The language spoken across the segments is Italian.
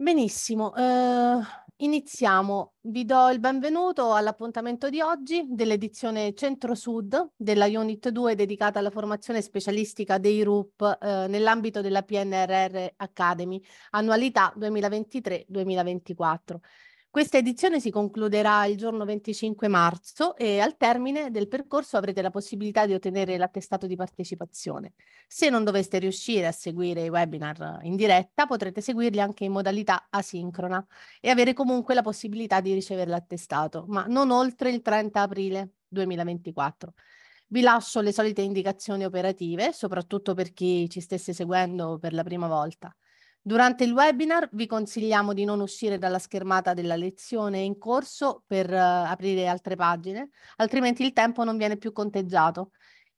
Benissimo, eh, iniziamo. Vi do il benvenuto all'appuntamento di oggi dell'edizione Centro-Sud della Unit 2 dedicata alla formazione specialistica dei RUP eh, nell'ambito della PNRR Academy, annualità 2023-2024. Questa edizione si concluderà il giorno 25 marzo e al termine del percorso avrete la possibilità di ottenere l'attestato di partecipazione. Se non doveste riuscire a seguire i webinar in diretta, potrete seguirli anche in modalità asincrona e avere comunque la possibilità di ricevere l'attestato, ma non oltre il 30 aprile 2024. Vi lascio le solite indicazioni operative, soprattutto per chi ci stesse seguendo per la prima volta. Durante il webinar vi consigliamo di non uscire dalla schermata della lezione in corso per uh, aprire altre pagine, altrimenti il tempo non viene più conteggiato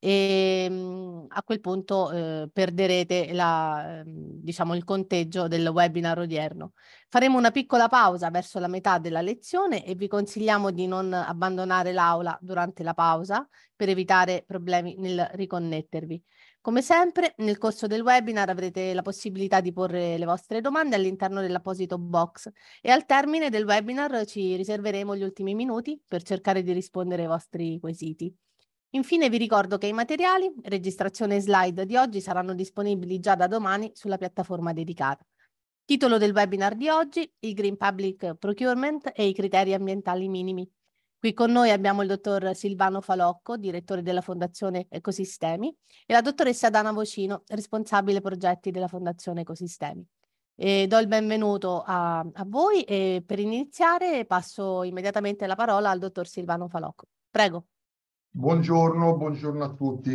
e mh, mhmm, a quel punto eh, perderete la, eh, diciamo, il conteggio del webinar odierno. Faremo una piccola pausa verso la metà della lezione e vi consigliamo di non abbandonare l'aula durante la pausa per evitare problemi nel riconnettervi. Come sempre, nel corso del webinar avrete la possibilità di porre le vostre domande all'interno dell'apposito box e al termine del webinar ci riserveremo gli ultimi minuti per cercare di rispondere ai vostri quesiti. Infine vi ricordo che i materiali, registrazione e slide di oggi saranno disponibili già da domani sulla piattaforma dedicata. Titolo del webinar di oggi, il Green Public Procurement e i criteri ambientali minimi. Qui con noi abbiamo il dottor Silvano Falocco, direttore della Fondazione Ecosistemi, e la dottoressa Dana Vocino, responsabile progetti della Fondazione Ecosistemi. E do il benvenuto a, a voi e per iniziare passo immediatamente la parola al dottor Silvano Falocco. Prego. Buongiorno, buongiorno a tutti.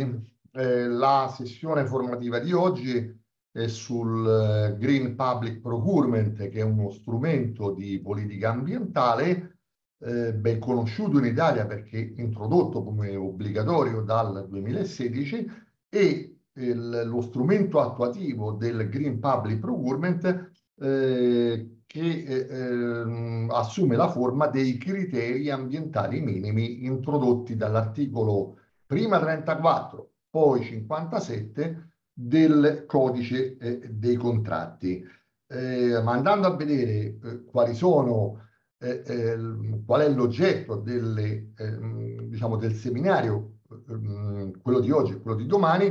Eh, la sessione formativa di oggi è sul eh, Green Public Procurement, che è uno strumento di politica ambientale eh, ben conosciuto in Italia perché introdotto come obbligatorio dal 2016 e il, lo strumento attuativo del Green Public Procurement eh, che eh, ehm, assume la forma dei criteri ambientali minimi introdotti dall'articolo prima 34, poi 57 del codice eh, dei contratti. Eh, ma andando a vedere eh, quali sono eh, eh, qual è l'oggetto delle, eh, diciamo del seminario, ehm, quello di oggi e quello di domani.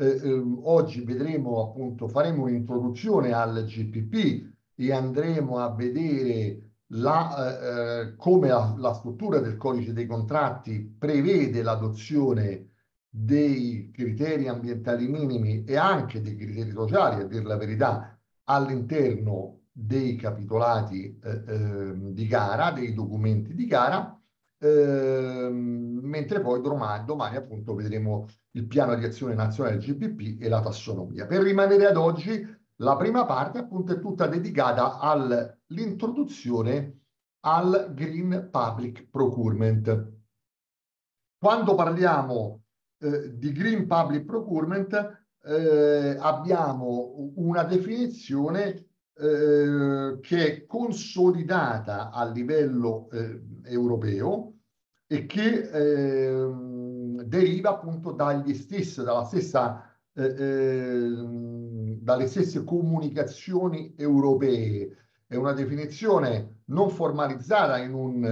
Eh, ehm, oggi vedremo appunto, faremo un'introduzione al GPP e andremo a vedere la, eh, come la, la struttura del codice dei contratti prevede l'adozione dei criteri ambientali minimi e anche dei criteri sociali, a dire la verità, all'interno dei capitolati eh, eh, di gara, dei documenti di gara, eh, mentre poi domani, domani appunto vedremo il piano di azione nazionale GPP e la tassonomia. Per rimanere ad oggi, la prima parte appunto è tutta dedicata all'introduzione al Green Public Procurement. Quando parliamo eh, di Green Public Procurement eh, abbiamo una definizione eh, che è consolidata a livello eh, europeo e che eh, deriva appunto dagli stessi, dalla stessa, eh, ehm, dalle stesse comunicazioni europee. È una definizione non formalizzata in un,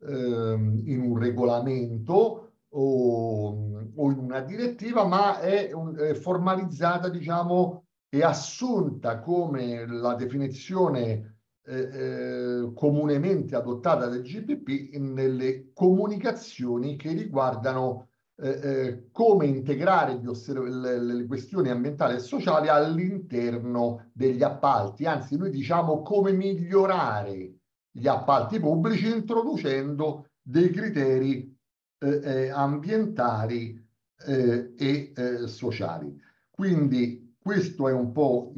ehm, in un regolamento o, o, in una direttiva, ma è, un, è formalizzata, diciamo, è assunta come la definizione eh, eh, comunemente adottata del GPP nelle comunicazioni che riguardano eh, eh come integrare le, le, questioni ambientali e sociali all'interno degli appalti, anzi noi diciamo come migliorare gli appalti pubblici introducendo dei criteri eh, eh, ambientali e sociali. Quindi questo è un po'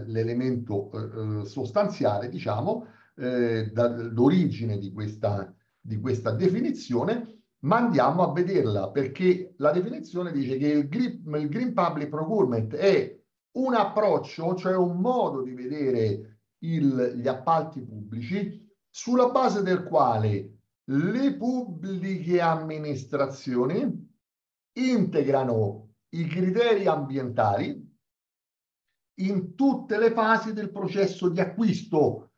l'elemento eh, sostanziale, diciamo, eh, dall'origine di questa, di questa definizione, ma andiamo a vederla perché la definizione dice che il Green, il green Public Procurement è un approccio, cioè un modo di vedere il, gli appalti pubblici sulla base del quale le pubbliche amministrazioni integrano i criteri ambientali in tutte le fasi del processo di acquisto,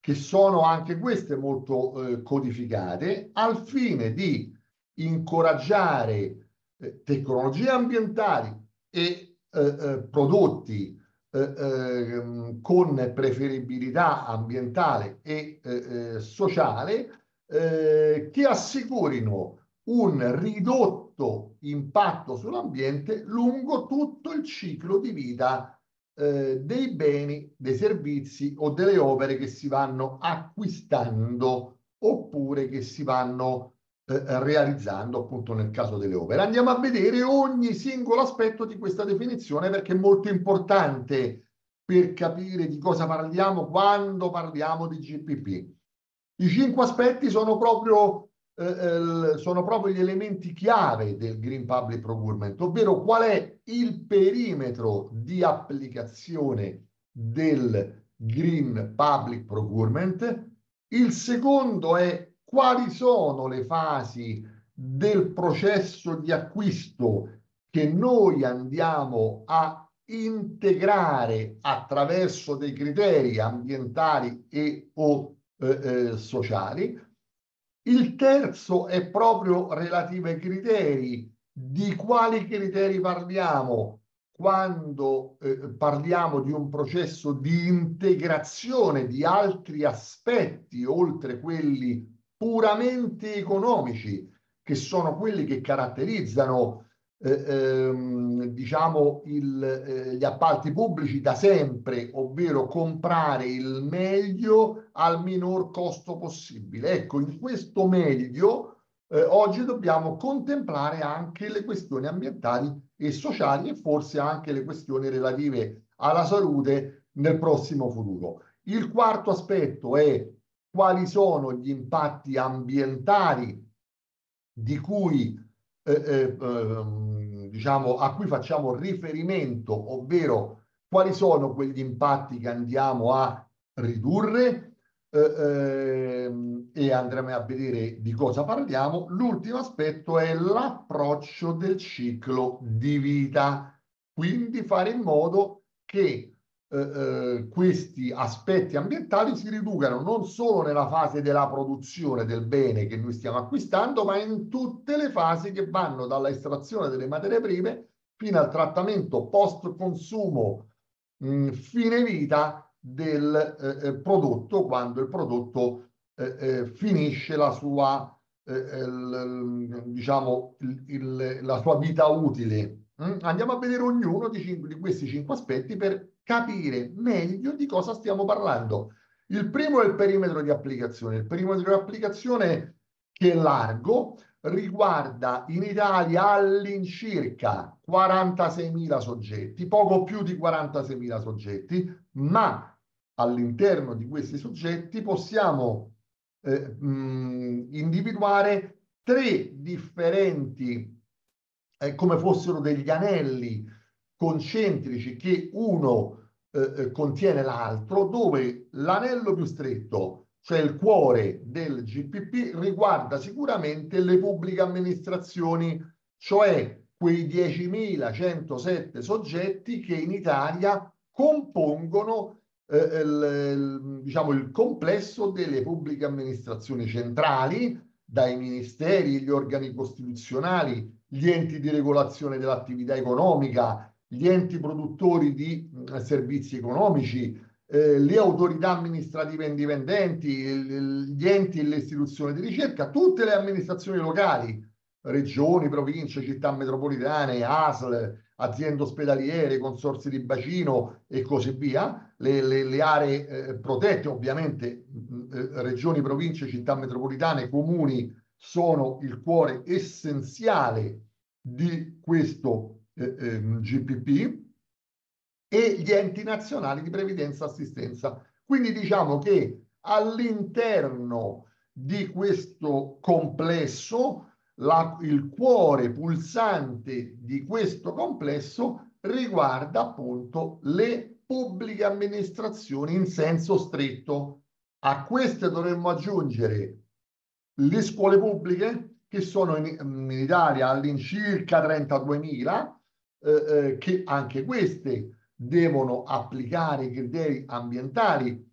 che sono anche queste molto eh, codificate, al fine di incoraggiare eh, tecnologie ambientali e eh, eh prodotti eh, ehm, con preferibilità ambientale e eh, sociale che assicurino un ridotto impatto sull'ambiente lungo tutto il ciclo di vita eh, dei beni, dei servizi o delle opere che si vanno acquistando oppure che si vanno eh, realizzando appunto nel caso delle opere. Andiamo a vedere ogni singolo aspetto di questa definizione perché è molto importante per capire di cosa parliamo quando parliamo di GPP. I cinque aspetti sono proprio eh, eh, sono proprio gli elementi chiave del Green Public Procurement, ovvero qual è il perimetro di applicazione del Green Public Procurement. Il secondo è quali sono le fasi del processo di acquisto che noi andiamo a integrare attraverso dei criteri ambientali e o eh, eh, sociali il terzo è proprio relativo ai criteri. Di quali criteri parliamo quando eh, parliamo di un processo di integrazione di altri aspetti oltre quelli puramente economici, che sono quelli che caratterizzano ehm, diciamo il, eh, gli appalti pubblici da sempre, ovvero comprare il meglio al minor costo possibile. Ecco, in questo meglio eh, oggi dobbiamo contemplare anche le questioni ambientali e sociali e forse anche le questioni relative alla salute nel prossimo futuro. Il quarto aspetto è quali sono gli impatti ambientali di cui eh, eh, ehm, diciamo, a cui facciamo riferimento, ovvero quali sono quegli impatti che andiamo a ridurre eh, ehm, e andremo a vedere di cosa parliamo. L'ultimo aspetto è l'approccio del ciclo di vita, quindi fare in modo che eh, eh, questi aspetti ambientali si riducano non solo nella fase della produzione del bene che noi stiamo acquistando, ma in tutte le fasi che vanno dalla estrazione delle materie prime fino al trattamento post-consumo mh, fine vita del eh, eh prodotto quando il prodotto eh, eh finisce la sua, diciamo, la sua vita utile. Andiamo a vedere ognuno di questi cinque aspetti per capire meglio di cosa stiamo parlando. Il primo è il perimetro di applicazione. Il perimetro di applicazione che è largo riguarda in Italia all'incirca 46.000 soggetti, poco più di 46.000 soggetti, ma all'interno di questi soggetti possiamo eh, mh, individuare tre differenti, eh, come fossero degli anelli concentrici che uno eh, eh contiene l'altro, dove l'anello più stretto, cioè il cuore del GPP, riguarda sicuramente le pubbliche amministrazioni, cioè quei 10.107 soggetti che in Italia compongono eh, il, diciamo, il complesso delle pubbliche amministrazioni centrali, dai ministeri, gli organi costituzionali, gli enti di regolazione dell'attività economica, gli enti produttori di mh, servizi economici, eh, le autorità amministrative indipendenti, gli enti e le istituzioni di ricerca, tutte le amministrazioni locali, regioni, province, città metropolitane, ASL, aziende ospedaliere, consorsi di bacino e così via, le, le, le aree eh, protette, ovviamente eh, regioni, province, città metropolitane, comuni sono il cuore essenziale di questo eh, GPP e gli enti nazionali di previdenza e assistenza. Quindi diciamo che all'interno di questo complesso la, il cuore pulsante di questo complesso riguarda appunto le pubbliche amministrazioni in senso stretto. A queste dovremmo aggiungere le scuole pubbliche, che sono in, in Italia all'incirca 32.000, eh, eh, che anche queste devono applicare i criteri ambientali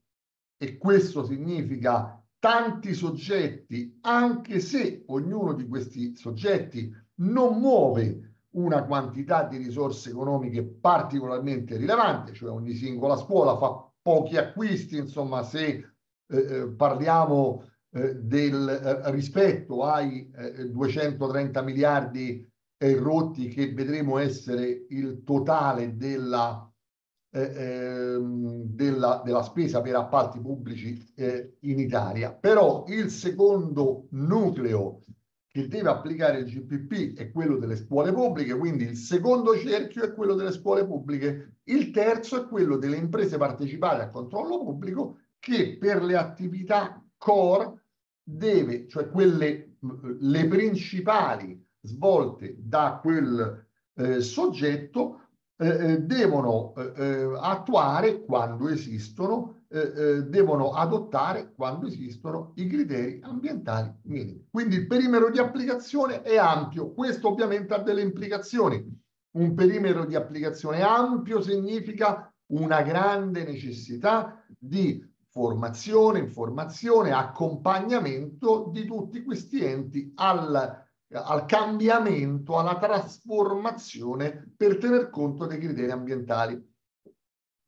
e questo significa tanti soggetti, anche se ognuno di questi soggetti non muove una quantità di risorse economiche particolarmente rilevante, cioè ogni singola scuola fa pochi acquisti, insomma se eh, eh parliamo eh, del eh, rispetto ai 230 miliardi rotti che vedremo essere il totale della eh, ehm, della, della, spesa per appalti pubblici eh, in Italia. Però il secondo nucleo che deve applicare il GPP è quello delle scuole pubbliche, quindi il secondo cerchio è quello delle scuole pubbliche, il terzo è quello delle imprese partecipate al controllo pubblico che per le attività core deve, cioè quelle le principali svolte da quel eh, soggetto, eh, eh, devono eh, eh, attuare quando esistono, eh, devono adottare quando esistono i criteri ambientali minimi. Quindi il perimetro di applicazione è ampio, questo ovviamente ha delle implicazioni. Un perimetro di applicazione ampio significa una grande necessità di formazione, informazione, accompagnamento di tutti questi enti al al cambiamento, alla trasformazione per tener conto dei criteri ambientali.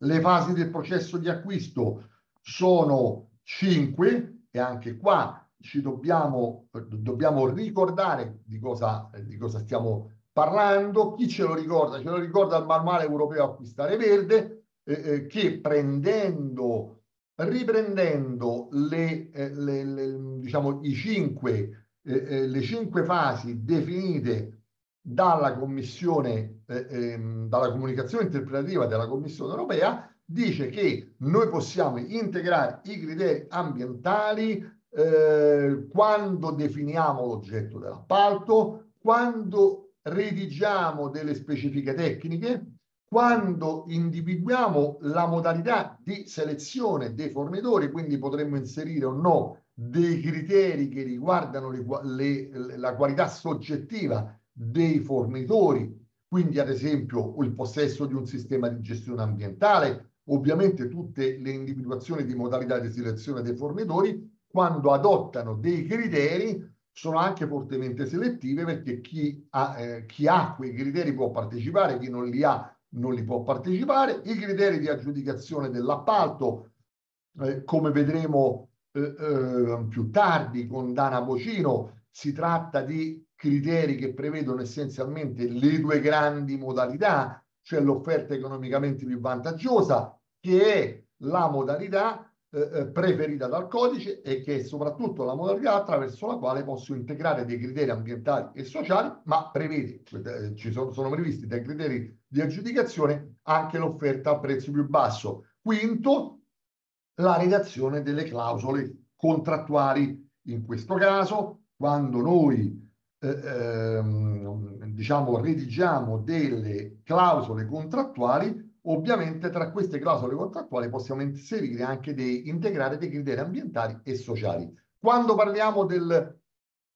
Le fasi del processo di acquisto sono cinque e anche qua ci dobbiamo, dobbiamo ricordare di cosa, di cosa stiamo parlando. Chi ce lo ricorda? Ce lo ricorda il manuale europeo Acquistare Verde eh, eh, che prendendo, riprendendo le, eh, le, le, diciamo, i cinque eh, le cinque fasi definite dalla Commissione, eh, ehm, dalla comunicazione interpretativa della Commissione europea, dice che noi possiamo integrare i criteri ambientali eh, quando definiamo l'oggetto dell'appalto, quando redigiamo delle specifiche tecniche, quando individuiamo la modalità di selezione dei fornitori, quindi potremmo inserire o no dei criteri che riguardano le, le, la qualità soggettiva dei fornitori, quindi ad esempio il possesso di un sistema di gestione ambientale, ovviamente tutte le individuazioni di modalità di selezione dei fornitori, quando adottano dei criteri sono anche fortemente selettive perché chi ha, eh, chi ha quei criteri può partecipare, chi non li ha non li può partecipare. I criteri di aggiudicazione dell'appalto, eh, come vedremo eh, eh, più tardi con Dana Bocino, si tratta di criteri che prevedono essenzialmente le due grandi modalità, cioè l'offerta economicamente più vantaggiosa, che è la modalità eh, eh, preferita dal codice e che è soprattutto la modalità attraverso la quale posso integrare dei criteri ambientali e sociali, ma prevede, eh, ci sono, sono previsti dai criteri di aggiudicazione anche l'offerta a prezzo più basso. Quinto, la redazione delle clausole contrattuali. In questo caso, quando noi eh, ehm, diciamo redigiamo delle clausole contrattuali, ovviamente tra queste clausole contrattuali possiamo inserire anche dei, integrare dei criteri ambientali e sociali. Quando parliamo del,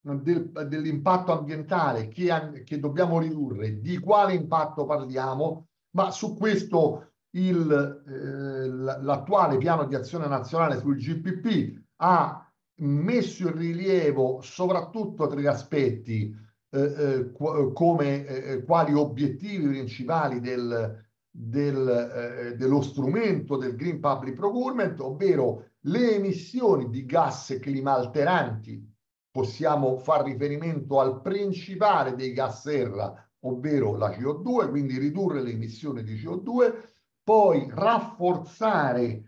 del, dell'impatto ambientale che, che dobbiamo ridurre, di quale impatto parliamo, ma su questo eh, l'attuale piano di azione nazionale sul GPP ha messo in rilievo soprattutto tre aspetti eh, eh, qu come eh, quali obiettivi principali del, del, eh, dello strumento del Green Public Procurement, ovvero le emissioni di gas climalteranti. Possiamo far riferimento al principale dei gas serra, ovvero la CO2, quindi ridurre le emissioni di CO2, poi rafforzare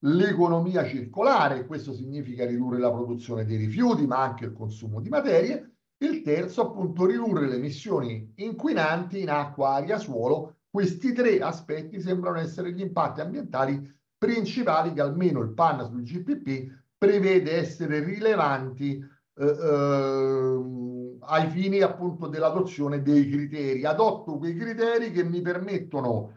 l'economia circolare, questo significa ridurre la produzione dei rifiuti, ma anche il consumo di materie. Il terzo, appunto, ridurre le emissioni inquinanti in acqua, aria, suolo. Questi tre aspetti sembrano essere gli impatti ambientali principali che almeno il PAN sul GPP prevede essere rilevanti eh, eh, ai fini appunto dell'adozione dei criteri. Adotto quei criteri che mi permettono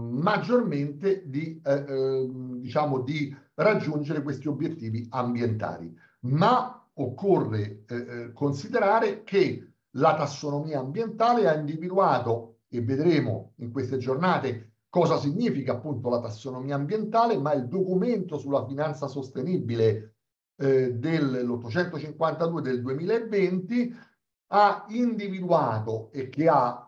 maggiormente di, eh, diciamo, di raggiungere questi obiettivi ambientali. Ma occorre eh, eh, considerare che la tassonomia ambientale ha individuato e vedremo in queste giornate cosa significa appunto la tassonomia ambientale, ma il documento sulla finanza sostenibile eh, dell'852 del 2020 ha individuato e che ha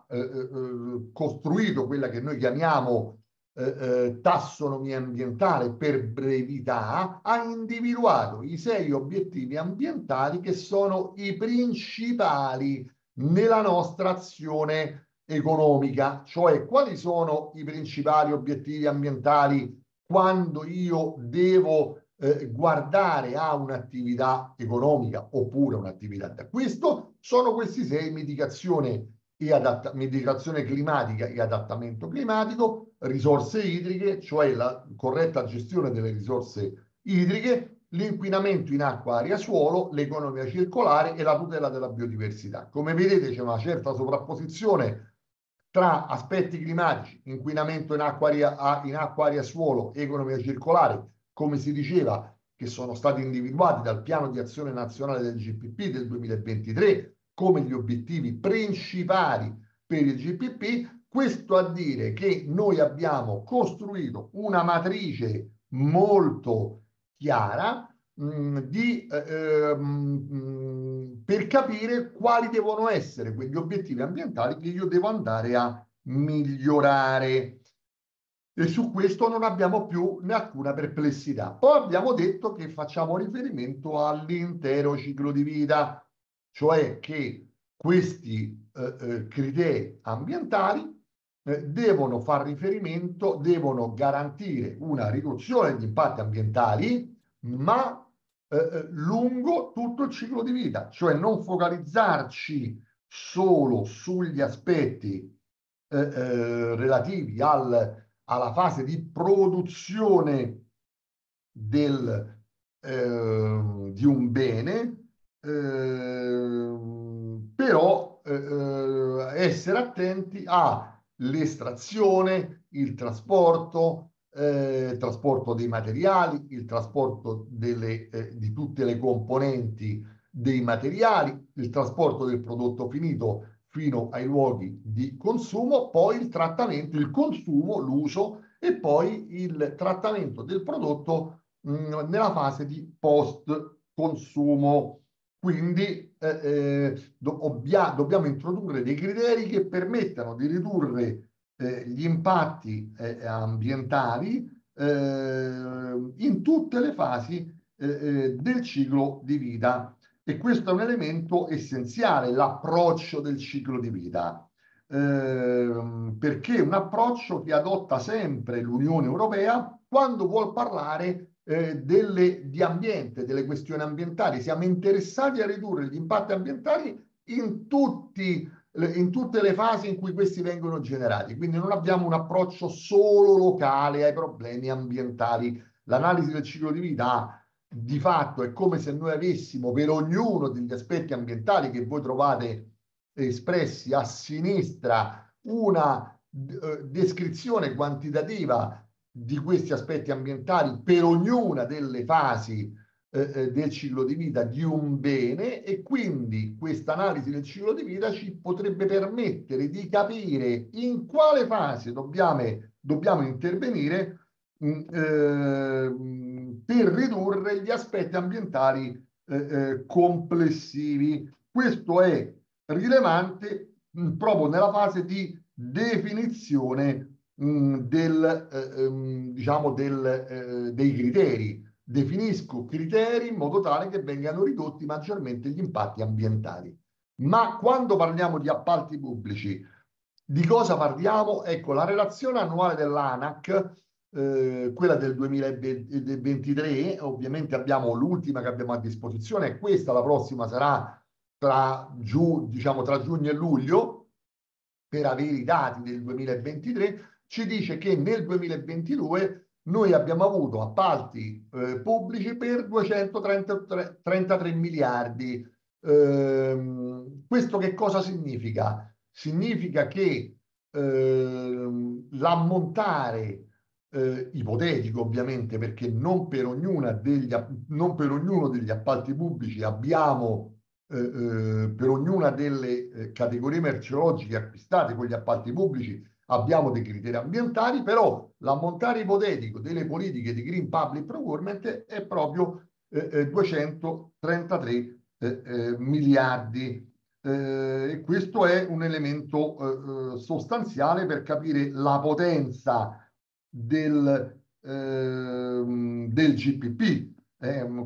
eh, eh, eh, costruito quella che noi chiamiamo eh, eh, tassonomia ambientale per brevità, ha individuato i sei obiettivi ambientali che sono i principali nella nostra azione economica, cioè quali sono i principali obiettivi ambientali quando io devo eh, guardare a un'attività economica oppure un'attività. D'acquisto, sono questi sei mitigazione e adatta mitigazione climatica e adattamento climatico, risorse idriche, cioè la corretta gestione delle risorse idriche, l'inquinamento in acqua, aria, suolo, l'economia circolare e la tutela della biodiversità. Come vedete c'è una certa sovrapposizione tra aspetti climatici, inquinamento in acqua, aria, in acqua, aria, suolo, economia circolare, come si diceva, che sono stati individuati dal piano di azione nazionale del GPP del 2023 come gli obiettivi principali per il GPP, questo a dire che noi abbiamo costruito una matrice molto chiara mh, mm, di, eh, mh, mm, per capire quali devono essere quegli obiettivi ambientali che io devo andare a migliorare e su questo non abbiamo più alcuna perplessità. Poi abbiamo detto che facciamo riferimento all'intero ciclo di vita, cioè che questi eh, eh, criteri ambientali eh, devono far riferimento, devono garantire una riduzione degli impatti ambientali, ma eh, eh, lungo tutto il ciclo di vita, cioè non focalizzarci solo sugli aspetti eh, relativi al alla fase di produzione del, eh, di un bene, però eh, essere attenti all'estrazione, il trasporto, eh, trasporto dei materiali, il trasporto delle, eh, di tutte le componenti dei materiali, il trasporto del prodotto finito fino ai luoghi di consumo, poi il trattamento, il consumo, l'uso e poi il trattamento del prodotto mh, mm, nella fase di post consumo. Quindi eh, eh, do dobbiamo introdurre dei criteri che permettano di ridurre eh, gli impatti eh, ambientali eh, in tutte le fasi eh, del ciclo di vita. E questo è un elemento essenziale, l'approccio del ciclo di vita, eh, perché è un approccio che adotta sempre l'Unione Europea quando vuol parlare eh, delle, di ambiente, delle questioni ambientali. Siamo interessati a ridurre gli impatti ambientali in, tutti, in tutte le fasi in cui questi vengono generati. Quindi non abbiamo un approccio solo locale ai problemi ambientali. L'analisi del ciclo di vita di fatto è come se noi avessimo per ognuno degli aspetti ambientali che voi trovate espressi a sinistra una eh, descrizione quantitativa di questi aspetti ambientali per ognuna delle fasi eh, eh del ciclo di vita di un bene e quindi questa analisi del ciclo di vita ci potrebbe permettere di capire in quale fase dobbiamo, dobbiamo intervenire mh, mm, eh, per ridurre gli aspetti ambientali eh, eh, complessivi. Questo è rilevante mh, mm, proprio nella fase di definizione mm, del, eh, ehm, diciamo del, eh, dei criteri. Definisco criteri in modo tale che vengano ridotti maggiormente gli impatti ambientali. Ma quando parliamo di appalti pubblici, di cosa parliamo? Ecco, la relazione annuale dell'ANAC eh, quella del 2023, ovviamente abbiamo l'ultima che abbiamo a disposizione, questa la prossima sarà tra, giù, diciamo, tra giugno e luglio, per avere i dati del 2023, ci dice che nel 2022 noi abbiamo avuto appalti eh, pubblici per 233 miliardi. Eh, questo che cosa significa? Significa che eh, l'ammontare eh, ipotetico ovviamente perché non per, degli, non per, ognuno degli appalti pubblici abbiamo eh, eh, per ognuna delle eh, categorie merceologiche acquistate con gli appalti pubblici abbiamo dei criteri ambientali, però l'ammontare ipotetico delle politiche di Green Public Procurement è proprio 233 miliardi. e questo è un elemento sostanziale per capire la potenza del, del GPP.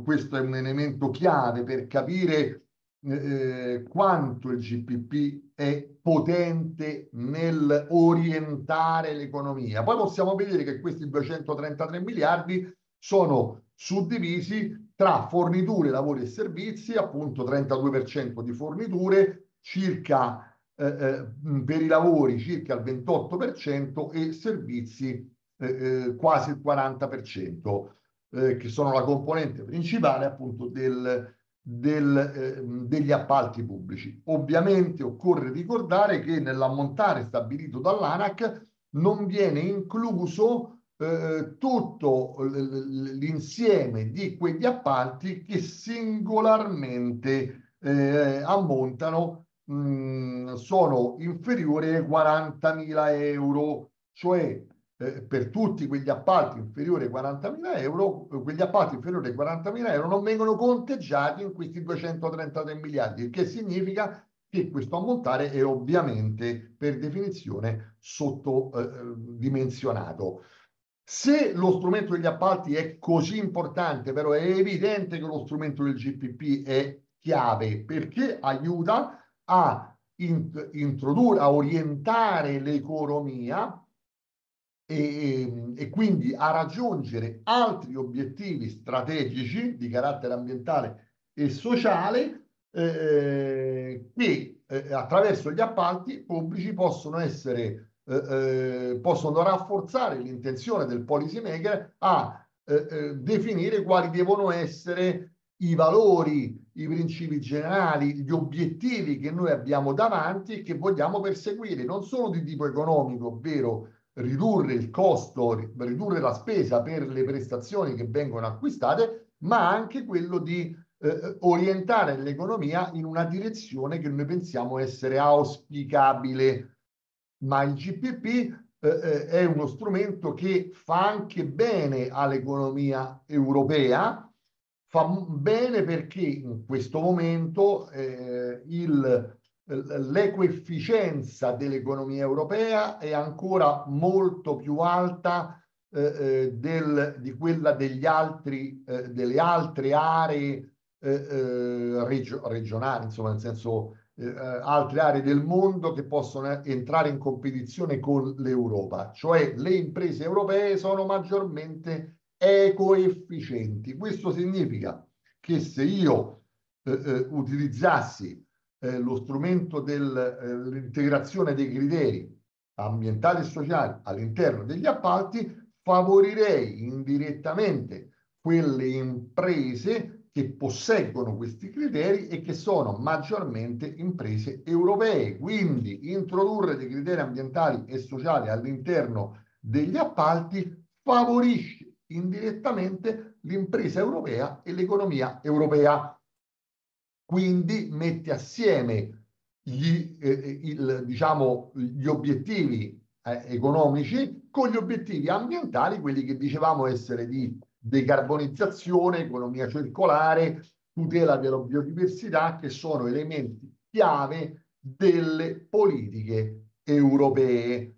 questo è un elemento chiave per capire eh, quanto il GPP è potente nel orientare l'economia. Poi possiamo vedere che questi 233 miliardi sono suddivisi tra forniture, lavori e servizi, appunto 32% di forniture, circa eh, eh, per i lavori circa il 28% e servizi eh, eh, quasi il 40%, eh, che sono la componente principale appunto del, del, eh, degli appalti pubblici. Ovviamente occorre ricordare che nell'ammontare stabilito dall'ANAC non viene incluso eh, tutto l'insieme di quegli appalti che singolarmente eh, ammontano, mh, mm, sono inferiori ai 40.000 euro, cioè eh, per tutti quegli appalti inferiori ai 40.000 euro, eh, quegli appalti inferiori ai 40.000 euro non vengono conteggiati in questi 233 miliardi, il che significa che questo ammontare è ovviamente per definizione sottodimensionato. Eh, Se lo strumento degli appalti è così importante, però è evidente che lo strumento del GPP è chiave perché aiuta a introdurre, a orientare l'economia e, e, quindi a raggiungere altri obiettivi strategici di carattere ambientale e sociale eh, che eh, attraverso gli appalti pubblici possono essere eh, eh possono rafforzare l'intenzione del policy maker a eh, eh, definire quali devono essere i valori, i principi generali, gli obiettivi che noi abbiamo davanti e che vogliamo perseguire, non solo di tipo economico, ovvero ridurre il costo, ridurre la spesa per le prestazioni che vengono acquistate, ma anche quello di eh, orientare l'economia in una direzione che noi pensiamo essere auspicabile. Ma il GPP eh, eh, è uno strumento che fa anche bene all'economia europea, fa bene perché in questo momento eh, il l'ecoefficienza dell'economia europea è ancora molto più alta eh, eh, del, di quella altri, eh, delle altre aree eh, eh, regio regionali, insomma, nel senso eh, altre aree del mondo che possono entrare in competizione con l'Europa, cioè le imprese europee sono maggiormente ecoefficienti. Questo significa che se io utilizzassi eh, lo strumento dell'integrazione eh, dei criteri ambientali e sociali all'interno degli appalti, favorirei indirettamente quelle imprese che posseggono questi criteri e che sono maggiormente imprese europee. Quindi introdurre dei criteri ambientali e sociali all'interno degli appalti favorisce indirettamente l'impresa europea e l'economia europea. Quindi mette assieme gli, eh, eh, il, diciamo, gli obiettivi eh, economici con gli obiettivi ambientali, quelli che dicevamo essere di decarbonizzazione, economia circolare, tutela della biodiversità, che sono elementi chiave delle politiche europee.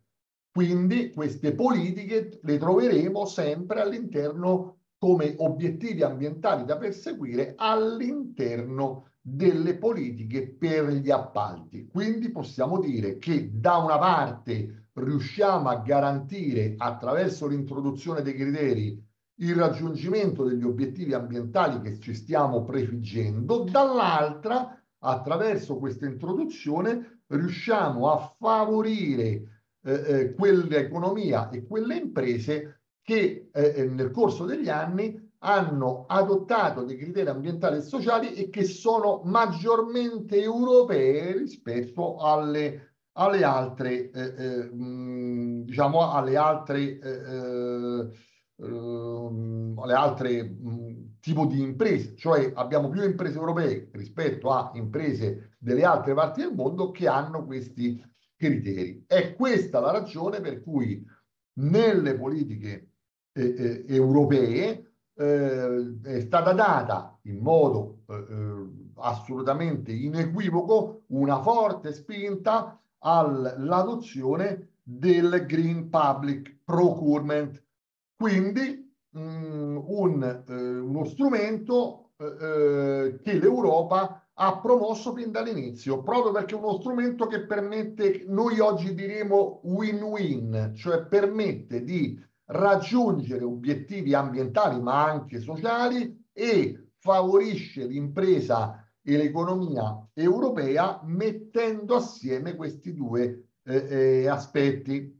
Quindi queste politiche le troveremo sempre all'interno come obiettivi ambientali da perseguire all'interno delle politiche per gli appalti. Quindi possiamo dire che da una parte riusciamo a garantire attraverso l'introduzione dei criteri il raggiungimento degli obiettivi ambientali che ci stiamo prefiggendo, dall'altra attraverso questa introduzione riusciamo a favorire eh, eh, quell'economia e quelle imprese che eh, eh nel corso degli anni hanno adottato dei criteri ambientali e sociali e che sono maggiormente europee rispetto alle, alle altre, eh, eh, diciamo, alle altre, eh, eh ehm, alle altre mh, tipo di imprese, cioè abbiamo più imprese europee rispetto a imprese delle altre parti del mondo che hanno questi criteri. È questa la ragione per cui nelle politiche eh, eh, europee eh, è stata data in modo eh, eh, assolutamente inequivoco una forte spinta all'adozione del Green Public Procurement. Quindi mh, mm, un, eh, uno strumento che l'Europa ha promosso fin dall'inizio, proprio perché è uno strumento che permette, noi oggi diremo win-win, cioè permette di raggiungere obiettivi ambientali ma anche sociali e favorisce l'impresa e l'economia europea mettendo assieme questi due eh, eh, aspetti.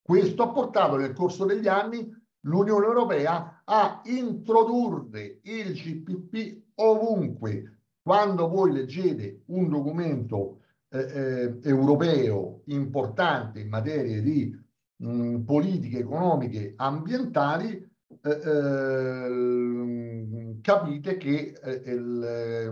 Questo ha portato nel corso degli anni l'Unione Europea a introdurre il GPP ovunque. Quando voi leggete un documento eh, eh, europeo importante in materia di mh, politiche economiche ambientali, eh, eh capite che eh,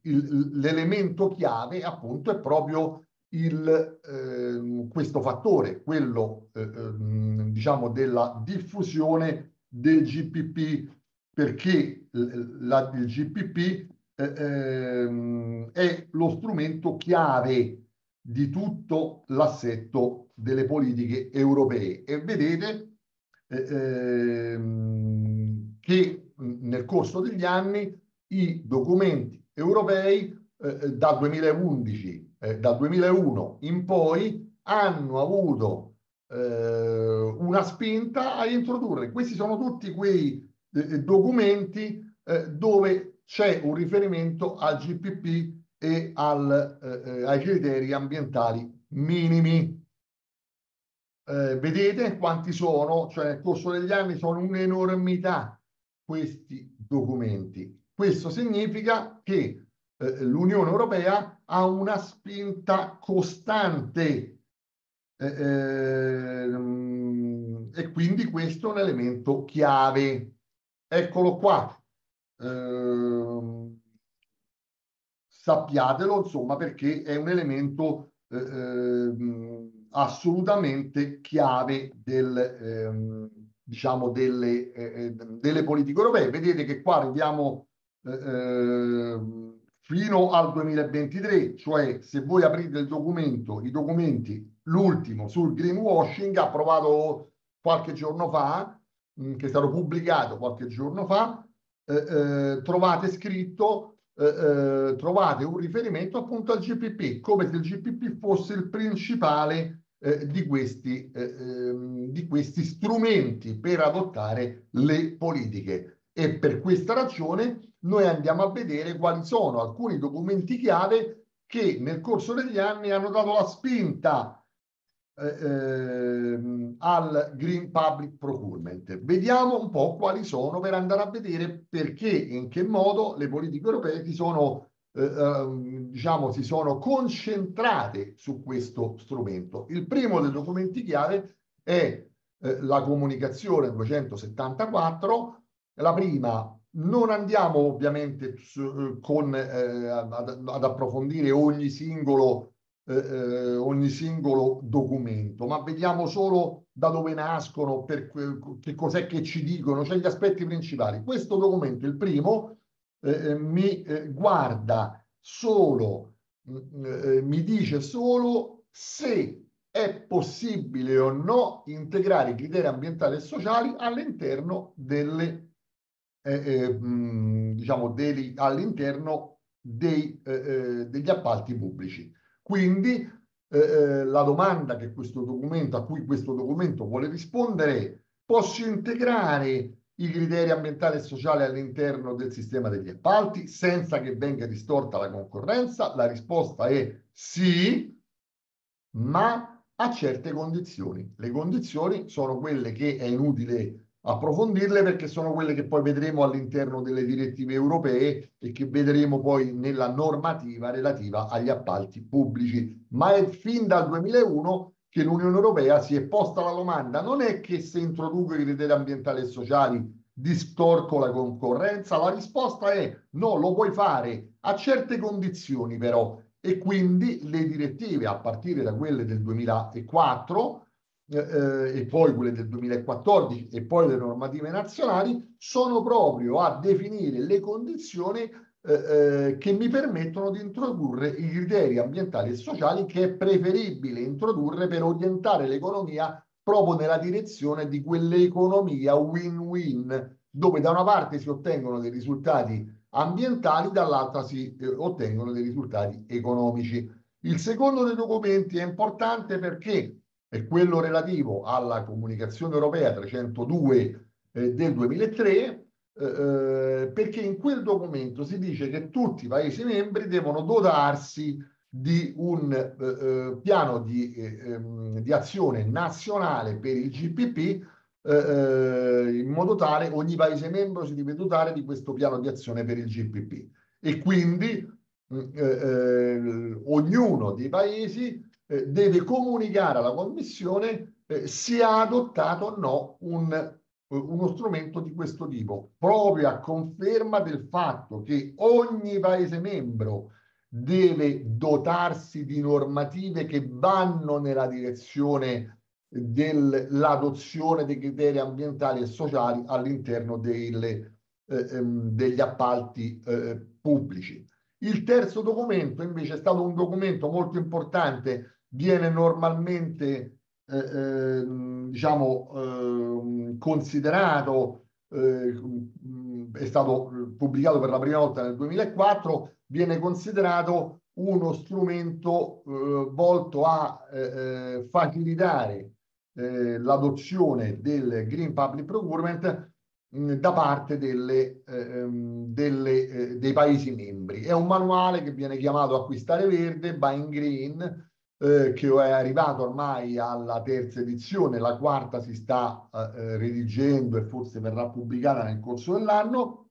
l'elemento chiave appunto è proprio il, eh, questo fattore, quello eh, ehm, diciamo della diffusione del GPP, perché la, il GPP eh, ehm, è lo strumento chiave di tutto l'assetto delle politiche europee e vedete eh, ehm, che nel corso degli anni i documenti europei eh, dal 2011 eh, dal 2001 in poi hanno avuto eh, una spinta a introdurre. Questi sono tutti quei eh, documenti eh, dove c'è un riferimento al GPP e al, eh, eh, ai criteri ambientali minimi. Vedete quanti sono? Cioè nel corso degli anni sono un'enormità questi documenti. Questo significa che l'Unione Europea ha una spinta costante eh, ehm, e quindi questo è un elemento chiave. Eccolo qua. Eh, sappiatelo, insomma, perché è un elemento eh, ehm, assolutamente chiave del, ehm, diciamo delle, eh, eh, delle politiche europee. Vedete che qua arriviamo eh, ehm, fino al 2023, cioè se voi aprite il documento, i documenti, l'ultimo sul greenwashing approvato qualche giorno fa, mh, mm, che è stato pubblicato qualche giorno fa, eh, eh, trovate scritto, eh, eh trovate un riferimento appunto al GPP, come se il GPP fosse il principale eh, di questi, eh, ehm, di questi strumenti per adottare le politiche. E per questa ragione noi andiamo a vedere quali sono alcuni documenti chiave che nel corso degli anni hanno dato la spinta eh, eh, al Green Public Procurement. Vediamo un po' quali sono per andare a vedere perché e in che modo le politiche europee si sono, ehm, diciamo, si sono concentrate su questo strumento. Il primo dei documenti chiave è eh, la comunicazione 274, la prima non andiamo ovviamente su, con, eh, ad, ad, approfondire ogni singolo, eh, eh, ogni singolo documento, ma vediamo solo da dove nascono, per, che cos'è che ci dicono, cioè gli aspetti principali. Questo documento, il primo, eh, eh, mi eh, guarda solo, mi dice solo se è possibile o no integrare i criteri ambientali e sociali all'interno delle mh, diciamo, all'interno dei, eh, eh, degli appalti pubblici. Quindi la domanda che questo documento, a cui questo documento vuole rispondere è posso integrare i criteri ambientali e sociali all'interno del sistema degli appalti senza che venga distorta la concorrenza? La risposta è sì, ma a certe condizioni. Le condizioni sono quelle che è inutile approfondirle perché sono quelle che poi vedremo all'interno delle direttive europee e che vedremo poi nella normativa relativa agli appalti pubblici. Ma è fin dal 2001 che l'Unione Europea si è posta la domanda, non è che se introduco i criteri ambientali e sociali distorco la concorrenza? La risposta è no, lo puoi fare a certe condizioni però e quindi le direttive a partire da quelle del 2004 eh, eh, e poi quelle del 2014 e poi le normative nazionali sono proprio a definire le condizioni eh, eh, che mi permettono di introdurre i criteri ambientali e sociali che è preferibile introdurre per orientare l'economia proprio nella direzione di quell'economia win-win dove da una parte si ottengono dei risultati ambientali, dall'altra si eh, ottengono dei risultati economici. Il secondo dei documenti è importante perché è quello relativo alla comunicazione europea 302 eh, del 2003, eh, eh, perché in quel documento si dice che tutti i Paesi membri devono dotarsi di un eh, eh piano di, eh, ehm, di, azione nazionale per il GPP in modo tale ogni Paese membro si deve dotare di questo piano di azione per il GPP e quindi mm, ognuno dei Paesi eh, deve comunicare alla Commissione eh, se ha adottato o no un, eh, uno strumento di questo tipo, proprio a conferma del fatto che ogni Paese membro deve dotarsi di normative che vanno nella direzione dell'adozione dei criteri ambientali e sociali all'interno eh, ehm, degli appalti eh, pubblici. Il terzo documento invece è stato un documento molto importante viene normalmente eh, eh, diciamo eh, considerato eh, è stato pubblicato per la prima volta nel 2004 viene considerato uno strumento eh, volto a eh, facilitare l'adozione del Green Public Procurement da parte delle, ehm, delle, dei Paesi membri. È un manuale che viene chiamato Acquistare Verde, Buying Green, eh, che è arrivato ormai alla terza edizione, la quarta si sta eh, eh, redigendo e forse verrà pubblicata nel corso dell'anno.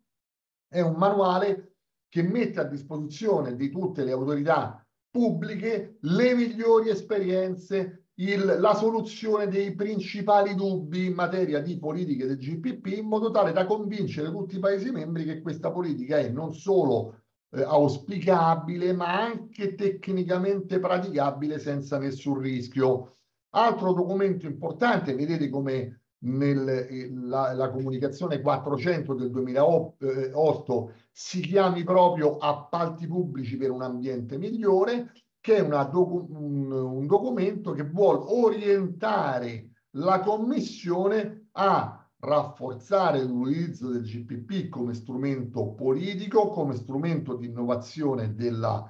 È un manuale che mette a disposizione di tutte le autorità pubbliche le migliori esperienze, il, la soluzione dei principali dubbi in materia di politiche del GPP in modo tale da convincere tutti i Paesi membri che questa politica è non solo eh, auspicabile ma anche tecnicamente praticabile senza nessun rischio. Altro documento importante, vedete come nella eh, comunicazione 400 del 2008 si chiami proprio appalti pubblici per un ambiente migliore, che è docu un, un documento che vuole orientare la Commissione a rafforzare l'utilizzo del GPP come strumento politico, come strumento di innovazione della,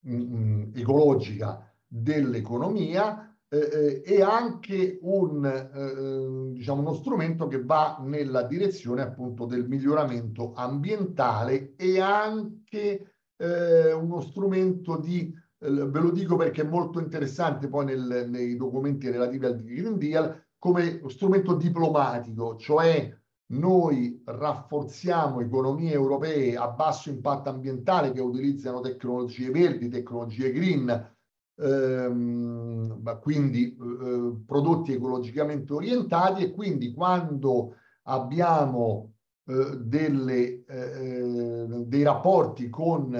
mh, mm, mm, ecologica dell'economia eh, eh, e anche un, eh, diciamo uno strumento che va nella direzione appunto del miglioramento ambientale e anche eh, uno strumento di eh, ve lo dico perché è molto interessante poi nel, nei documenti relativi al Green Deal, come strumento diplomatico, cioè noi rafforziamo economie europee a basso impatto ambientale che utilizzano tecnologie verdi, tecnologie green, ehm, quindi eh, prodotti ecologicamente orientati e quindi quando abbiamo eh, delle, eh, dei rapporti con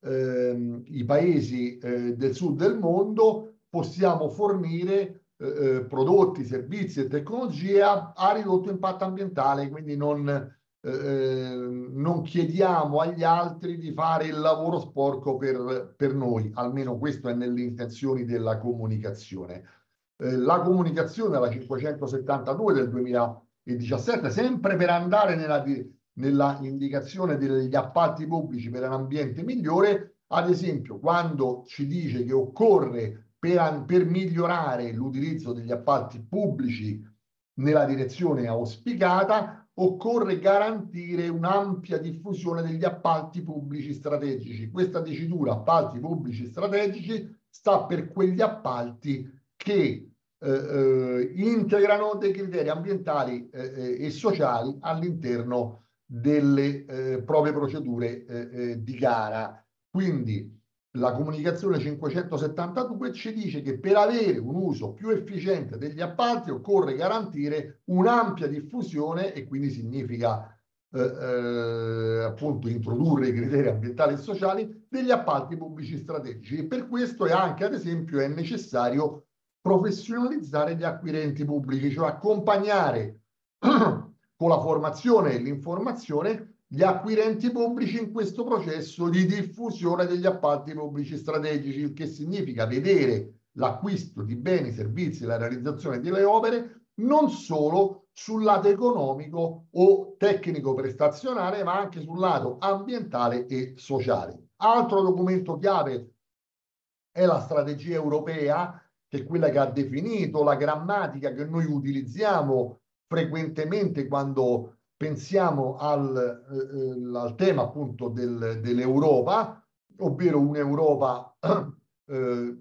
ehm, i paesi eh, del sud del mondo possiamo fornire eh, eh, prodotti, servizi e tecnologie a, a, ridotto impatto ambientale, quindi non, eh, eh, non, chiediamo agli altri di fare il lavoro sporco per, per noi, almeno questo è nelle intenzioni della comunicazione. Eh, la comunicazione, la 572 del 2017, sempre per andare nella, nella indicazione degli appalti pubblici per un ambiente migliore, ad esempio, quando ci dice che occorre per, per migliorare l'utilizzo degli appalti pubblici nella direzione auspicata, occorre garantire un'ampia diffusione degli appalti pubblici strategici. Questa dicitura appalti pubblici strategici sta per quegli appalti che eh, eh, integrano dei criteri ambientali eh, eh e sociali all'interno delle eh, proprie procedure eh, di gara. Quindi la comunicazione 572 ci dice che per avere un uso più efficiente degli appalti occorre garantire un'ampia diffusione e quindi significa eh, eh, appunto introdurre i criteri ambientali e sociali degli appalti pubblici strategici. E per questo è anche ad esempio è necessario professionalizzare gli acquirenti pubblici, cioè accompagnare con la formazione e l'informazione gli acquirenti pubblici in questo processo di diffusione degli appalti pubblici strategici, il che significa vedere l'acquisto di beni, servizi la realizzazione delle opere non solo sul lato economico o tecnico prestazionale, ma anche sul lato ambientale e sociale. Altro documento chiave è la strategia europea, che è quella che ha definito la grammatica che noi utilizziamo frequentemente quando pensiamo al, eh, al tema appunto del, dell'Europa, ovvero un'Europa eh,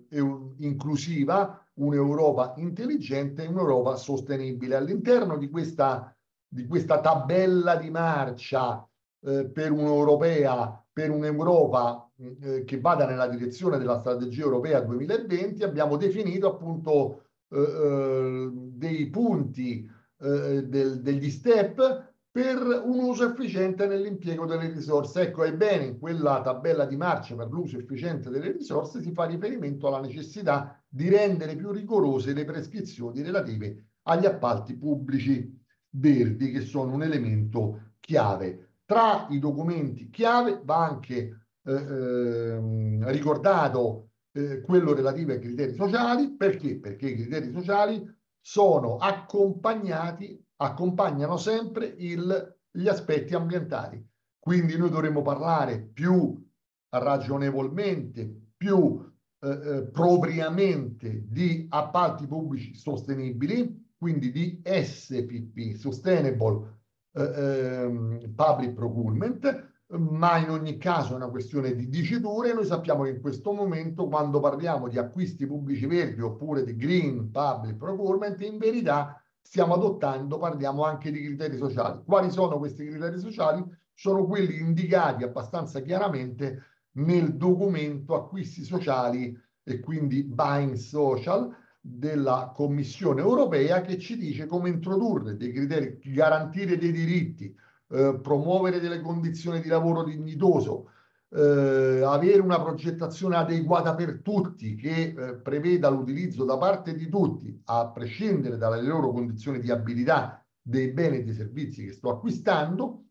inclusiva, un'Europa intelligente un'Europa sostenibile. All'interno di questa, di questa tabella di marcia eh, per un'Europea, per un'Europa eh, che vada nella direzione della strategia europea 2020, abbiamo definito appunto eh, eh, dei punti, del, degli step per un uso efficiente nell'impiego delle risorse. Ecco, ebbene, in quella tabella di marcia per l'uso efficiente delle risorse si fa riferimento alla necessità di rendere più rigorose le prescrizioni relative agli appalti pubblici verdi, che sono un elemento chiave. Tra i documenti chiave va anche eh, eh, ricordato eh, quello relativo ai criteri sociali. Perché? Perché i criteri sociali sono accompagnati accompagnano sempre il, gli aspetti ambientali. Quindi noi dovremmo parlare più ragionevolmente, più eh, eh propriamente di appalti pubblici sostenibili, quindi di SPP, Sustainable eh, ehm, Public Procurement, ma in ogni caso è una questione di diciture. Noi sappiamo che in questo momento, quando parliamo di acquisti pubblici verdi oppure di Green Public Procurement, in verità stiamo adottando, parliamo anche di criteri sociali. Quali sono questi criteri sociali? Sono quelli indicati abbastanza chiaramente nel documento acquisti sociali e quindi buying social della Commissione europea che ci dice come introdurre dei criteri, garantire dei diritti, eh, promuovere delle condizioni di lavoro dignitoso, eh, avere una progettazione adeguata per tutti che eh, preveda l'utilizzo da parte di tutti, a prescindere dalle loro condizioni di abilità, dei beni e dei servizi che sto acquistando,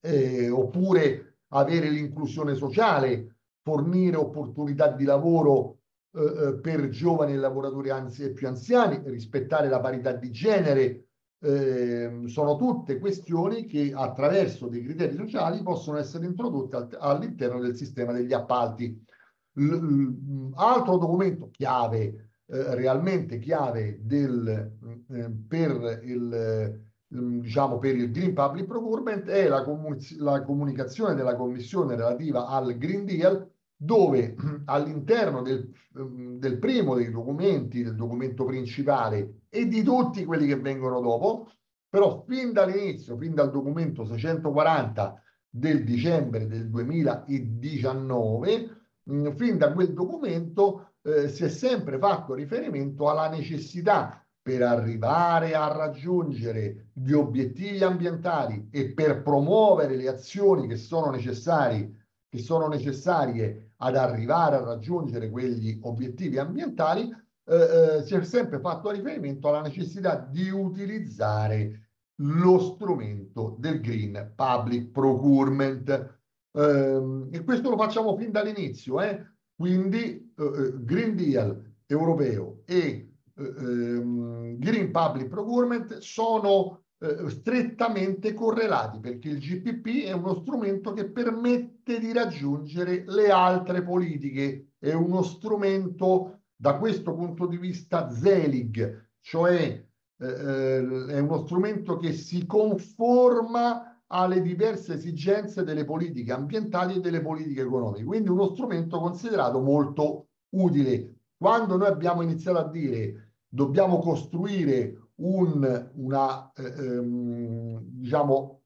eh, oppure avere l'inclusione sociale, fornire opportunità di lavoro eh, eh, per giovani e lavoratori anzi, più anziani, rispettare la parità di genere, eh, sono tutte questioni che attraverso dei criteri sociali possono essere introdotte all'interno del sistema degli appalti. L altro documento chiave, eh, realmente chiave del, eh, per, il, diciamo, per il Green Public Procurement è la, comun la comunicazione della Commissione relativa al Green Deal dove all'interno del, del, primo dei documenti, del documento principale e di tutti quelli che vengono dopo, però fin dall'inizio, fin dal documento 640 del dicembre del 2019, fin da quel documento eh, si è sempre fatto riferimento alla necessità per arrivare a raggiungere gli obiettivi ambientali e per promuovere le azioni che sono necessarie che sono necessarie ad arrivare a raggiungere quegli obiettivi ambientali, eh, eh, si è sempre fatto riferimento alla necessità di utilizzare lo strumento del Green Public Procurement. Eh, e questo lo facciamo fin dall'inizio, eh? quindi eh, eh, Green Deal europeo e ehm, Green Public Procurement sono eh, strettamente correlati perché il GPP è uno strumento che permette di raggiungere le altre politiche, è uno strumento da questo punto di vista Zelig, cioè eh, eh, è uno strumento che si conforma alle diverse esigenze delle politiche ambientali e delle politiche economiche, quindi uno strumento considerato molto utile. Quando noi abbiamo iniziato a dire dobbiamo costruire un, una, eh, ehm, diciamo,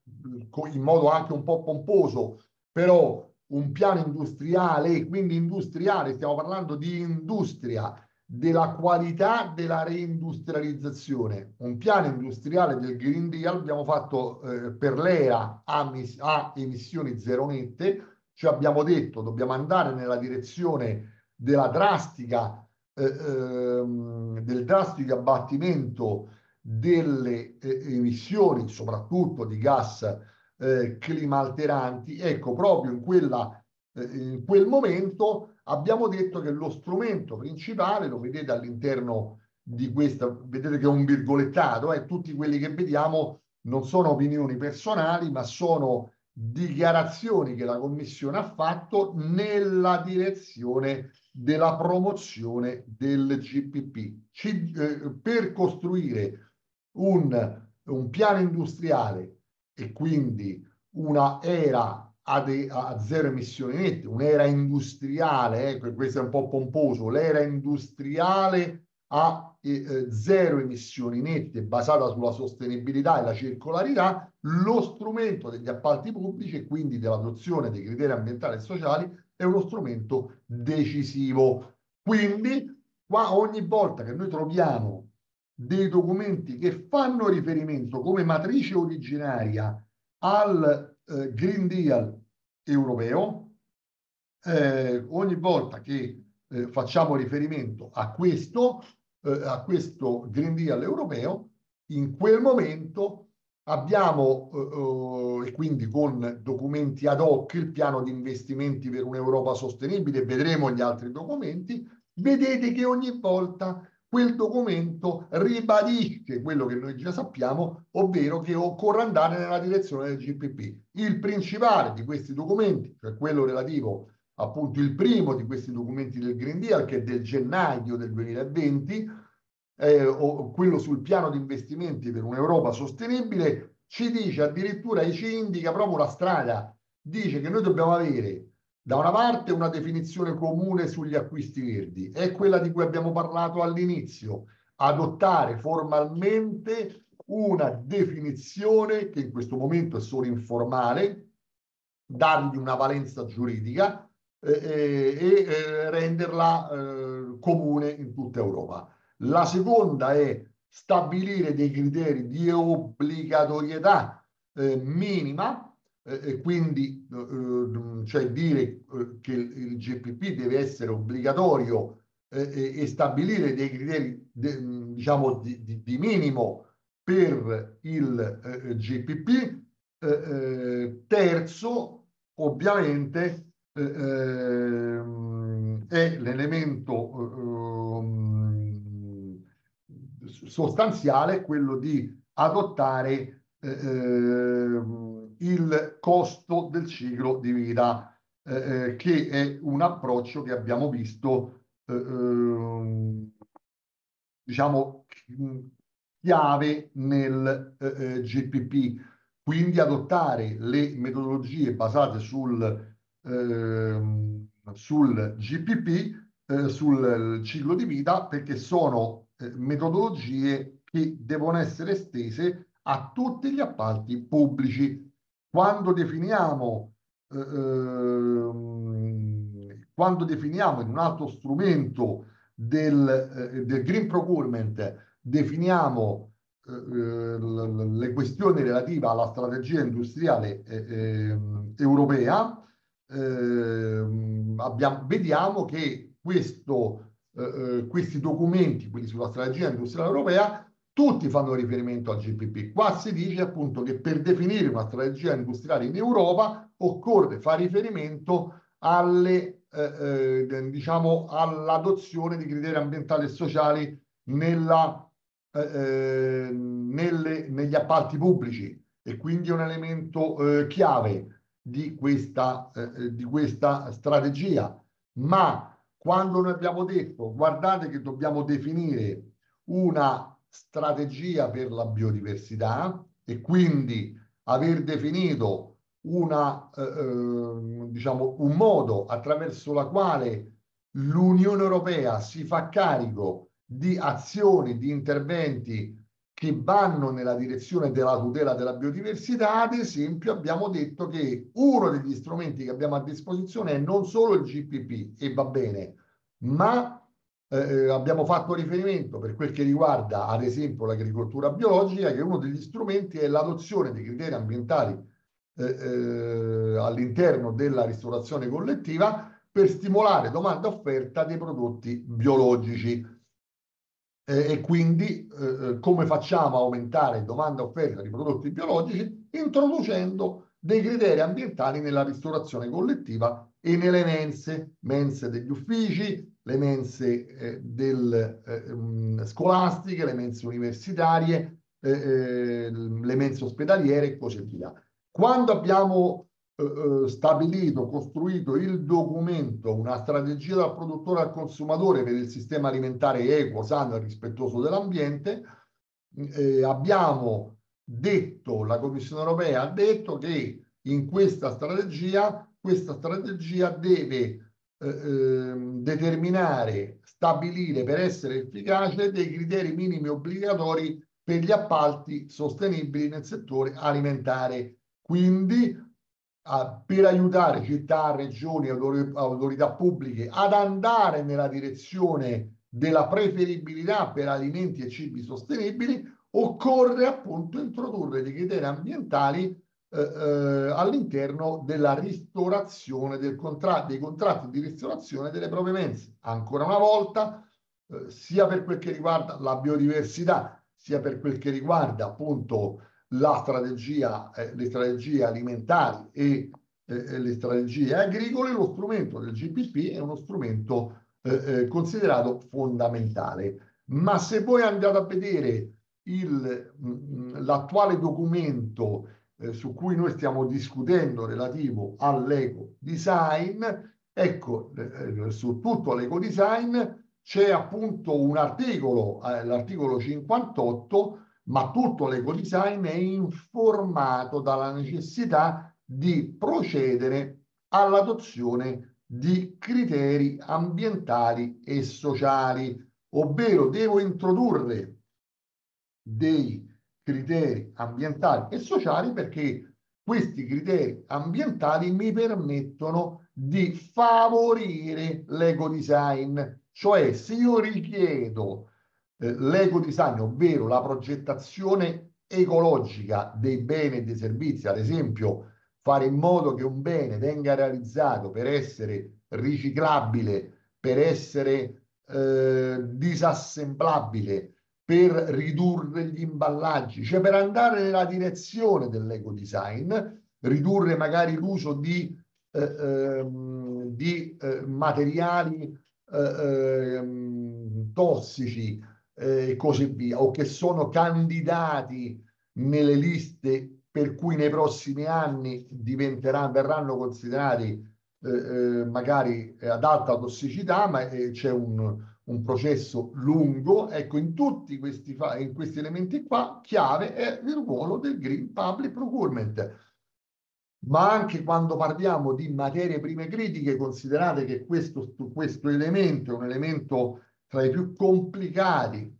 in modo anche un po' pomposo, però un piano industriale, quindi industriale, stiamo parlando di industria, della qualità della reindustrializzazione. Un piano industriale del Green Deal abbiamo fatto eh, per l'era a, a, emissioni zero nette, cioè abbiamo detto dobbiamo andare nella direzione della drastica, eh, ehm, del drastico abbattimento delle eh, emissioni, soprattutto di gas eh, climalteranti. Ecco, proprio in, quella, eh, in quel momento abbiamo detto che lo strumento principale, lo vedete all'interno di questa, vedete che è un virgolettato, eh, tutti quelli che vediamo non sono opinioni personali, ma sono dichiarazioni che la Commissione ha fatto nella direzione della promozione del GPP. Ci, eh, per costruire un, un piano industriale e quindi una era a, de, a zero emissioni nette, un'era industriale, ecco, questo è un po' pomposo, l'era industriale a eh, zero emissioni nette basata sulla sostenibilità e la circolarità, lo strumento degli appalti pubblici e quindi dell'adozione dei criteri ambientali e sociali è uno strumento decisivo. Quindi qua ogni volta che noi troviamo dei documenti che fanno riferimento come matrice originaria al eh, Green Deal europeo, eh, ogni volta che eh, facciamo riferimento a questo, eh, a questo Green Deal europeo, in quel momento abbiamo, eh, eh, e quindi con documenti ad hoc, il piano di investimenti per un'Europa sostenibile, vedremo gli altri documenti, vedete che ogni volta quel documento ribadisce quello che noi già sappiamo, ovvero che occorre andare nella direzione del GPP. Il principale di questi documenti, cioè quello relativo appunto il primo di questi documenti del Green Deal, che è del gennaio del 2020, eh, o quello sul piano di investimenti per un'Europa sostenibile, ci dice addirittura e ci indica proprio la strada, dice che noi dobbiamo avere da una parte una definizione comune sugli acquisti verdi, è quella di cui abbiamo parlato all'inizio, adottare formalmente una definizione che in questo momento è solo informale, dargli una valenza giuridica eh, eh e eh, renderla eh, comune in tutta Europa. La seconda è stabilire dei criteri di obbligatorietà eh, minima e quindi eh, cioè dire eh, che il GPP deve essere obbligatorio e stabilire dei criteri diciamo di, minimo per il GPP terzo ovviamente è l'elemento ehm, sostanziale quello di adottare eh, il costo del ciclo di vita, eh, eh, che è un approccio che abbiamo visto, eh, ehm, diciamo, chiave nel eh, eh GPP. Quindi adottare le metodologie basate sul, ehm, sul GPP, eh, sul ciclo di vita, perché sono metodologie che devono essere estese a tutti gli appalti pubblici quando definiamo, eh, ehm, quando definiamo in un altro strumento del, eh, del green procurement, definiamo eh, le questioni relative alla strategia industriale eh, ehm, europea, ehm, abbiamo, vediamo che questo, eh, eh, questi documenti, quelli sulla strategia industriale europea, tutti fanno riferimento al GPP. Qua si dice appunto che per definire una strategia industriale in Europa occorre fare riferimento alle, eh, eh, diciamo, all'adozione di criteri ambientali e sociali nella, eh, eh nelle, negli appalti pubblici e quindi è un elemento eh, chiave di questa, eh, di questa strategia. Ma quando noi abbiamo detto guardate che dobbiamo definire una strategia per la biodiversità e quindi aver definito una, eh, eh, diciamo, un modo attraverso la quale l'Unione Europea si fa carico di azioni, di interventi che vanno nella direzione della tutela della biodiversità, ad esempio abbiamo detto che uno degli strumenti che abbiamo a disposizione è non solo il GPP, e va bene, ma eh, abbiamo fatto riferimento per quel che riguarda ad esempio l'agricoltura biologica, che uno degli strumenti è l'adozione dei criteri ambientali eh, eh, all'interno della ristorazione collettiva per stimolare domanda e offerta dei prodotti biologici eh, e quindi eh, eh, come facciamo a aumentare domanda e offerta di prodotti biologici? Introducendo dei criteri ambientali nella ristorazione collettiva e nelle mense, mense degli uffici, le mense eh, del, eh, um, scolastiche, le mense universitarie, eh, eh, le mense ospedaliere e così via. Quando abbiamo eh, eh, stabilito, costruito il documento, una strategia dal produttore al consumatore per il sistema alimentare equo, sano e rispettoso dell'ambiente, eh, abbiamo detto, la Commissione europea ha detto che in questa strategia, questa strategia deve eh, ehm, determinare, stabilire per essere efficace dei criteri minimi obbligatori per gli appalti sostenibili nel settore alimentare. Quindi per aiutare città, regioni, autorità pubbliche ad andare nella direzione della preferibilità per alimenti e cibi sostenibili, occorre appunto introdurre dei criteri ambientali eh, eh, all'interno della ristorazione del contra dei contratti di ristorazione delle proprie mense. Ancora una volta, eh, sia per quel che riguarda la biodiversità, sia per quel che riguarda appunto la strategia, eh, le strategie alimentari e le strategie agricole, lo strumento del GPP è uno strumento eh, eh, considerato fondamentale. Ma se voi andate a vedere mm, l'attuale documento eh, su cui noi stiamo discutendo relativo all'eco design, ecco, eh, eh, su tutto l'eco design c'è appunto un articolo, l'articolo 58, ma tutto l'ecodesign è informato dalla necessità di procedere all'adozione di criteri ambientali e sociali, ovvero devo introdurre dei criteri ambientali e sociali perché questi criteri ambientali mi permettono di favorire l'ecodesign, cioè se io richiedo eh, l'ecodesign, ovvero la progettazione ecologica dei beni e dei servizi, ad esempio fare in modo che un bene venga realizzato per essere riciclabile, per essere eh, disassemblabile, per ridurre gli imballaggi, cioè per andare nella direzione dell'ecodesign, ridurre magari l'uso di, eh, ehm, di eh, materiali eh, ehm, tossici, eh, e così via, o che sono candidati nelle liste per cui nei prossimi anni verranno considerati eh, eh magari ad alta tossicità, ma eh, c'è un, un, processo lungo. Ecco, in tutti questi, in questi elementi qua, chiave è il ruolo del Green Public Procurement. Ma anche quando parliamo di materie prime critiche, considerate che questo, questo elemento è un elemento tra i più complicati,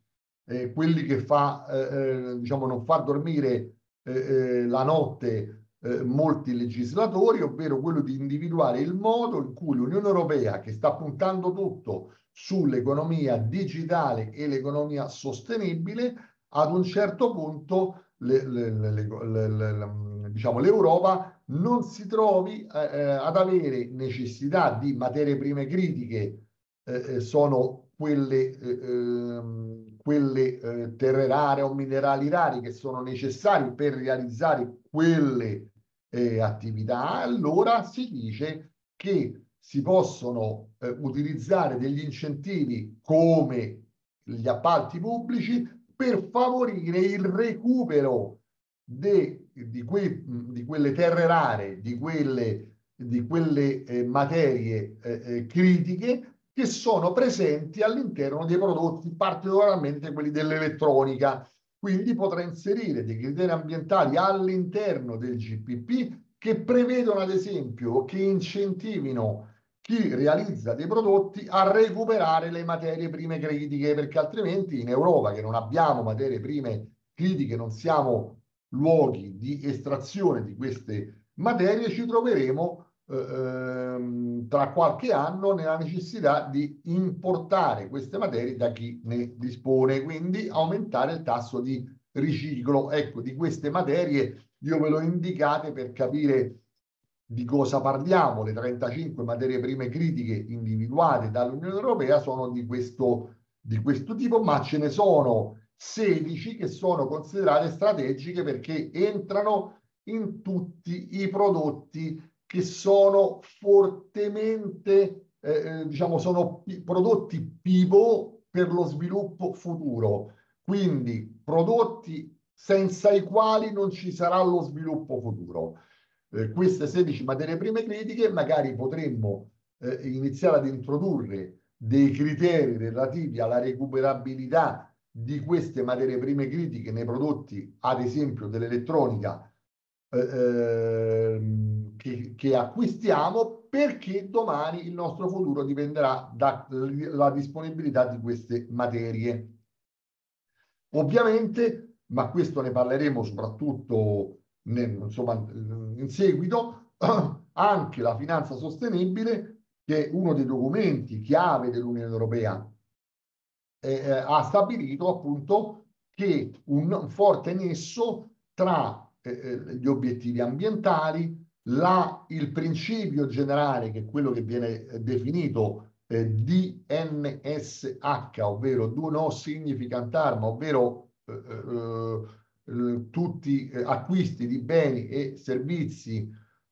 eh, quelli che fa, eh, eh diciamo, non fa dormire eh, eh, la notte molti legislatori, ovvero quello di individuare il modo in cui l'Unione Europea, che sta puntando tutto sull'economia digitale e l'economia sostenibile, ad un certo punto le, le, le, diciamo, l'Europa non si trovi eh, ad avere necessità di materie prime critiche, eh, sono quelle, eh, ehm, quelle eh, terre rare o minerali rari che sono necessari per realizzare quelle eh, attività, allora si dice che si possono eh, utilizzare degli incentivi come gli appalti pubblici per favorire il recupero de, di, que, di, quelle terre rare, di quelle, di quelle eh, materie eh, eh, critiche che sono presenti all'interno dei prodotti, particolarmente quelli dell'elettronica. Quindi potrà inserire dei criteri ambientali all'interno del GPP che prevedono ad esempio che incentivino chi realizza dei prodotti a recuperare le materie prime critiche, perché altrimenti in Europa che non abbiamo materie prime critiche, non siamo luoghi di estrazione di queste materie, ci troveremo eh, ehm, tra qualche anno nella necessità di importare queste materie da chi ne dispone, quindi aumentare il tasso di riciclo. Ecco, di queste materie io ve l'ho indicate per capire di cosa parliamo. Le 35 materie prime critiche individuate dall'Unione Europea sono di questo, di questo tipo, ma ce ne sono 16 che sono considerate strategiche perché entrano in tutti i prodotti che sono fortemente, eh, eh diciamo, sono prodotti pivo per lo sviluppo futuro. Quindi prodotti senza i quali non ci sarà lo sviluppo futuro eh, queste 16 materie prime critiche, magari potremmo eh, iniziare ad introdurre dei criteri relativi alla recuperabilità di queste materie prime critiche nei prodotti, ad esempio dell'elettronica, eh, ehm, che, che, acquistiamo perché domani il nostro futuro dipenderà dalla disponibilità di queste materie. Ovviamente, ma questo ne parleremo soprattutto insomma, in seguito anche la finanza sostenibile, che è uno dei documenti chiave dell'Unione Europea, eh, eh, ha stabilito appunto che un forte nesso tra eh, eh, gli obiettivi ambientali, la, il principio generale, che è quello che viene eh, definito eh, DNSH, ovvero Do No Significant Harm, ovvero eh, tutti eh, acquisti di beni e servizi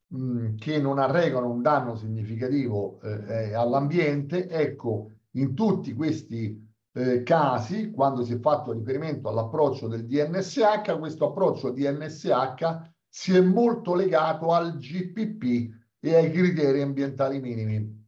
mh, che non arrecano un danno significativo eh, eh all'ambiente, ecco, in tutti questi eh, casi, quando si è fatto riferimento all'approccio del DNSH, questo approccio DNSH si è molto legato al GPP e ai criteri ambientali minimi.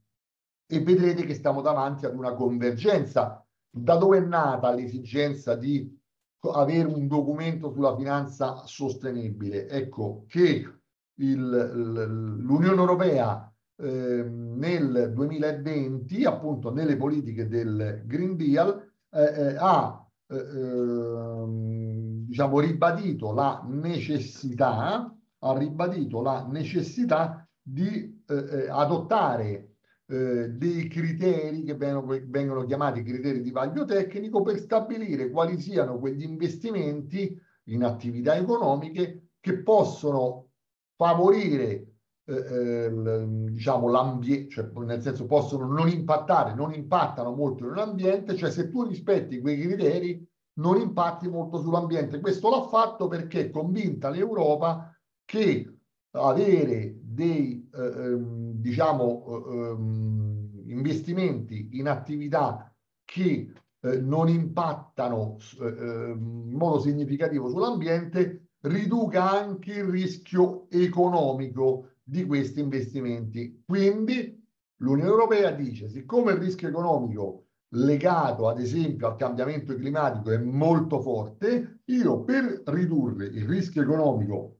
E vedrete che stiamo davanti ad una convergenza. Da dove è nata l'esigenza di avere un documento sulla finanza sostenibile. Ecco che l'Unione Europea eh, nel 2020, appunto nelle politiche del Green Deal, eh, eh, ha eh, ehm, diciamo, ribadito la necessità, ha ribadito la necessità di eh, eh, adottare eh, dei criteri che vengono, vengono, chiamati criteri di vaglio tecnico per stabilire quali siano quegli investimenti in attività economiche che possono favorire eh, eh diciamo l'ambiente, cioè nel senso possono non impattare, non impattano molto nell'ambiente, cioè se tu rispetti quei criteri non impatti molto sull'ambiente. Questo l'ha fatto perché è convinta l'Europa che avere dei eh, ehm, diciamo eh, ehm, investimenti in attività che eh, non impattano eh, ehm, in modo significativo sull'ambiente riduca anche il rischio economico di questi investimenti. Quindi l'Unione Europea dice, siccome il rischio economico legato ad esempio al cambiamento climatico è molto forte, io per ridurre il rischio economico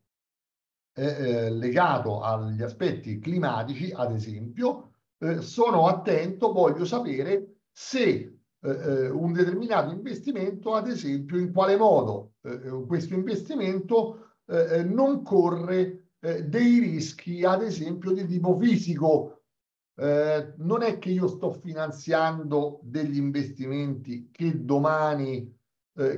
eh, legato agli aspetti climatici, ad esempio, eh, sono attento, voglio sapere se eh, eh un determinato investimento, ad esempio, in quale modo eh, eh, questo investimento non corre dei rischi, ad esempio, di tipo fisico. non è che io sto finanziando degli investimenti che domani,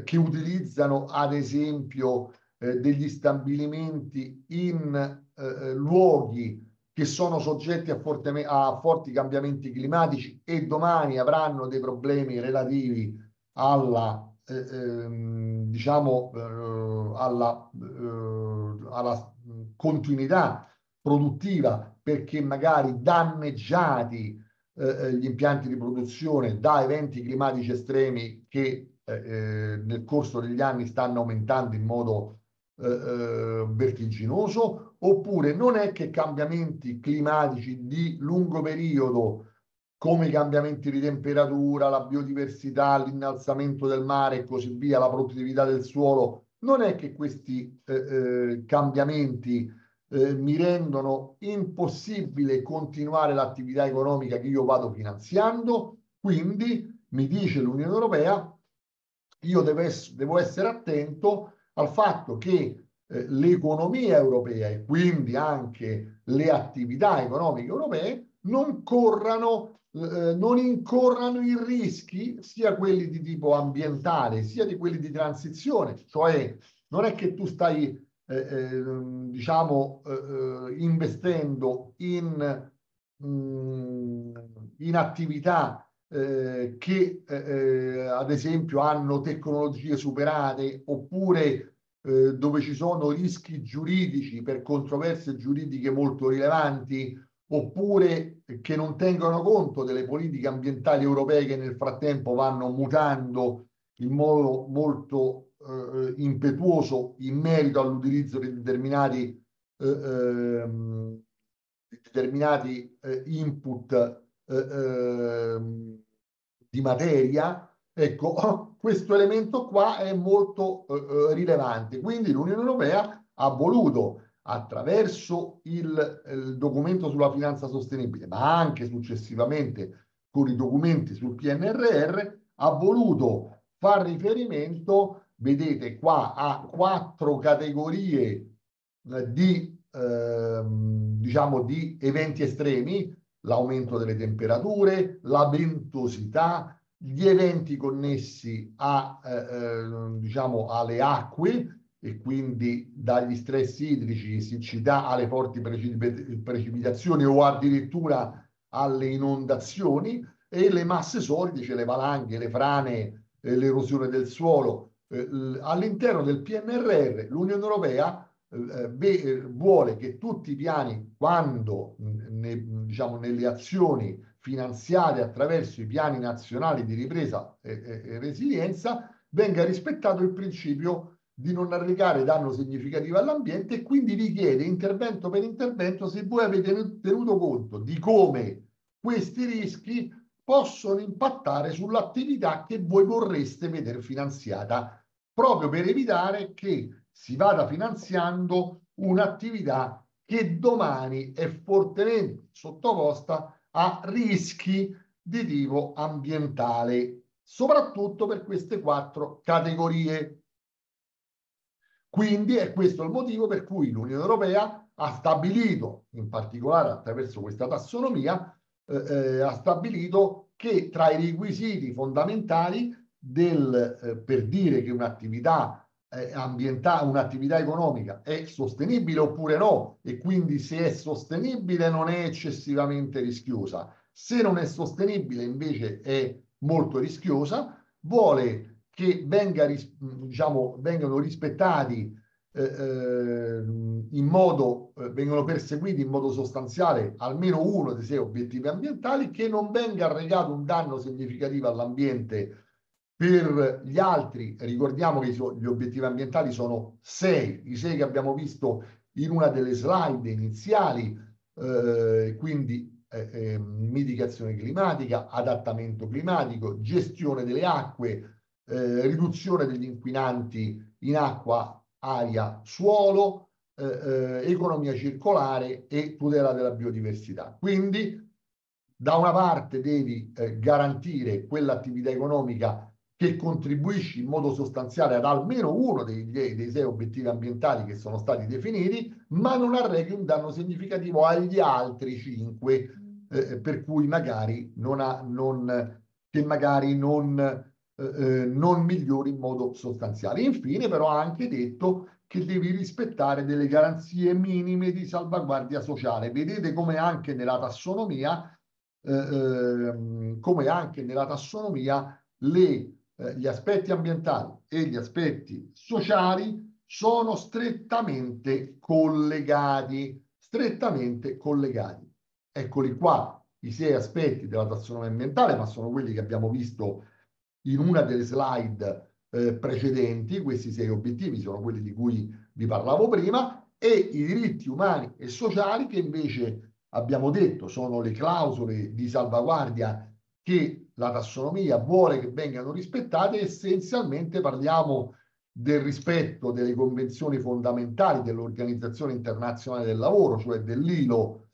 che utilizzano, ad esempio, eh, degli stabilimenti in eh, eh, luoghi che sono soggetti a, forte, a, forti cambiamenti climatici e domani avranno dei problemi relativi alla, eh, ehm, diciamo, eh, alla, eh, alla continuità produttiva perché magari danneggiati gli impianti di produzione da eventi climatici estremi che nel corso degli anni stanno aumentando in modo eh, eh, vertiginoso oppure non è che cambiamenti climatici di lungo periodo come i cambiamenti di temperatura, la biodiversità, l'innalzamento del mare e così via, la produttività del suolo, non è che questi eh, eh, cambiamenti eh, mi rendono impossibile continuare l'attività economica che io vado finanziando, quindi mi dice l'Unione Europea io devo, ess devo essere attento al fatto che eh, l'economia europea e quindi anche le attività economiche europee non corrano, eh, non incorrano in rischi sia quelli di tipo ambientale sia di quelli di transizione, cioè non è che tu stai eh, eh diciamo eh, eh, investendo in, mm, in attività che ad esempio hanno tecnologie superate oppure eh, dove ci sono rischi giuridici per controversie giuridiche molto rilevanti oppure che non tengono conto delle politiche ambientali europee che nel frattempo vanno mutando in modo molto eh, impetuoso in merito all'utilizzo di determinati, eh, ehm, determinati eh, input eh, ehm, di materia, ecco, questo elemento qua è molto eh, rilevante. Quindi l'Unione Europea ha voluto attraverso il, il, documento sulla finanza sostenibile, ma anche successivamente con i documenti sul PNRR, ha voluto far riferimento, vedete qua, a quattro categorie eh, di, eh, diciamo, di eventi estremi, l'aumento delle temperature, la ventosità, gli eventi connessi a, eh, eh diciamo, alle acque, e quindi dagli stress idrici, siccità alle forti precipitazioni o addirittura alle inondazioni e le masse solide, cioè le valanghe, le frane, eh, l'erosione del suolo. Eh, all'interno del PNRR l'Unione Europea eh, eh, vuole che tutti i piani, quando ne, diciamo, nelle azioni finanziarie attraverso i piani nazionali di ripresa e, e, e resilienza, venga rispettato il principio di non arrecare danno significativo all'ambiente e quindi vi chiede intervento per intervento se voi avete tenuto conto di come questi rischi possono impattare sull'attività che voi vorreste vedere finanziata, proprio per evitare che si vada finanziando un'attività che domani è fortemente sottoposta a rischi di tipo ambientale, soprattutto per queste quattro categorie. Quindi è questo il motivo per cui l'Unione Europea ha stabilito, in particolare attraverso questa tassonomia, eh, eh, ha stabilito che tra i requisiti fondamentali del, eh, per dire che un'attività ambientale, un'attività economica è sostenibile oppure no, e quindi se è sostenibile non è eccessivamente rischiosa. Se non è sostenibile invece è molto rischiosa, vuole che venga, diciamo, vengano rispettati eh, eh, in modo, eh, vengono perseguiti in modo sostanziale almeno uno dei sei obiettivi ambientali, che non venga arrecato un danno significativo all'ambiente per gli altri. Ricordiamo che gli obiettivi ambientali sono sei, i sei che abbiamo visto in una delle slide iniziali, eh, quindi eh, eh, mitigazione climatica, adattamento climatico, gestione delle acque, eh, riduzione degli inquinanti in acqua, aria, suolo, eh, eh, economia circolare e tutela della biodiversità. Quindi da una parte devi garantire quell'attività economica che contribuisce in modo sostanziale ad almeno uno dei, dei, sei obiettivi ambientali che sono stati definiti, ma non arrechi un danno significativo agli altri cinque, eh, per cui magari non ha, non, che magari non eh, non migliori in modo sostanziale. Infine però ha anche detto che devi rispettare delle garanzie minime di salvaguardia sociale. Vedete come anche nella tassonomia, eh, ehm, come anche nella tassonomia le, eh, gli aspetti ambientali e gli aspetti sociali sono strettamente collegati, strettamente collegati. Eccoli qua i sei aspetti della tassonomia ambientale, ma sono quelli che abbiamo visto in una delle slide eh, precedenti, questi sei obiettivi sono quelli di cui vi parlavo prima, e i diritti umani e sociali che invece abbiamo detto sono le clausole di salvaguardia che la tassonomia vuole che vengano rispettate, essenzialmente parliamo del rispetto delle convenzioni fondamentali dell'Organizzazione Internazionale del Lavoro, cioè dell'ILO,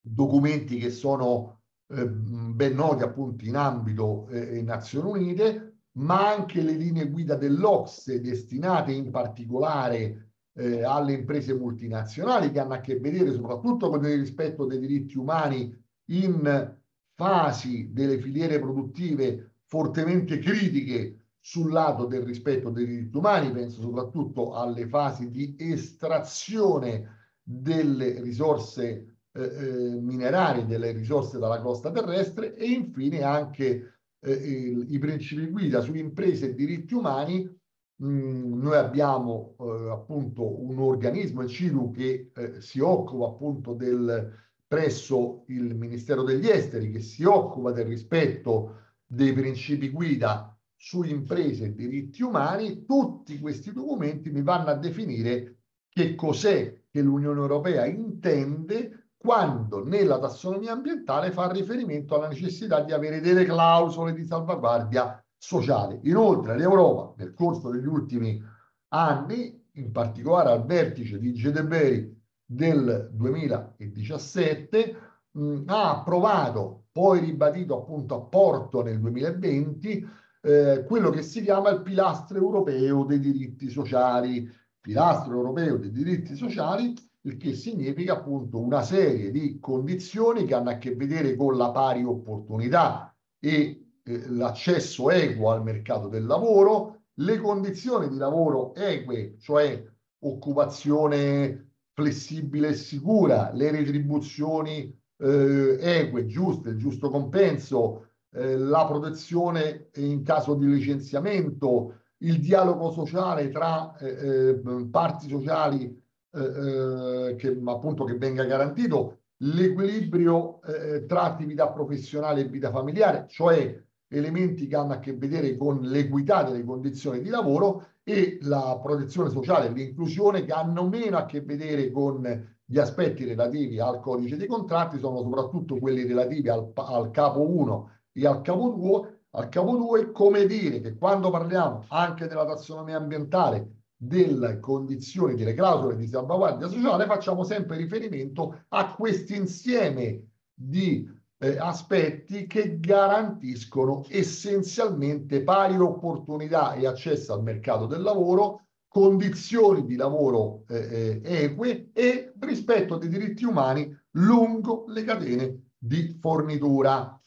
documenti che sono eh, ben noti appunto in ambito eh, Nazioni Unite, ma anche le linee guida dell'Ocse destinate in particolare eh, alle imprese multinazionali che hanno a che vedere soprattutto con il rispetto dei diritti umani in fasi delle filiere produttive fortemente critiche sul lato del rispetto dei diritti umani, penso soprattutto alle fasi di estrazione delle risorse eh, eh minerarie, delle risorse dalla costa terrestre e infine anche eh, il, i principi guida su imprese e diritti umani. Mm, noi abbiamo eh, appunto un organismo, il CIRU, che eh, si occupa appunto del presso il Ministero degli Esteri, che si occupa del rispetto dei principi guida su imprese e diritti umani, tutti questi documenti mi vanno a definire che cos'è che l'Unione Europea intende quando nella tassonomia ambientale fa riferimento alla necessità di avere delle clausole di salvaguardia sociale. Inoltre l'Europa nel corso degli ultimi anni, in particolare al vertice di Gedeberi del 2017, mh, ha approvato, poi ribadito appunto a Porto nel 2020, eh, quello che si chiama il pilastro europeo dei diritti sociali. Pilastro europeo dei diritti sociali, il che significa appunto una serie di condizioni che hanno a che vedere con la pari opportunità e eh, l'accesso equo al mercato del lavoro, le condizioni di lavoro eque, cioè occupazione flessibile e sicura, le retribuzioni eh, eque, giuste, il giusto compenso, eh, la protezione in caso di licenziamento, il dialogo sociale tra eh, eh parti sociali eh, eh, che appunto che venga garantito, l'equilibrio tra attività professionale e vita familiare, cioè elementi che hanno a che vedere con l'equità delle condizioni di lavoro e la protezione sociale e l'inclusione che hanno meno a che vedere con gli aspetti relativi al codice dei contratti, sono soprattutto quelli relativi al, al capo 1 e al capo 2, al capo 2 come dire che quando parliamo anche della tassonomia ambientale, delle condizioni, delle clausole di salvaguardia sociale, facciamo sempre riferimento a questo insieme di eh, aspetti che garantiscono essenzialmente pari opportunità e accesso al mercato del lavoro, condizioni di lavoro eh, eh, eque e rispetto dei diritti umani lungo le catene di fornitura.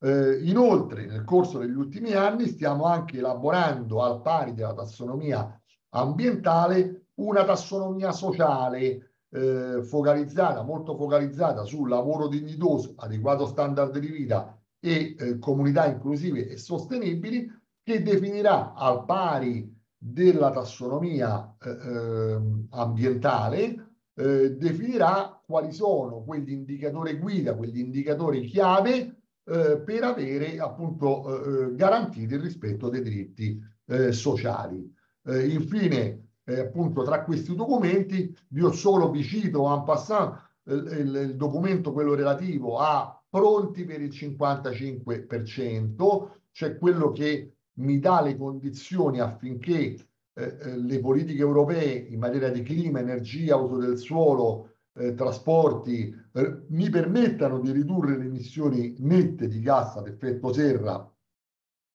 Eh, inoltre, nel corso degli ultimi anni stiamo anche elaborando al pari della tassonomia ambientale una tassonomia sociale eh, focalizzata, molto focalizzata sul lavoro dignitoso, adeguato standard di vita e eh, comunità inclusive e sostenibili che definirà al pari della tassonomia eh, ehm, ambientale eh, definirà quali sono quegli indicatori guida, quegli indicatori chiave eh, per avere appunto eh, garantito il rispetto dei diritti sociali. Infine, eh, appunto, tra questi documenti, vi ho solo vi cito en passant il, il documento, quello relativo a pronti per il 55%, cioè quello che mi dà le condizioni affinché eh, le politiche europee in materia di clima, energia, uso del suolo, eh, trasporti eh, mi permettano di ridurre le emissioni nette di gas ad effetto serra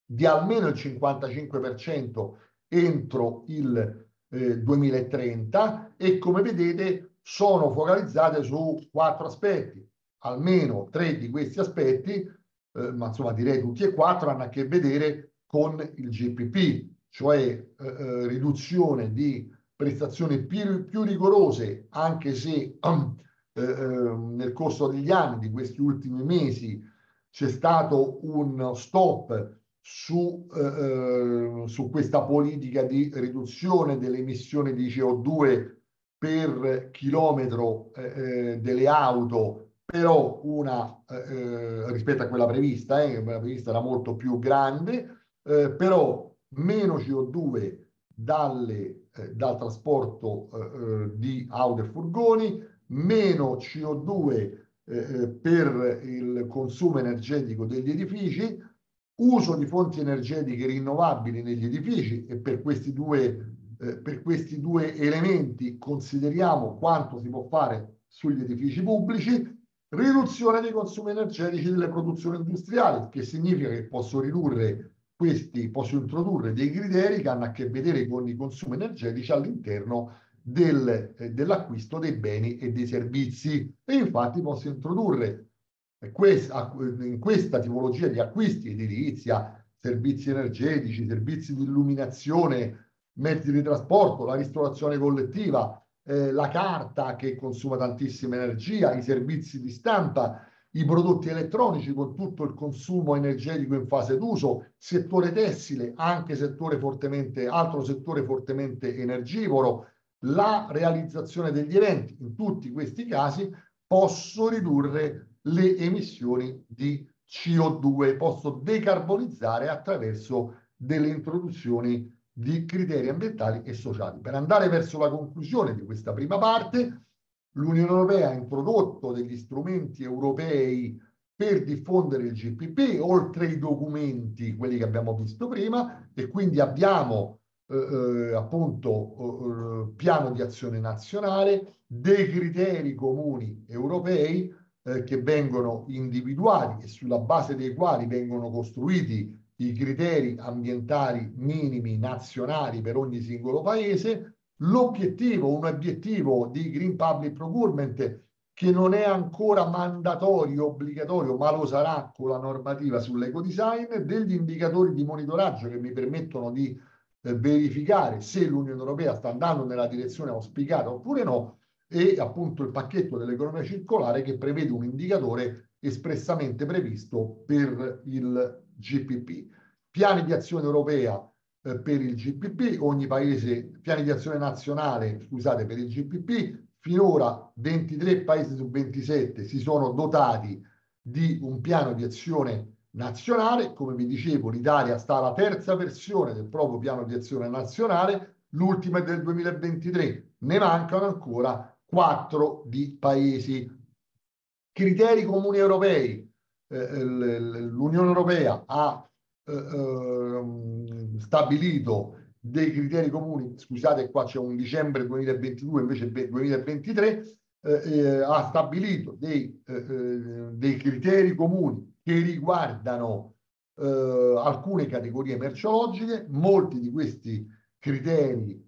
di almeno il 55% entro il eh, 2030 e come vedete sono focalizzate su quattro aspetti. Almeno tre di questi aspetti, eh, ma insomma direi tutti e quattro, hanno a che vedere con il GPP, cioè eh, eh, riduzione di prestazioni più, più rigorose, anche se eh, ehm, nel corso degli anni, di questi ultimi mesi, c'è stato un stop su, eh, eh su questa politica di riduzione delle emissioni di CO2 per chilometro eh, eh, delle auto, però una eh, rispetto a quella prevista, eh, quella prevista era molto più grande, però meno CO2 dalle eh, dal trasporto eh, eh, di auto e furgoni, meno CO2 eh, eh, per il consumo energetico degli edifici, uso di fonti energetiche rinnovabili negli edifici e per questi due, eh, per questi due elementi consideriamo quanto si può fare sugli edifici pubblici, riduzione dei consumi energetici delle produzioni industriali, che significa che posso ridurre questi, posso introdurre dei criteri che hanno a che vedere con i consumi energetici all'interno del, eh, dell'acquisto dei beni e dei servizi. E infatti posso introdurre in questa tipologia di acquisti, edilizia, servizi energetici, servizi di illuminazione, mezzi di trasporto, la ristorazione collettiva, eh, la carta che consuma tantissima energia, i servizi di stampa, i prodotti elettronici con tutto il consumo energetico in fase d'uso, settore tessile, anche settore fortemente, altro settore fortemente energivoro, la realizzazione degli eventi. In tutti questi casi posso ridurre le emissioni di CO2, posso decarbonizzare attraverso delle introduzioni di criteri ambientali e sociali. Per andare verso la conclusione di questa prima parte, l'Unione Europea ha introdotto degli strumenti europei per diffondere il GPP, oltre i documenti, quelli che abbiamo visto prima, e quindi abbiamo eh, eh appunto eh, piano di azione nazionale, dei criteri comuni europei eh, che vengono individuati e sulla base dei quali vengono costruiti i criteri ambientali minimi nazionali per ogni singolo paese, l'obiettivo, un obiettivo di Green Public Procurement che non è ancora mandatorio, obbligatorio, ma lo sarà con la normativa sull'ecodesign, degli indicatori di monitoraggio che mi permettono di eh, verificare se l'Unione Europea sta andando nella direzione auspicata oppure no, e appunto il pacchetto dell'economia circolare che prevede un indicatore espressamente previsto per il GPP. Piani di azione europea eh, per il GPP, ogni paese, piani di azione nazionale, scusate, per il GPP, finora 23 paesi su 27 si sono dotati di un piano di azione nazionale, come vi dicevo l'Italia sta alla terza versione del proprio piano di azione nazionale, l'ultima è del 2023, ne mancano ancora quattro di paesi. Criteri comuni europei. Eh, L'Unione Europea ha eh, ehm, stabilito dei criteri comuni, scusate qua c'è un dicembre 2022 invece 2023, eh, eh, ha stabilito dei, eh, eh, dei, criteri comuni che riguardano alcune categorie merceologiche, molti di questi criteri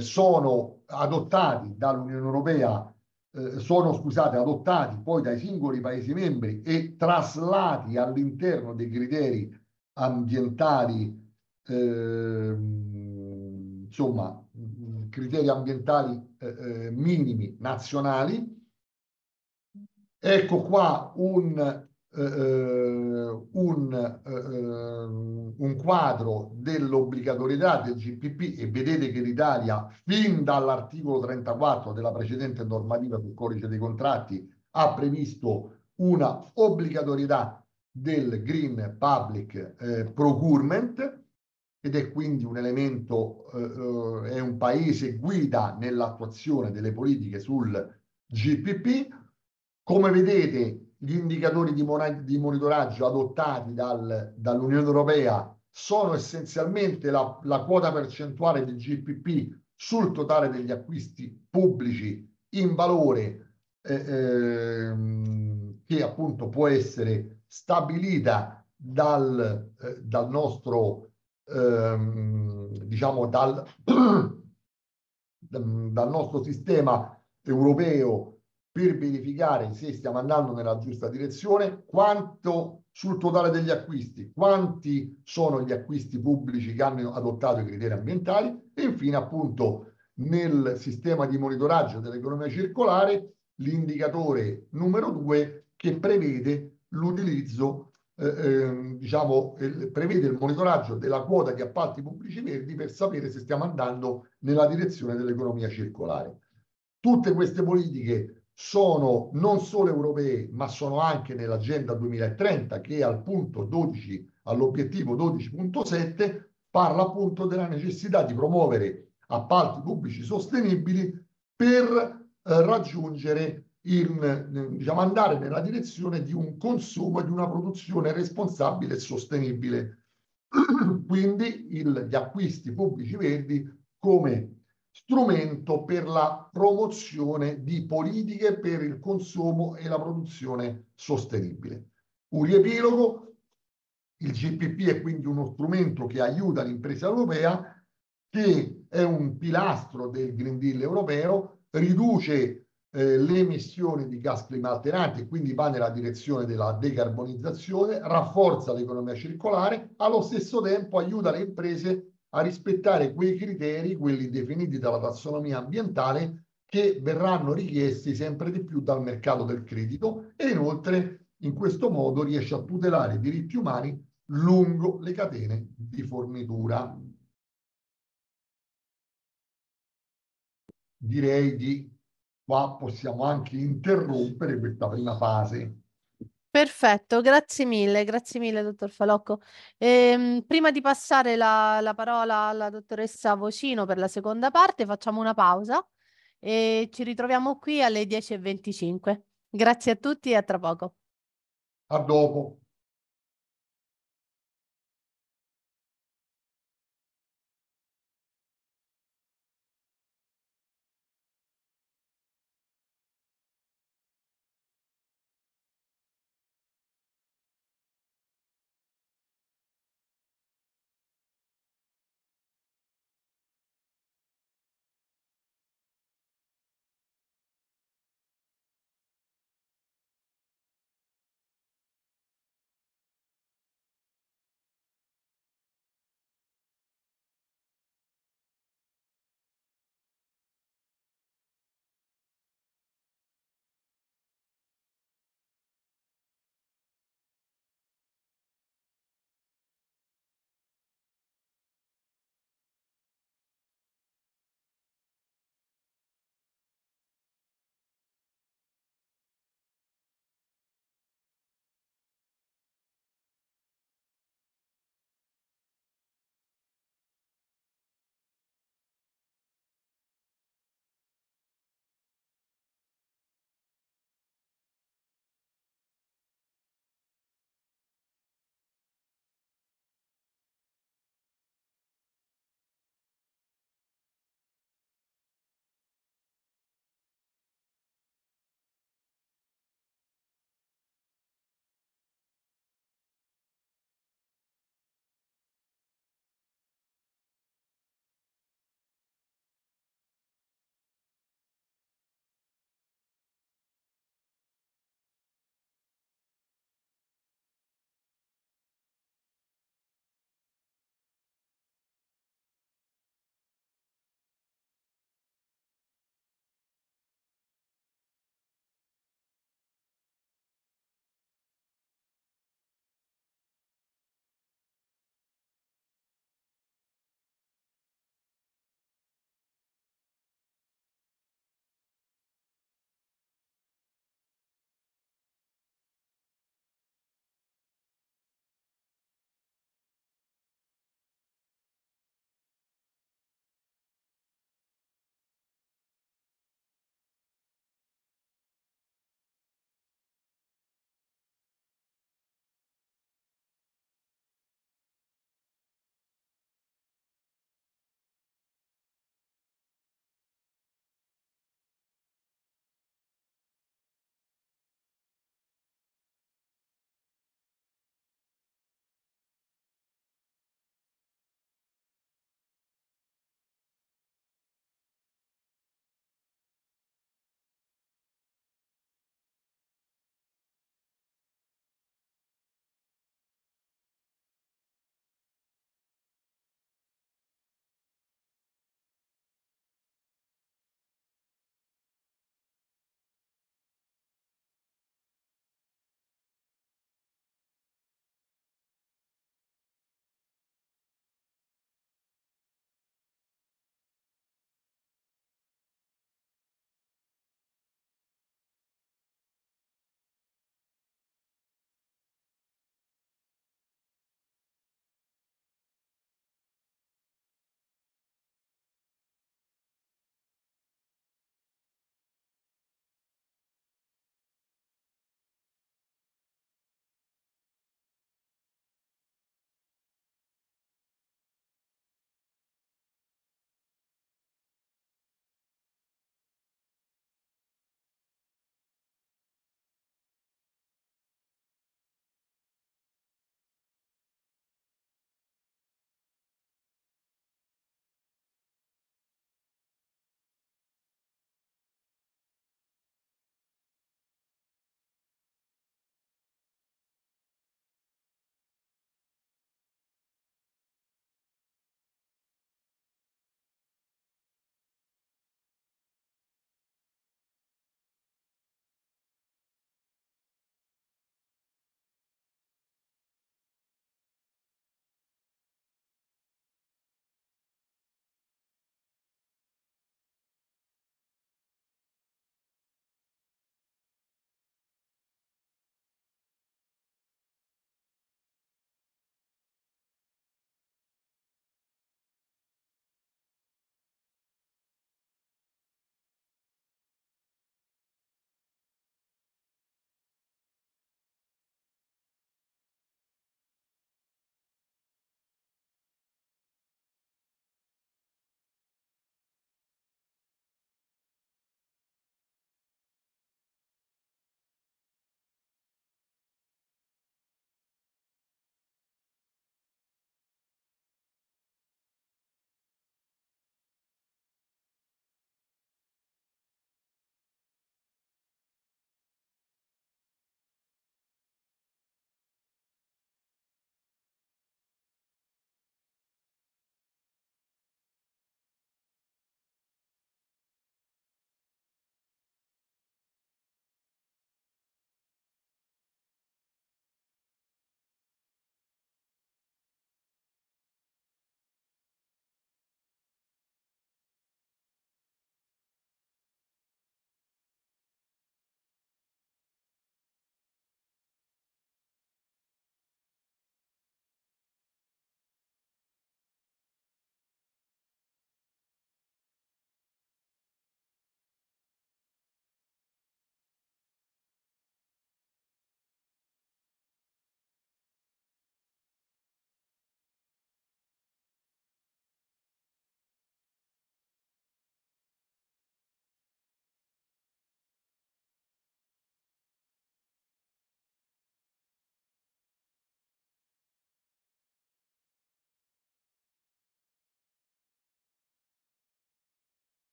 sono adottati dall'Unione Europea eh, sono scusate, adottati poi dai singoli Paesi membri e traslati all'interno dei criteri ambientali, eh, insomma, criteri ambientali eh, eh, minimi nazionali. Ecco qua un eh, eh, un, eh, un, quadro dell'obbligatorietà del GPP e vedete che l'Italia fin dall'articolo 34 della precedente normativa sul codice dei contratti ha previsto una obbligatorietà del Green Public eh, Procurement ed è quindi un elemento, eh, è un paese guida nell'attuazione delle politiche sul GPP. Come vedete gli indicatori di, di monitoraggio adottati dal, dall'Unione Europea sono essenzialmente la, la, quota percentuale del GPP sul totale degli acquisti pubblici in valore eh, eh, che appunto può essere stabilita dal, eh, dal nostro ehm, diciamo dal, dal nostro sistema europeo per verificare se stiamo andando nella giusta direzione, quanto sul totale degli acquisti, quanti sono gli acquisti pubblici che hanno adottato i criteri ambientali e infine appunto nel sistema di monitoraggio dell'economia circolare l'indicatore numero due che prevede l'utilizzo, eh, eh, diciamo, eh, prevede il monitoraggio della quota di appalti pubblici verdi per sapere se stiamo andando nella direzione dell'economia circolare. Tutte queste politiche sono non solo europee, ma sono anche nell'agenda 2030 che al punto 12, all'obiettivo 12.7, parla appunto della necessità di promuovere appalti pubblici sostenibili per eh, raggiungere il, diciamo, andare nella direzione di un consumo e di una produzione responsabile e sostenibile. Quindi il, gli acquisti pubblici verdi come strumento per la promozione di politiche per il consumo e la produzione sostenibile. Un riepilogo, Il GPP è quindi uno strumento che aiuta l'impresa europea, che è un pilastro del Green Deal europeo, riduce eh, le emissioni di gas climalteranti e quindi va nella direzione della decarbonizzazione, rafforza l'economia circolare, allo stesso tempo aiuta le imprese a rispettare quei criteri, quelli definiti dalla tassonomia ambientale, che verranno richiesti sempre di più dal mercato del credito e inoltre in questo modo riesce a tutelare i diritti umani lungo le catene di fornitura. Direi di qua possiamo anche interrompere questa prima fase. Perfetto, grazie mille, grazie mille, dottor Falocco. Ehm, prima di passare la, la parola alla dottoressa Vocino per la seconda parte, facciamo una pausa e ci ritroviamo qui alle 10.25. Grazie a tutti e a tra poco. A dopo.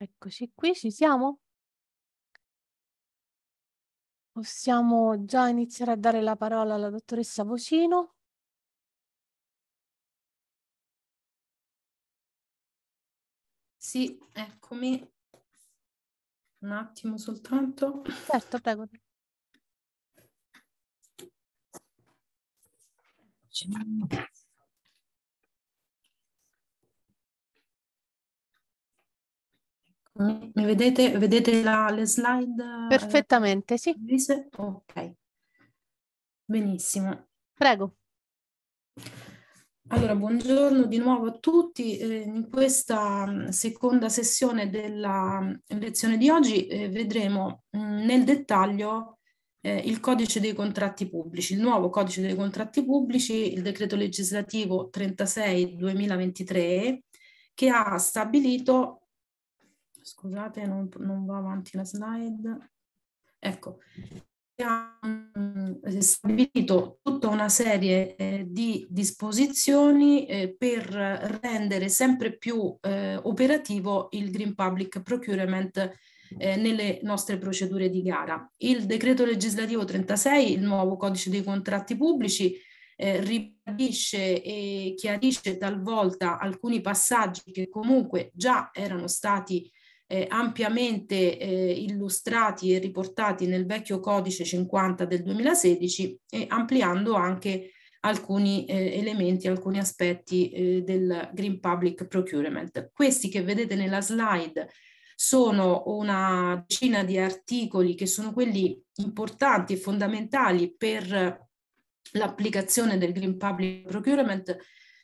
Eccoci qui, ci siamo? Possiamo già iniziare a dare la parola alla dottoressa Vocino. Sì, eccomi. Un attimo soltanto. Certo, prego. Mi vedete, vedete la, le slide? Perfettamente, sì. Ok, benissimo. Prego. Allora, buongiorno di nuovo a tutti. Eh, in questa mm, seconda sessione della mm, lezione di oggi eh, vedremo mh, mm, nel dettaglio eh, il codice dei contratti pubblici, il nuovo codice dei contratti pubblici, il decreto legislativo 36-2023 che ha stabilito scusate, non, non va avanti la slide. Ecco, ha mm, stabilito tutta una serie eh, di disposizioni eh, per rendere sempre più eh, operativo il Green Public Procurement eh, nelle nostre procedure di gara. Il decreto legislativo 36, il nuovo codice dei contratti pubblici, eh, ribadisce e chiarisce talvolta alcuni passaggi che comunque già erano stati eh, ampiamente eh, illustrati e riportati nel vecchio codice 50 del 2016 e ampliando anche alcuni eh, elementi, alcuni aspetti eh, del Green Public Procurement. Questi che vedete nella slide sono una decina di articoli che sono quelli importanti e fondamentali per l'applicazione del Green Public Procurement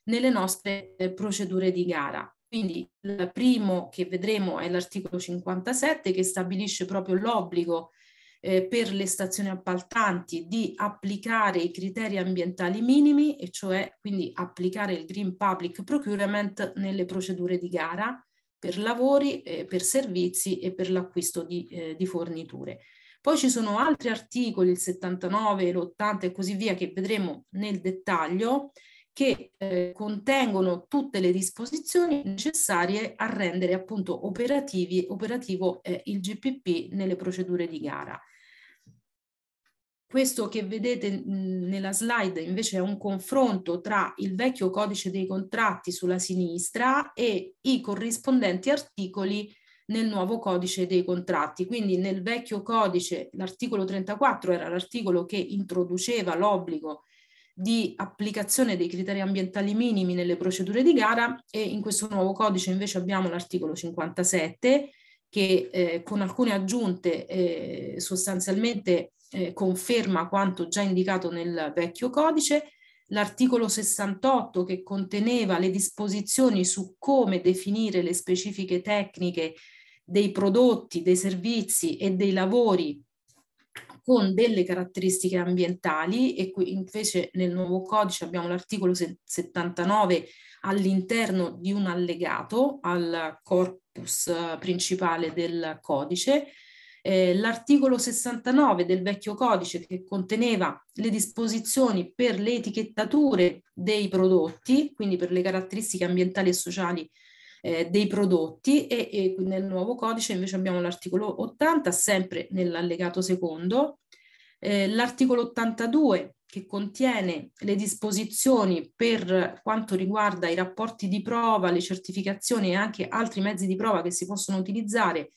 nelle nostre eh, procedure di gara. Quindi il primo che vedremo è l'articolo 57 che stabilisce proprio l'obbligo eh, per le stazioni appaltanti di applicare i criteri ambientali minimi e cioè quindi applicare il Green Public Procurement nelle procedure di gara per lavori, eh, per servizi e per l'acquisto di, eh, di forniture. Poi ci sono altri articoli, il 79, l'80 e così via, che vedremo nel dettaglio, che eh, contengono tutte le disposizioni necessarie a rendere appunto operativo eh, il GPP nelle procedure di gara. Questo che vedete nella slide invece è un confronto tra il vecchio codice dei contratti sulla sinistra e i corrispondenti articoli nel nuovo codice dei contratti. Quindi nel vecchio codice l'articolo 34 era l'articolo che introduceva l'obbligo di applicazione dei criteri ambientali minimi nelle procedure di gara e in questo nuovo codice invece abbiamo l'articolo 57 che eh, con alcune aggiunte eh, sostanzialmente eh, conferma quanto già indicato nel vecchio codice, l'articolo 68 che conteneva le disposizioni su come definire le specifiche tecniche dei prodotti, dei servizi e dei lavori con delle caratteristiche ambientali e qui invece nel nuovo codice abbiamo l'articolo 79 all'interno di un allegato al corpus eh, principale del codice. Eh, l'articolo 69 del vecchio codice che conteneva le disposizioni per le etichettature dei prodotti, quindi per le caratteristiche ambientali e sociali eh, dei prodotti e, e, nel nuovo codice invece abbiamo l'articolo 80, sempre nell'allegato secondo, eh, l'articolo 82 che contiene le disposizioni per quanto riguarda i rapporti di prova, le certificazioni e anche altri mezzi di prova che si possono utilizzare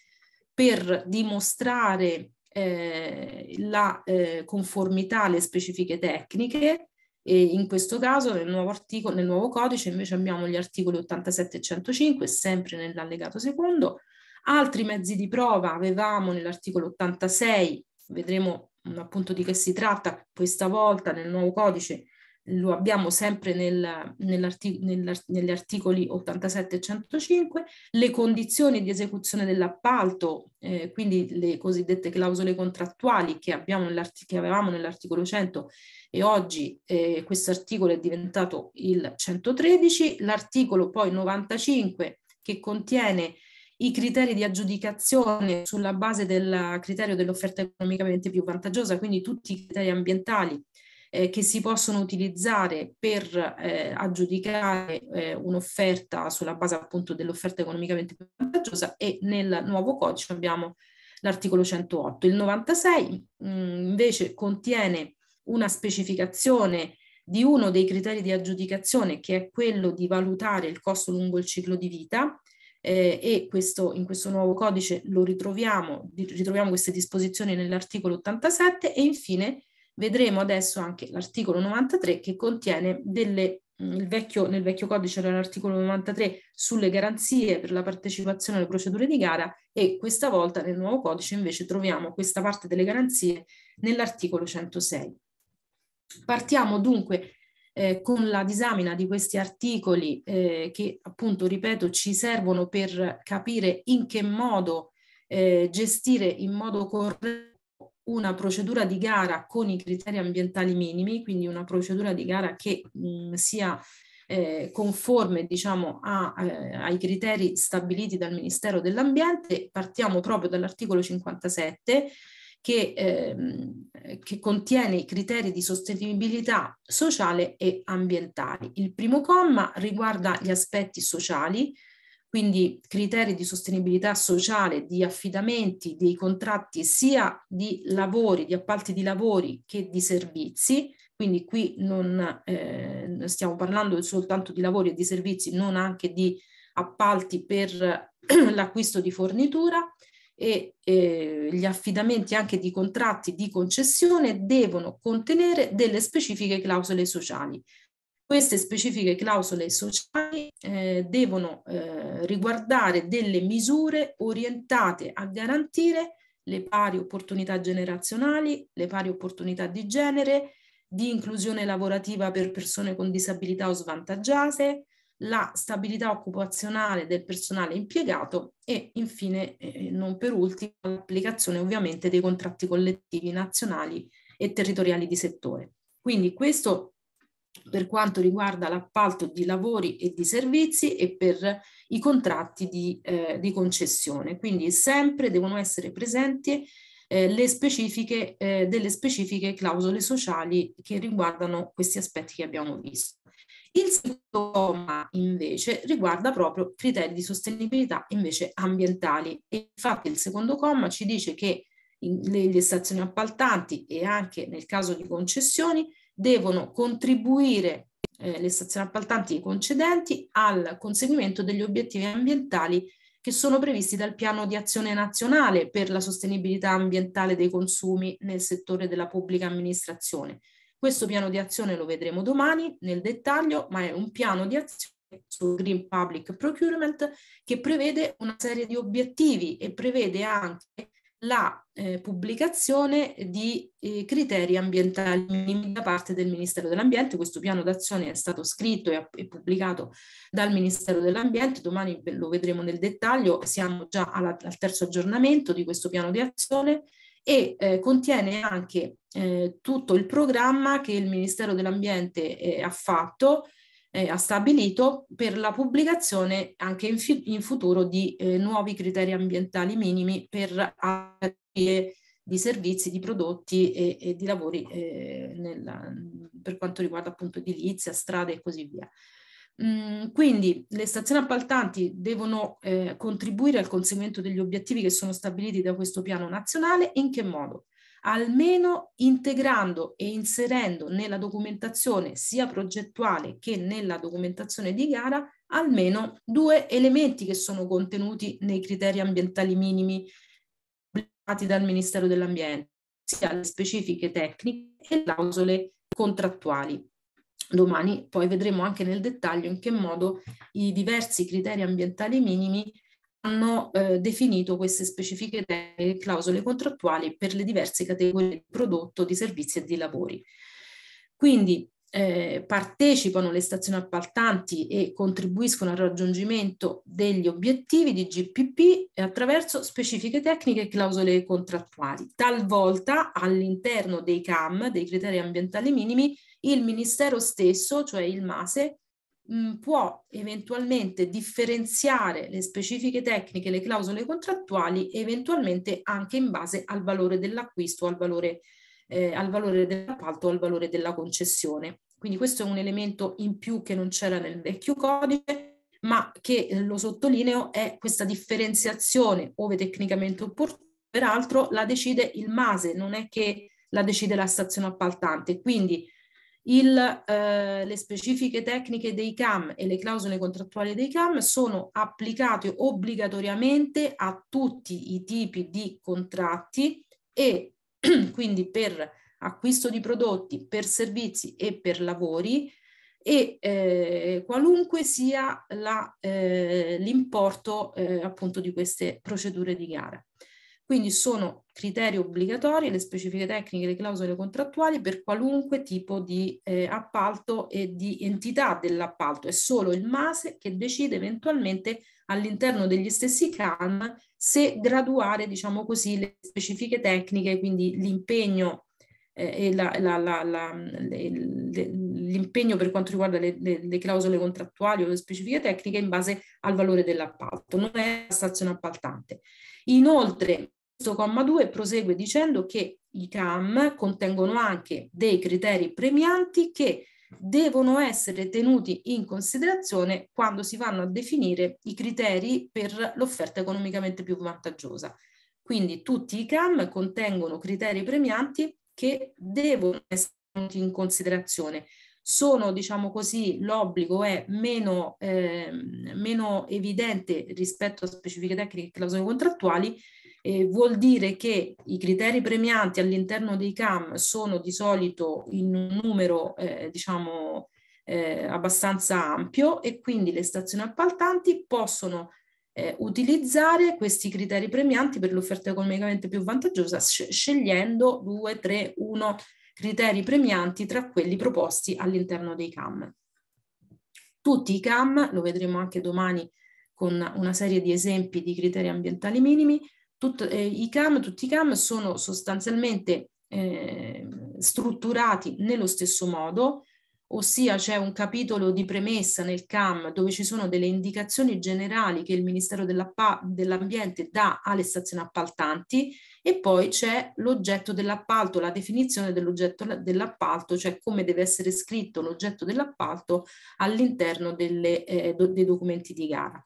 per dimostrare eh, la eh, conformità alle specifiche tecniche e in questo caso nel nuovo, articolo, nel nuovo codice invece abbiamo gli articoli 87 e 105, sempre nell'allegato secondo. Altri mezzi di prova avevamo nell'articolo 86, vedremo appunto di che si tratta questa volta nel nuovo codice, lo abbiamo sempre nel, nell'artic negli articoli 87 e 105, le condizioni di esecuzione dell'appalto, eh, quindi le cosiddette clausole contrattuali che, che avevamo nell'articolo 100 e oggi eh, questo articolo è diventato il 113, l'articolo poi 95 che contiene i criteri di aggiudicazione sulla base del criterio dell'offerta economicamente più vantaggiosa, quindi tutti i criteri ambientali eh, che si possono utilizzare per eh, aggiudicare eh, un'offerta sulla base appunto dell'offerta economicamente più vantaggiosa e nel nuovo codice abbiamo l'articolo 108. Il 96 mh, mm, invece contiene una specificazione di uno dei criteri di aggiudicazione che è quello di valutare il costo lungo il ciclo di vita eh, e questo, in questo nuovo codice lo ritroviamo, ritroviamo queste disposizioni nell'articolo 87 e infine vedremo adesso anche l'articolo 93 che contiene delle Vecchio, nel vecchio codice era l'articolo 93 sulle garanzie per la partecipazione alle procedure di gara e questa volta nel nuovo codice invece troviamo questa parte delle garanzie nell'articolo 106. Partiamo dunque eh, con la disamina di questi articoli eh, che appunto, ripeto, ci servono per capire in che modo eh, gestire in modo corretto una procedura di gara con i criteri ambientali minimi, quindi una procedura di gara che mh, sia eh, conforme diciamo, a, eh, ai criteri stabiliti dal Ministero dell'Ambiente. Partiamo proprio dall'articolo 57 che, ehm, che contiene i criteri di sostenibilità sociale e ambientali. Il primo comma riguarda gli aspetti sociali, quindi criteri di sostenibilità sociale, di affidamenti, dei contratti sia di lavori, di appalti di lavori che di servizi, quindi qui non eh, stiamo parlando soltanto di lavori e di servizi, non anche di appalti per l'acquisto di fornitura e eh, gli affidamenti anche di contratti di concessione devono contenere delle specifiche clausole sociali. Queste specifiche clausole sociali eh, devono eh, riguardare delle misure orientate a garantire le pari opportunità generazionali, le pari opportunità di genere, di inclusione lavorativa per persone con disabilità o svantaggiate, la stabilità occupazionale del personale impiegato e infine, eh, non per ultimo, l'applicazione ovviamente dei contratti collettivi nazionali e territoriali di settore. Quindi questo per quanto riguarda l'appalto di lavori e di servizi e per i contratti di, eh, di concessione. Quindi sempre devono essere presenti eh, le specifiche, eh, delle specifiche clausole sociali che riguardano questi aspetti che abbiamo visto. Il secondo comma invece riguarda proprio criteri di sostenibilità invece ambientali e infatti il secondo comma ci dice che le, le stazioni appaltanti e anche nel caso di concessioni devono contribuire eh, le stazioni appaltanti e concedenti al conseguimento degli obiettivi ambientali che sono previsti dal piano di azione nazionale per la sostenibilità ambientale dei consumi nel settore della pubblica amministrazione. Questo piano di azione lo vedremo domani nel dettaglio, ma è un piano di azione sul Green Public Procurement che prevede una serie di obiettivi e prevede anche la eh, pubblicazione di eh, criteri ambientali minimi da parte del Ministero dell'Ambiente. Questo piano d'azione è stato scritto e, e, pubblicato dal Ministero dell'Ambiente, domani lo vedremo nel dettaglio, siamo già alla, al terzo aggiornamento di questo piano di azione e eh, contiene anche eh, tutto il programma che il Ministero dell'Ambiente eh, ha fatto, eh, ha stabilito per la pubblicazione anche in, in futuro di eh, nuovi criteri ambientali minimi per di servizi, di prodotti e, e di lavori eh, nella, per quanto riguarda appunto edilizia, strade e così via. Mm, quindi le stazioni appaltanti devono eh, contribuire al conseguimento degli obiettivi che sono stabiliti da questo piano nazionale. In che modo? Almeno integrando e inserendo nella documentazione sia progettuale che nella documentazione di gara almeno due elementi che sono contenuti nei criteri ambientali minimi pubblicati dal Ministero dell'Ambiente, sia le specifiche tecniche e clausole contrattuali. Domani poi vedremo anche nel dettaglio in che modo i diversi criteri ambientali minimi hanno eh, definito queste specifiche clausole contrattuali per le diverse categorie di prodotto, di servizi e di lavori. Quindi eh, partecipano le stazioni appaltanti e contribuiscono al raggiungimento degli obiettivi di GPP attraverso specifiche tecniche e clausole contrattuali. Talvolta all'interno dei CAM, dei criteri ambientali minimi, il Ministero stesso, cioè il MASE, mh, può eventualmente differenziare le specifiche tecniche, le clausole contrattuali, eventualmente anche in base al valore dell'acquisto, al valore eh, al valore dell'appalto al valore della concessione. Quindi questo è un elemento in più che non c'era nel vecchio codice, ma che eh, lo sottolineo è questa differenziazione, ove tecnicamente opportuna, peraltro la decide il MASE, non è che la decide la stazione appaltante. Quindi il, eh, le specifiche tecniche dei CAM e le clausole contrattuali dei CAM sono applicate obbligatoriamente a tutti i tipi di contratti e quindi per acquisto di prodotti, per servizi e per lavori e eh, qualunque sia eh, l'importo eh, appunto di queste procedure di gara. Quindi sono criteri obbligatori, le specifiche tecniche, le clausole contrattuali per qualunque tipo di eh, appalto e di entità dell'appalto. È solo il MASE che decide eventualmente all'interno degli stessi CAN se graduare, diciamo così, le specifiche tecniche, quindi l'impegno eh, e la, la, la, l'impegno per quanto riguarda le, le, le, clausole contrattuali o le specifiche tecniche in base al valore dell'appalto, non è la stazione appaltante. Inoltre, questo comma 2 prosegue dicendo che i CAM contengono anche dei criteri premianti che devono essere tenuti in considerazione quando si vanno a definire i criteri per l'offerta economicamente più vantaggiosa. Quindi tutti i CAM contengono criteri premianti che devono essere tenuti in considerazione. Sono, diciamo così, l'obbligo è meno, eh, meno evidente rispetto a specifiche tecniche e clausole contrattuali, eh, vuol dire che i criteri premianti all'interno dei CAM sono di solito in un numero, eh, diciamo, eh, abbastanza ampio e quindi le stazioni appaltanti possono eh, utilizzare questi criteri premianti per l'offerta economicamente più vantaggiosa scegliendo 2, 3, 1 criteri premianti tra quelli proposti all'interno dei CAM. Tutti i CAM, lo vedremo anche domani con una serie di esempi di criteri ambientali minimi, Tut, eh, i CAM, tutti i CAM sono sostanzialmente eh, strutturati nello stesso modo, ossia c'è un capitolo di premessa nel CAM dove ci sono delle indicazioni generali che il Ministero dell'Ambiente dà alle stazioni appaltanti e poi c'è l'oggetto dell'appalto, la definizione dell'oggetto dell'appalto, cioè come deve essere scritto l'oggetto dell'appalto all'interno eh, do, dei documenti di gara.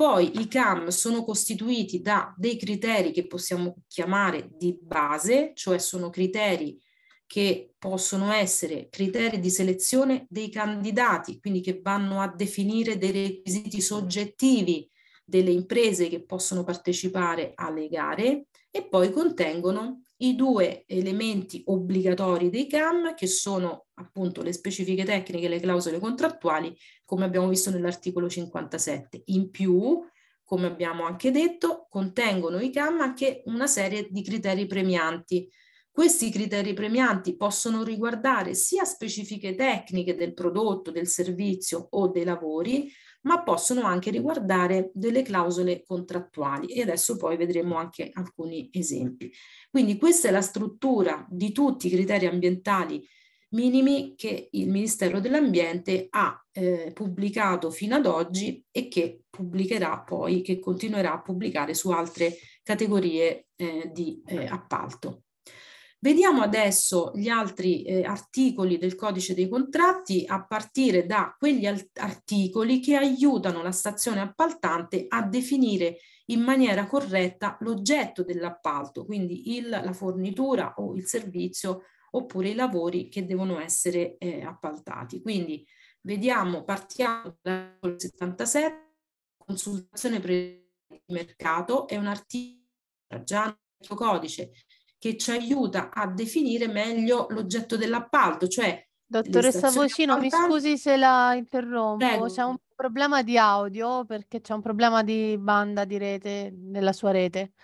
Poi i CAM sono costituiti da dei criteri che possiamo chiamare di base, cioè sono criteri che possono essere criteri di selezione dei candidati, quindi che vanno a definire dei requisiti soggettivi delle imprese che possono partecipare alle gare e poi contengono i due elementi obbligatori dei CAM che sono appunto le specifiche tecniche e le clausole contrattuali come abbiamo visto nell'articolo 57. In più, come abbiamo anche detto, contengono i CAM anche una serie di criteri premianti questi criteri premianti possono riguardare sia specifiche tecniche del prodotto, del servizio o dei lavori, ma possono anche riguardare delle clausole contrattuali e adesso poi vedremo anche alcuni esempi. Quindi questa è la struttura di tutti i criteri ambientali minimi che il Ministero dell'Ambiente ha eh, pubblicato fino ad oggi e che pubblicherà poi, che continuerà a pubblicare su altre categorie eh, di eh, appalto. Vediamo adesso gli altri eh, articoli del codice dei contratti a partire da quegli articoli che aiutano la stazione appaltante a definire in maniera corretta l'oggetto dell'appalto, quindi il, la fornitura o il servizio oppure i lavori che devono essere eh, appaltati. Quindi vediamo, partiamo dall'articolo 77, consultazione pre mercato, è un articolo già nel codice che ci aiuta a definire meglio l'oggetto dell'appalto, cioè Dottoressa Vocino, mi scusi se la interrompo, c'è un problema di audio perché c'è un problema di banda di rete nella sua rete.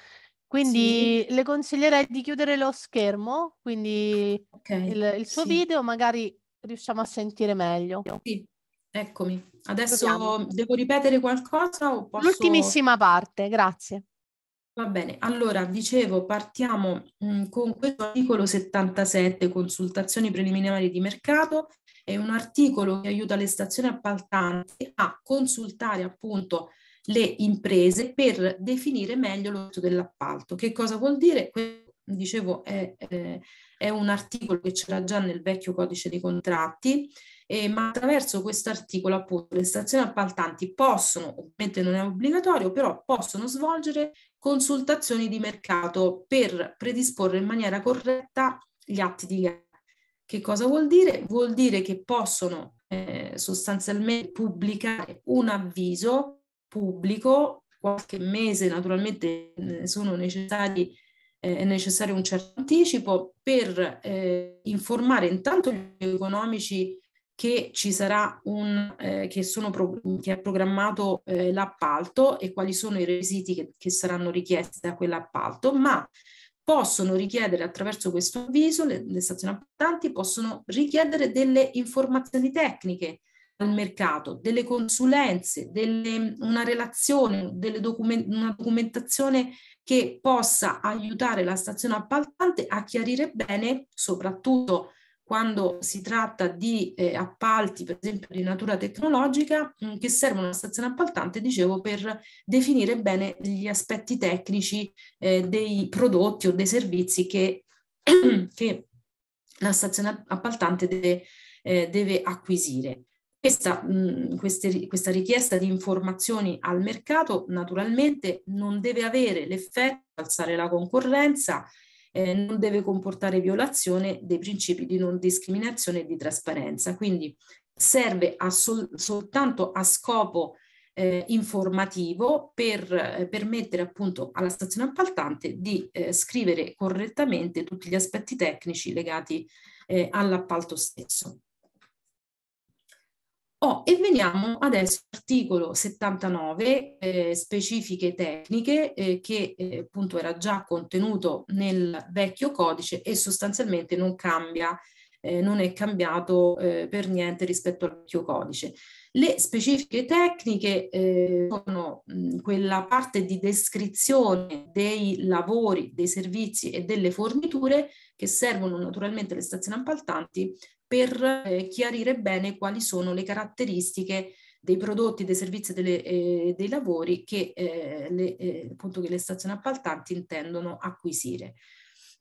Quindi sì. le consiglierei di chiudere lo schermo, quindi okay. il, il, suo sì. video, magari riusciamo a sentire meglio. Sì, eccomi. Adesso Proviamo. devo ripetere qualcosa o posso... L'ultimissima parte, grazie. Va bene, allora dicevo, partiamo mh, mm, con questo articolo 77, consultazioni preliminari di mercato, è un articolo che aiuta le stazioni appaltanti a consultare appunto le imprese per definire meglio l'oggetto dell'appalto. Che cosa vuol dire? dicevo, è, è, è un articolo che c'era già nel vecchio codice dei contratti, eh, ma attraverso questo articolo appunto le stazioni appaltanti possono, ovviamente non è obbligatorio, però possono svolgere consultazioni di mercato per predisporre in maniera corretta gli atti di gara. Che cosa vuol dire? Vuol dire che possono eh, sostanzialmente pubblicare un avviso pubblico, qualche mese naturalmente eh, sono necessari eh, è necessario un certo anticipo per eh, informare intanto gli economici che ci sarà un, eh, che, pro, che è programmato eh, l'appalto e quali sono i requisiti che, che saranno richiesti da quell'appalto, ma possono richiedere attraverso questo avviso, le, le stazioni appaltanti possono richiedere delle informazioni tecniche al mercato, delle consulenze, delle, una relazione, delle document, una documentazione che possa aiutare la stazione appaltante a chiarire bene, soprattutto quando si tratta di eh, appalti, per esempio di natura tecnologica, mh, mm, che servono alla stazione appaltante, dicevo, per definire bene gli aspetti tecnici eh, dei prodotti o dei servizi che, che la stazione appaltante deve, eh, deve acquisire. Questa, mh, mm, queste, questa, richiesta di informazioni al mercato naturalmente non deve avere l'effetto di alzare la concorrenza eh, non deve comportare violazione dei principi di non discriminazione e di trasparenza. Quindi serve a sol soltanto a scopo eh, informativo per eh, permettere appunto alla stazione appaltante di eh, scrivere correttamente tutti gli aspetti tecnici legati eh, all'appalto stesso. Oh, e veniamo adesso all'articolo 79, eh, specifiche tecniche, eh, che eh, appunto era già contenuto nel vecchio codice e sostanzialmente non cambia, eh, non è cambiato eh, per niente rispetto al vecchio codice. Le specifiche tecniche eh, sono mh, quella parte di descrizione dei lavori, dei servizi e delle forniture che servono naturalmente alle stazioni appaltanti per eh, chiarire bene quali sono le caratteristiche dei prodotti, dei servizi delle, eh, dei lavori che, eh, le, eh, appunto, che le stazioni appaltanti intendono acquisire.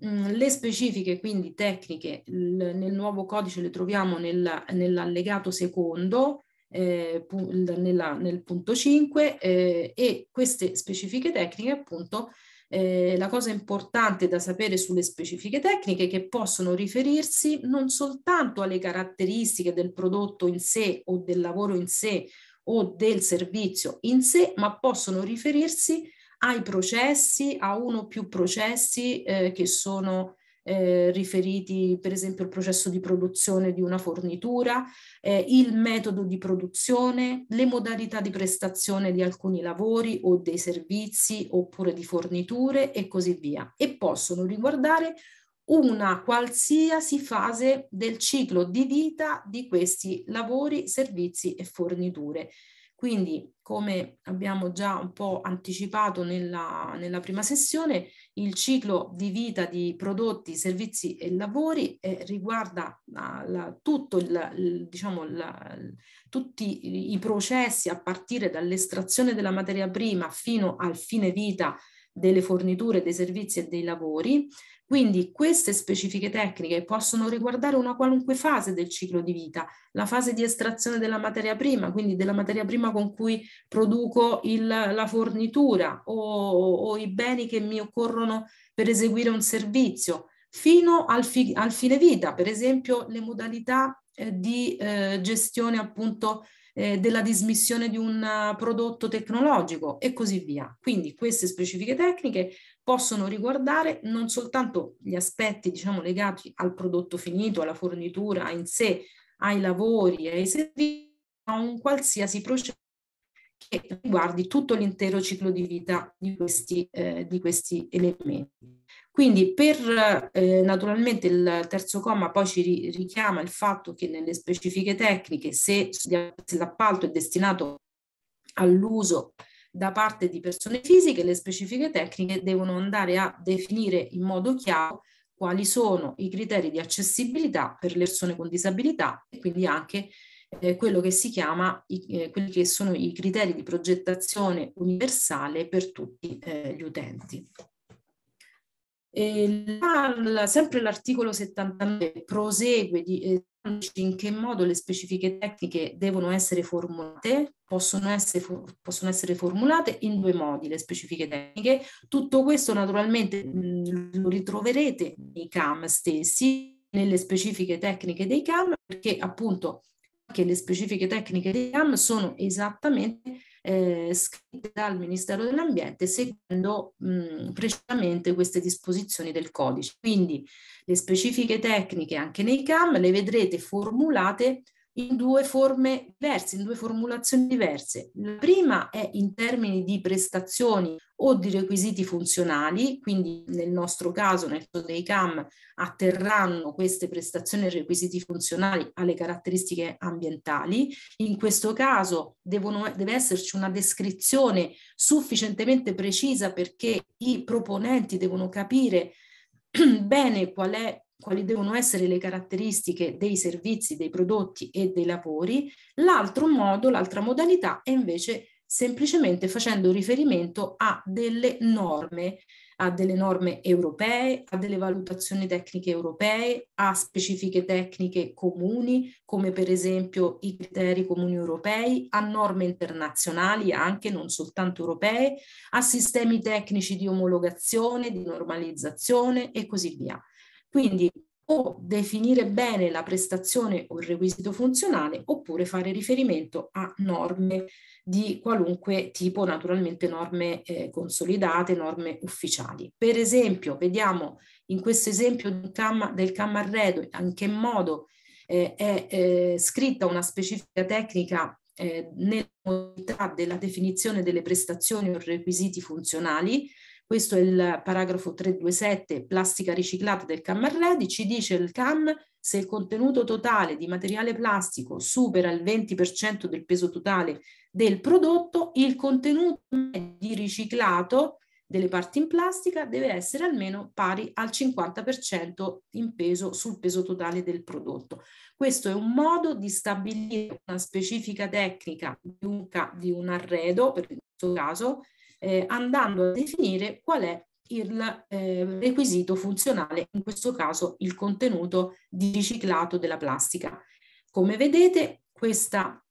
Mm, le specifiche quindi tecniche l- nel nuovo codice le troviamo nel, nell'allegato secondo, eh, pu- nella, nel punto 5 eh, e queste specifiche tecniche appunto eh, la cosa importante da sapere sulle specifiche tecniche che possono riferirsi non soltanto alle caratteristiche del prodotto in sé o del lavoro in sé o del servizio in sé, ma possono riferirsi ai processi, a uno o più processi eh, che sono eh, riferiti per esempio al processo di produzione di una fornitura, eh, il metodo di produzione, le modalità di prestazione di alcuni lavori o dei servizi oppure di forniture e così via. E possono riguardare una qualsiasi fase del ciclo di vita di questi lavori, servizi e forniture. Quindi, come abbiamo già un po' anticipato nella, nella prima sessione, il ciclo di vita di prodotti, servizi e lavori eh, riguarda la, la, il, il, diciamo, la, tutti i processi a partire dall'estrazione della materia prima fino al fine vita delle forniture, dei servizi e dei lavori quindi queste specifiche tecniche possono riguardare una qualunque fase del ciclo di vita, la fase di estrazione della materia prima, quindi della materia prima con cui produco il, la fornitura o, o, i beni che mi occorrono per eseguire un servizio, fino al, fi, al fine vita, per esempio le modalità eh, di eh, gestione appunto eh, della dismissione di un uh, prodotto tecnologico e così via. Quindi queste specifiche tecniche possono riguardare non soltanto gli aspetti diciamo, legati al prodotto finito, alla fornitura in sé, ai lavori, ai servizi, ma un qualsiasi processo che riguardi tutto l'intero ciclo di vita di questi, eh, di questi elementi. Quindi per eh, naturalmente il terzo comma poi ci richiama il fatto che nelle specifiche tecniche se, l'appalto è destinato all'uso da parte di persone fisiche, le specifiche tecniche devono andare a definire in modo chiaro quali sono i criteri di accessibilità per le persone con disabilità e quindi anche eh, quello che si chiama i, eh, quelli che sono i criteri di progettazione universale per tutti eh, gli utenti. La, sempre l'articolo 79 prosegue di, eh, in che modo le specifiche tecniche devono essere formulate, possono essere, possono essere formulate in due modi le specifiche tecniche. Tutto questo naturalmente lo ritroverete nei CAM stessi, nelle specifiche tecniche dei CAM, perché appunto anche le specifiche tecniche dei CAM sono esattamente eh, scritte dal Ministero dell'Ambiente seguendo mh, precisamente queste disposizioni del codice. Quindi le specifiche tecniche anche nei CAM le vedrete formulate in due forme diverse, in due formulazioni diverse. La prima è in termini di prestazioni o di requisiti funzionali, quindi nel nostro caso, nel caso dei CAM, atterranno queste prestazioni e requisiti funzionali alle caratteristiche ambientali. In questo caso devono, deve esserci una descrizione sufficientemente precisa perché i proponenti devono capire bene qual è quali devono essere le caratteristiche dei servizi, dei prodotti e dei lavori. L'altro modo, l'altra modalità è invece semplicemente facendo riferimento a delle norme, a delle norme europee, a delle valutazioni tecniche europee, a specifiche tecniche comuni, come per esempio i criteri comuni europei, a norme internazionali anche, non soltanto europee, a sistemi tecnici di omologazione, di normalizzazione e così via. Quindi o definire bene la prestazione o il requisito funzionale oppure fare riferimento a norme di qualunque tipo, naturalmente norme eh, consolidate, norme ufficiali. Per esempio, vediamo in questo esempio del CAM, del CAM Arredo in che modo eh, è eh, scritta una specifica tecnica eh, nella modalità della definizione delle prestazioni o requisiti funzionali, questo è il paragrafo 327, plastica riciclata del CAM Arredi, ci dice il CAM se il contenuto totale di materiale plastico supera il 20% del peso totale del prodotto, il contenuto di riciclato delle parti in plastica deve essere almeno pari al 50% in peso sul peso totale del prodotto. Questo è un modo di stabilire una specifica tecnica di un, di un arredo, per questo caso, eh, andando a definire qual è il eh, requisito funzionale, in questo caso il contenuto di riciclato della plastica. Come vedete, questa,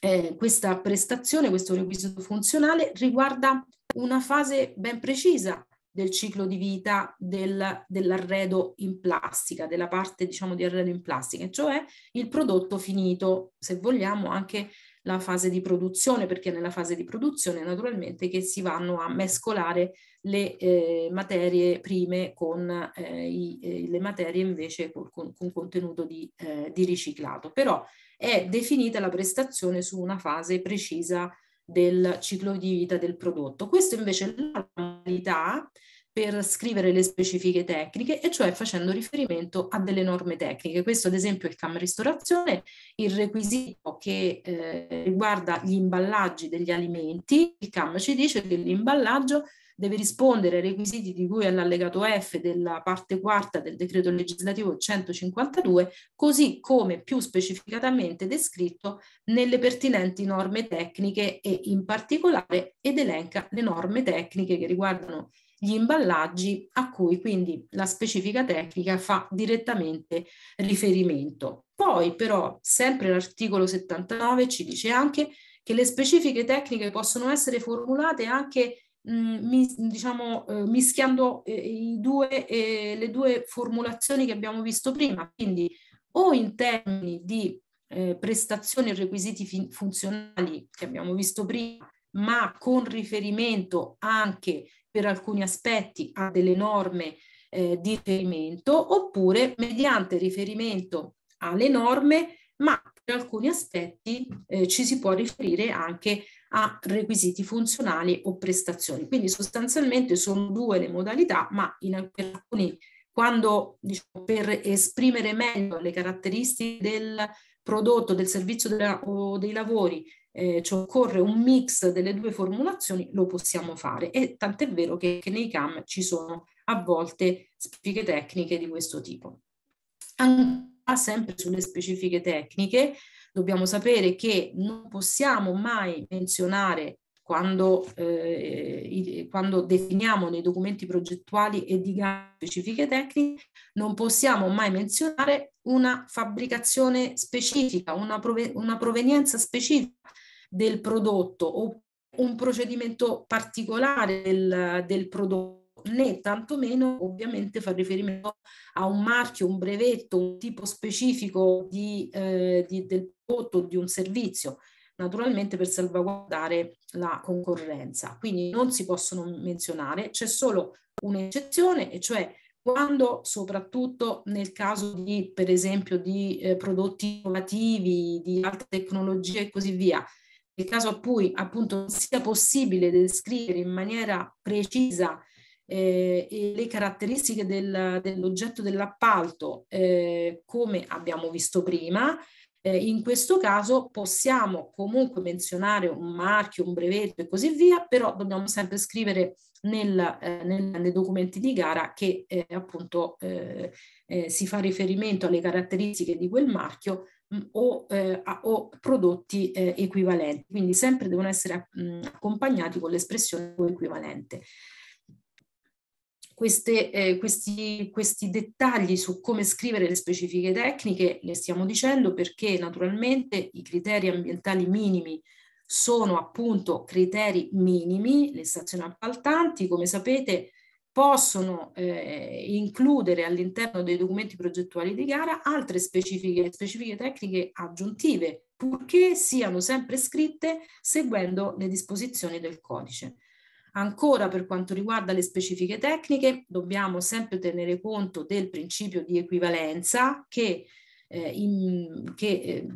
eh, questa prestazione, questo requisito funzionale riguarda una fase ben precisa del ciclo di vita del, dell'arredo in plastica, della parte diciamo di arredo in plastica, cioè il prodotto finito, se vogliamo anche la fase di produzione, perché nella fase di produzione naturalmente che si vanno a mescolare le eh, materie prime con eh, i, eh, le materie invece con, con, con contenuto di, eh, di riciclato. Però è definita la prestazione su una fase precisa del ciclo di vita del prodotto. Questo invece è la modalità per scrivere le specifiche tecniche e cioè facendo riferimento a delle norme tecniche. Questo ad esempio è il CAM ristorazione, il requisito che eh, riguarda gli imballaggi degli alimenti, il CAM ci dice che l'imballaggio deve rispondere ai requisiti di cui all'allegato F della parte quarta del decreto legislativo 152, così come più specificatamente descritto nelle pertinenti norme tecniche e in particolare ed elenca le norme tecniche che riguardano gli imballaggi a cui quindi la specifica tecnica fa direttamente riferimento. Poi però sempre l'articolo 79 ci dice anche che le specifiche tecniche possono essere formulate anche mm, diciamo, eh, mischiando eh, due, eh, le due formulazioni che abbiamo visto prima, quindi o in termini di eh, prestazioni e requisiti funzionali che abbiamo visto prima, ma con riferimento anche per alcuni aspetti a delle norme eh, di riferimento oppure mediante riferimento alle norme ma per alcuni aspetti eh, ci si può riferire anche a requisiti funzionali o prestazioni. Quindi sostanzialmente sono due le modalità, ma in alcuni, quando diciamo, per esprimere meglio le caratteristiche del prodotto, del servizio della, o dei lavori eh, ci occorre un mix delle due formulazioni, lo possiamo fare. E tant'è vero che, che nei CAM ci sono a volte specifiche tecniche di questo tipo. Ancora sempre sulle specifiche tecniche, dobbiamo sapere che non possiamo mai menzionare quando, eh, quando, definiamo nei documenti progettuali e di specifiche tecniche, non possiamo mai menzionare una fabbricazione specifica, una, prove una provenienza specifica del prodotto o un procedimento particolare del, del prodotto né tantomeno ovviamente fa riferimento a un marchio, un brevetto, un tipo specifico di, eh, di, del prodotto, di un servizio, naturalmente per salvaguardare la concorrenza. Quindi non si possono menzionare, c'è solo un'eccezione, e cioè quando soprattutto nel caso di, per esempio, di eh, prodotti innovativi, di alta tecnologia e così via, nel caso a cui appunto sia possibile descrivere in maniera precisa eh, le caratteristiche del, dell'oggetto dell'appalto, eh, come abbiamo visto prima, eh, in questo caso possiamo comunque menzionare un marchio, un brevetto e così via, però dobbiamo sempre scrivere nel, eh, nel, nei documenti di gara che eh, appunto eh, si fa riferimento alle caratteristiche di quel marchio o, eh, o, prodotti equivalenti, quindi sempre devono essere mm, accompagnati con l'espressione equivalente. Queste, eh, questi, questi dettagli su come scrivere le specifiche tecniche le stiamo dicendo perché naturalmente i criteri ambientali minimi sono appunto criteri minimi, le stazioni appaltanti come sapete possono eh, includere all'interno dei documenti progettuali di gara altre specifiche, specifiche tecniche aggiuntive purché siano sempre scritte seguendo le disposizioni del codice. Ancora per quanto riguarda le specifiche tecniche, dobbiamo sempre tenere conto del principio di equivalenza che, eh, in, che eh,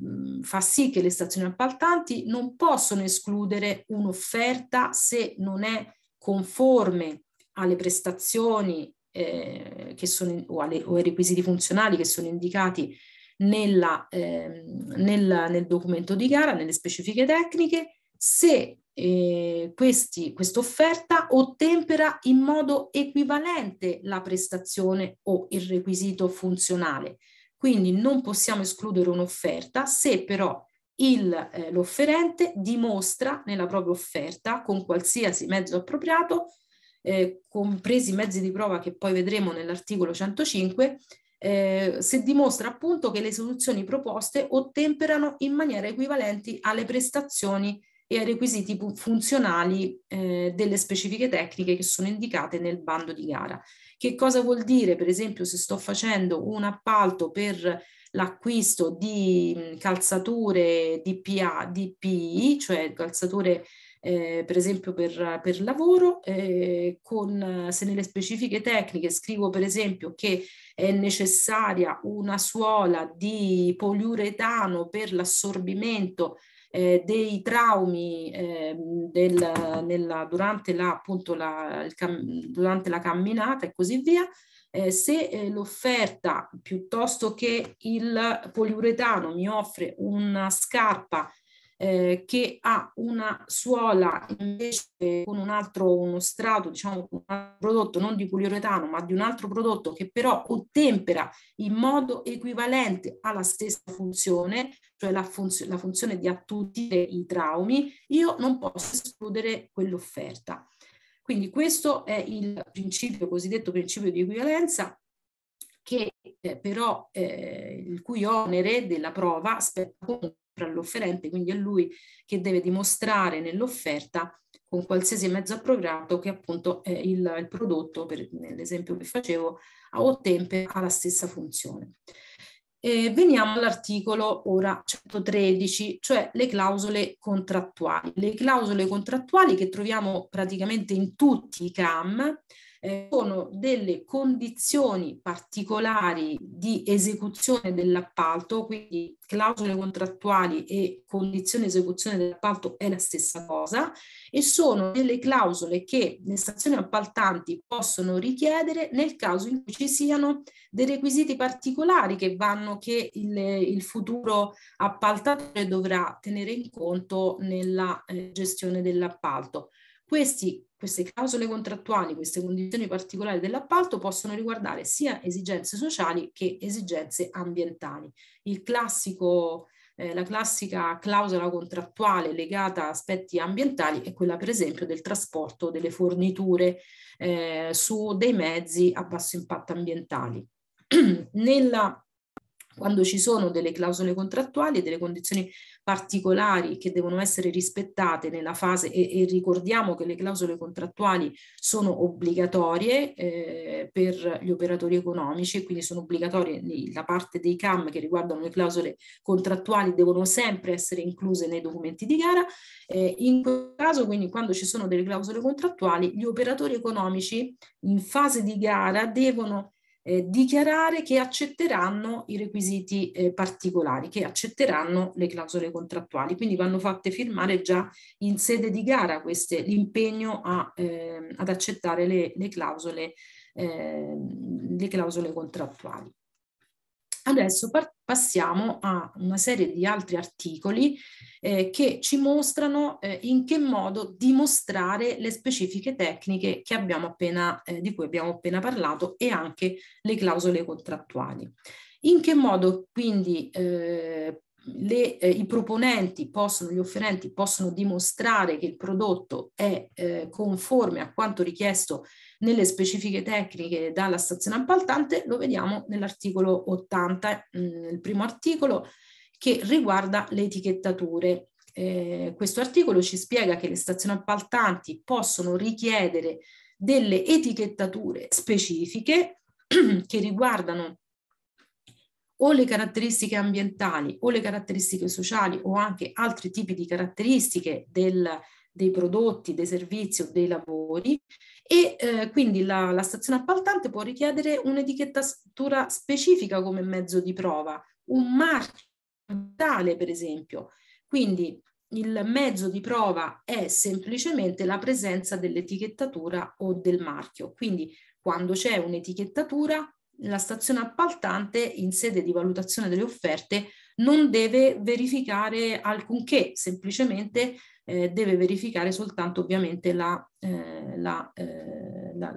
fa sì che le stazioni appaltanti non possono escludere un'offerta se non è conforme alle prestazioni eh, che sono, o, alle, o, ai requisiti funzionali che sono indicati nella, ehm, nel, nel documento di gara, nelle specifiche tecniche, se eh, questa offerta ottempera in modo equivalente la prestazione o il requisito funzionale. Quindi non possiamo escludere un'offerta se però eh, l'offerente dimostra nella propria offerta con qualsiasi mezzo appropriato, eh, compresi i mezzi di prova che poi vedremo nell'articolo 105, eh, se dimostra appunto che le soluzioni proposte ottemperano in maniera equivalenti alle prestazioni e ai requisiti funzionali eh, delle specifiche tecniche che sono indicate nel bando di gara. Che cosa vuol dire, per esempio, se sto facendo un appalto per l'acquisto di calzature DPA, DPI, cioè calzature eh, per esempio per, per lavoro, eh, con, se nelle specifiche tecniche scrivo per esempio che è necessaria una suola di poliuretano per l'assorbimento eh, dei traumi eh, del, nella, durante, la, appunto la, il, durante la camminata e così via, eh, se eh, l'offerta piuttosto che il poliuretano mi offre una scarpa eh, che ha una suola invece con un altro, uno strato, diciamo un prodotto non di poliuretano ma di un altro prodotto che però ottempera in modo equivalente alla stessa funzione, cioè la, funz la funzione di attutire i traumi, io non posso escludere quell'offerta. Quindi questo è il principio, cosiddetto principio di equivalenza, che eh, però eh, il cui onere della prova spetta comunque all'offerente, quindi è lui che deve dimostrare nell'offerta con qualsiasi mezzo appropriato che appunto eh, il, il, prodotto, per, nell'esempio che facevo, a ottempe ha la stessa funzione. E veniamo all'articolo ora 113, cioè le clausole contrattuali. Le clausole contrattuali che troviamo praticamente in tutti i CAM eh, sono delle condizioni particolari di esecuzione dell'appalto, quindi clausole contrattuali e condizioni di esecuzione dell'appalto è la stessa cosa, e sono delle clausole che le stazioni appaltanti possono richiedere nel caso in cui ci siano dei requisiti particolari che vanno che il, il futuro appaltatore dovrà tenere in conto nella eh, gestione dell'appalto. Questi queste clausole contrattuali, queste condizioni particolari dell'appalto possono riguardare sia esigenze sociali che esigenze ambientali. Il classico eh, la classica clausola contrattuale legata a aspetti ambientali è quella per esempio del trasporto delle forniture eh, su dei mezzi a basso impatto ambientali. Nella quando ci sono delle clausole contrattuali e delle condizioni particolari che devono essere rispettate nella fase e, e ricordiamo che le clausole contrattuali sono obbligatorie eh, per gli operatori economici, quindi sono obbligatorie la parte dei CAM che riguardano le clausole contrattuali devono sempre essere incluse nei documenti di gara. Eh, in questo caso, quindi, quando ci sono delle clausole contrattuali, gli operatori economici in fase di gara devono eh, dichiarare che accetteranno i requisiti eh, particolari, che accetteranno le clausole contrattuali. Quindi vanno fatte firmare già in sede di gara queste, l'impegno a, eh, ad accettare le, le, clausole, ehm, le clausole contrattuali. Adesso passiamo a una serie di altri articoli eh, che ci mostrano eh, in che modo dimostrare le specifiche tecniche appena, eh, di cui abbiamo appena parlato e anche le clausole contrattuali. In che modo quindi eh, le, eh, i proponenti possono, gli offerenti possono dimostrare che il prodotto è eh, conforme a quanto richiesto nelle specifiche tecniche dalla stazione appaltante, lo vediamo nell'articolo 80, mh, mm, il primo articolo che riguarda le etichettature. Eh, questo articolo ci spiega che le stazioni appaltanti possono richiedere delle etichettature specifiche che riguardano o le caratteristiche ambientali o le caratteristiche sociali o anche altri tipi di caratteristiche del, dei prodotti, dei servizi o dei lavori e eh, quindi la, la, stazione appaltante può richiedere un'etichettatura specifica come mezzo di prova, un marchio tale per esempio. Quindi il mezzo di prova è semplicemente la presenza dell'etichettatura o del marchio. Quindi quando c'è un'etichettatura la stazione appaltante in sede di valutazione delle offerte non deve verificare alcunché, semplicemente eh, deve verificare soltanto ovviamente la, eh, la, eh, la,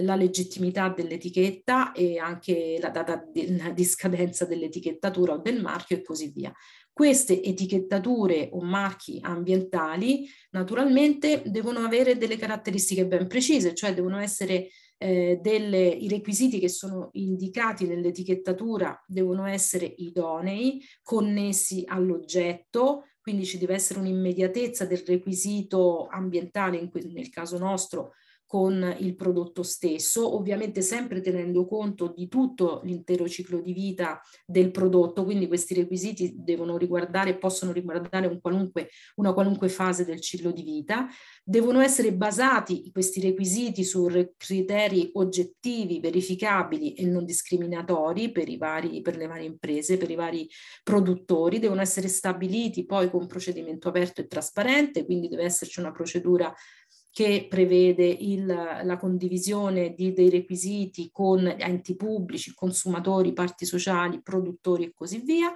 la legittimità dell'etichetta e anche la data di, di scadenza dell'etichettatura o del marchio e così via. Queste etichettature o marchi ambientali naturalmente devono avere delle caratteristiche ben precise, cioè devono essere eh, delle, i requisiti che sono indicati nell'etichettatura devono essere idonei, connessi all'oggetto, quindi ci deve essere un'immediatezza del requisito ambientale, in, nel caso nostro con il prodotto stesso, ovviamente sempre tenendo conto di tutto l'intero ciclo di vita del prodotto, quindi questi requisiti devono riguardare, possono riguardare un qualunque, una qualunque fase del ciclo di vita, devono essere basati questi requisiti su criteri oggettivi, verificabili e non discriminatori per, vari, per le varie imprese, per i vari produttori, devono essere stabiliti poi con procedimento aperto e trasparente, quindi deve esserci una procedura che prevede il, la condivisione di, dei requisiti con enti pubblici, consumatori, parti sociali, produttori e così via.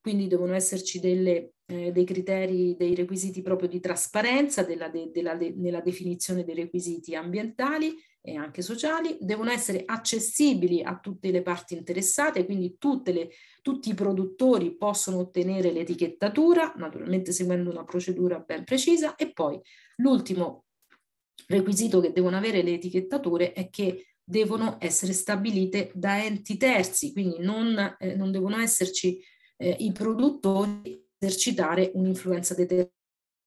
Quindi devono esserci delle, eh, dei criteri, dei requisiti proprio di trasparenza della de, della de, nella definizione dei requisiti ambientali e anche sociali, devono essere accessibili a tutte le parti interessate, quindi le, tutti i produttori possono ottenere l'etichettatura, naturalmente seguendo una procedura ben precisa, e poi l'ultimo requisito che devono avere le etichettature è che devono essere stabilite da enti terzi, quindi non, eh, non devono esserci eh, i produttori esercitare un'influenza determinata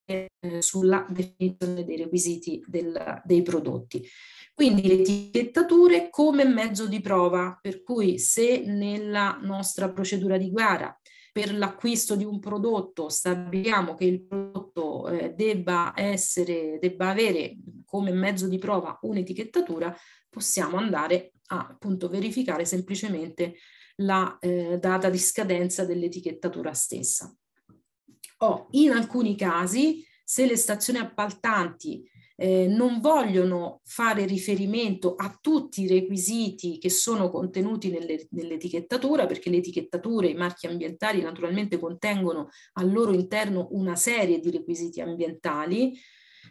eh, sulla definizione dei requisiti del, dei prodotti. Quindi le etichettature come mezzo di prova, per cui se nella nostra procedura di gara per l'acquisto di un prodotto stabiliamo che il prodotto eh, debba essere, debba avere come mezzo di prova un'etichettatura, possiamo andare a appunto verificare semplicemente la eh, data di scadenza dell'etichettatura stessa. Oh, in alcuni casi, se le stazioni appaltanti eh, non vogliono fare riferimento a tutti i requisiti che sono contenuti nelle, nell'etichettatura, perché le etichettature, i marchi ambientali naturalmente contengono al loro interno una serie di requisiti ambientali.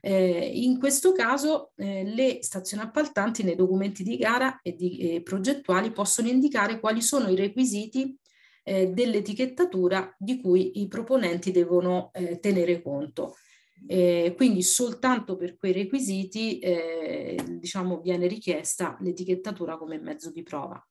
Eh, in questo caso eh, le stazioni appaltanti nei documenti di gara e, di, e progettuali possono indicare quali sono i requisiti eh, dell'etichettatura di cui i proponenti devono eh, tenere conto. Eh, quindi soltanto per quei requisiti eh, diciamo, viene richiesta l'etichettatura come mezzo di prova.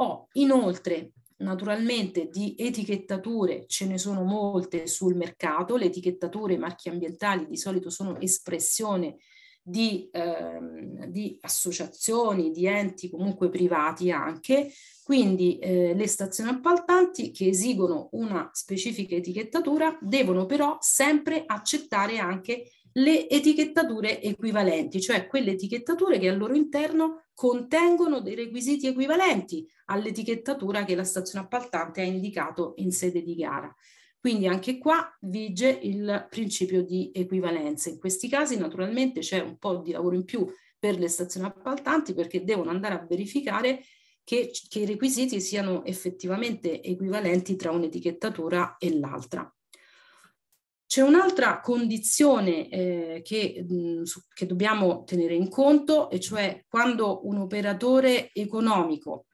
Ho inoltre naturalmente di etichettature ce ne sono molte sul mercato, le etichettature e marchi ambientali di solito sono espressione di, ehm, di, associazioni, di enti comunque privati anche, quindi eh, le stazioni appaltanti che esigono una specifica etichettatura devono però sempre accettare anche le etichettature equivalenti, cioè quelle etichettature che al loro interno contengono dei requisiti equivalenti all'etichettatura che la stazione appaltante ha indicato in sede di gara. Quindi anche qua vige il principio di equivalenza. In questi casi naturalmente c'è un po' di lavoro in più per le stazioni appaltanti perché devono andare a verificare che, che i requisiti siano effettivamente equivalenti tra un'etichettatura e l'altra. C'è un'altra condizione eh, che, mh, su, che dobbiamo tenere in conto, e cioè quando un operatore economico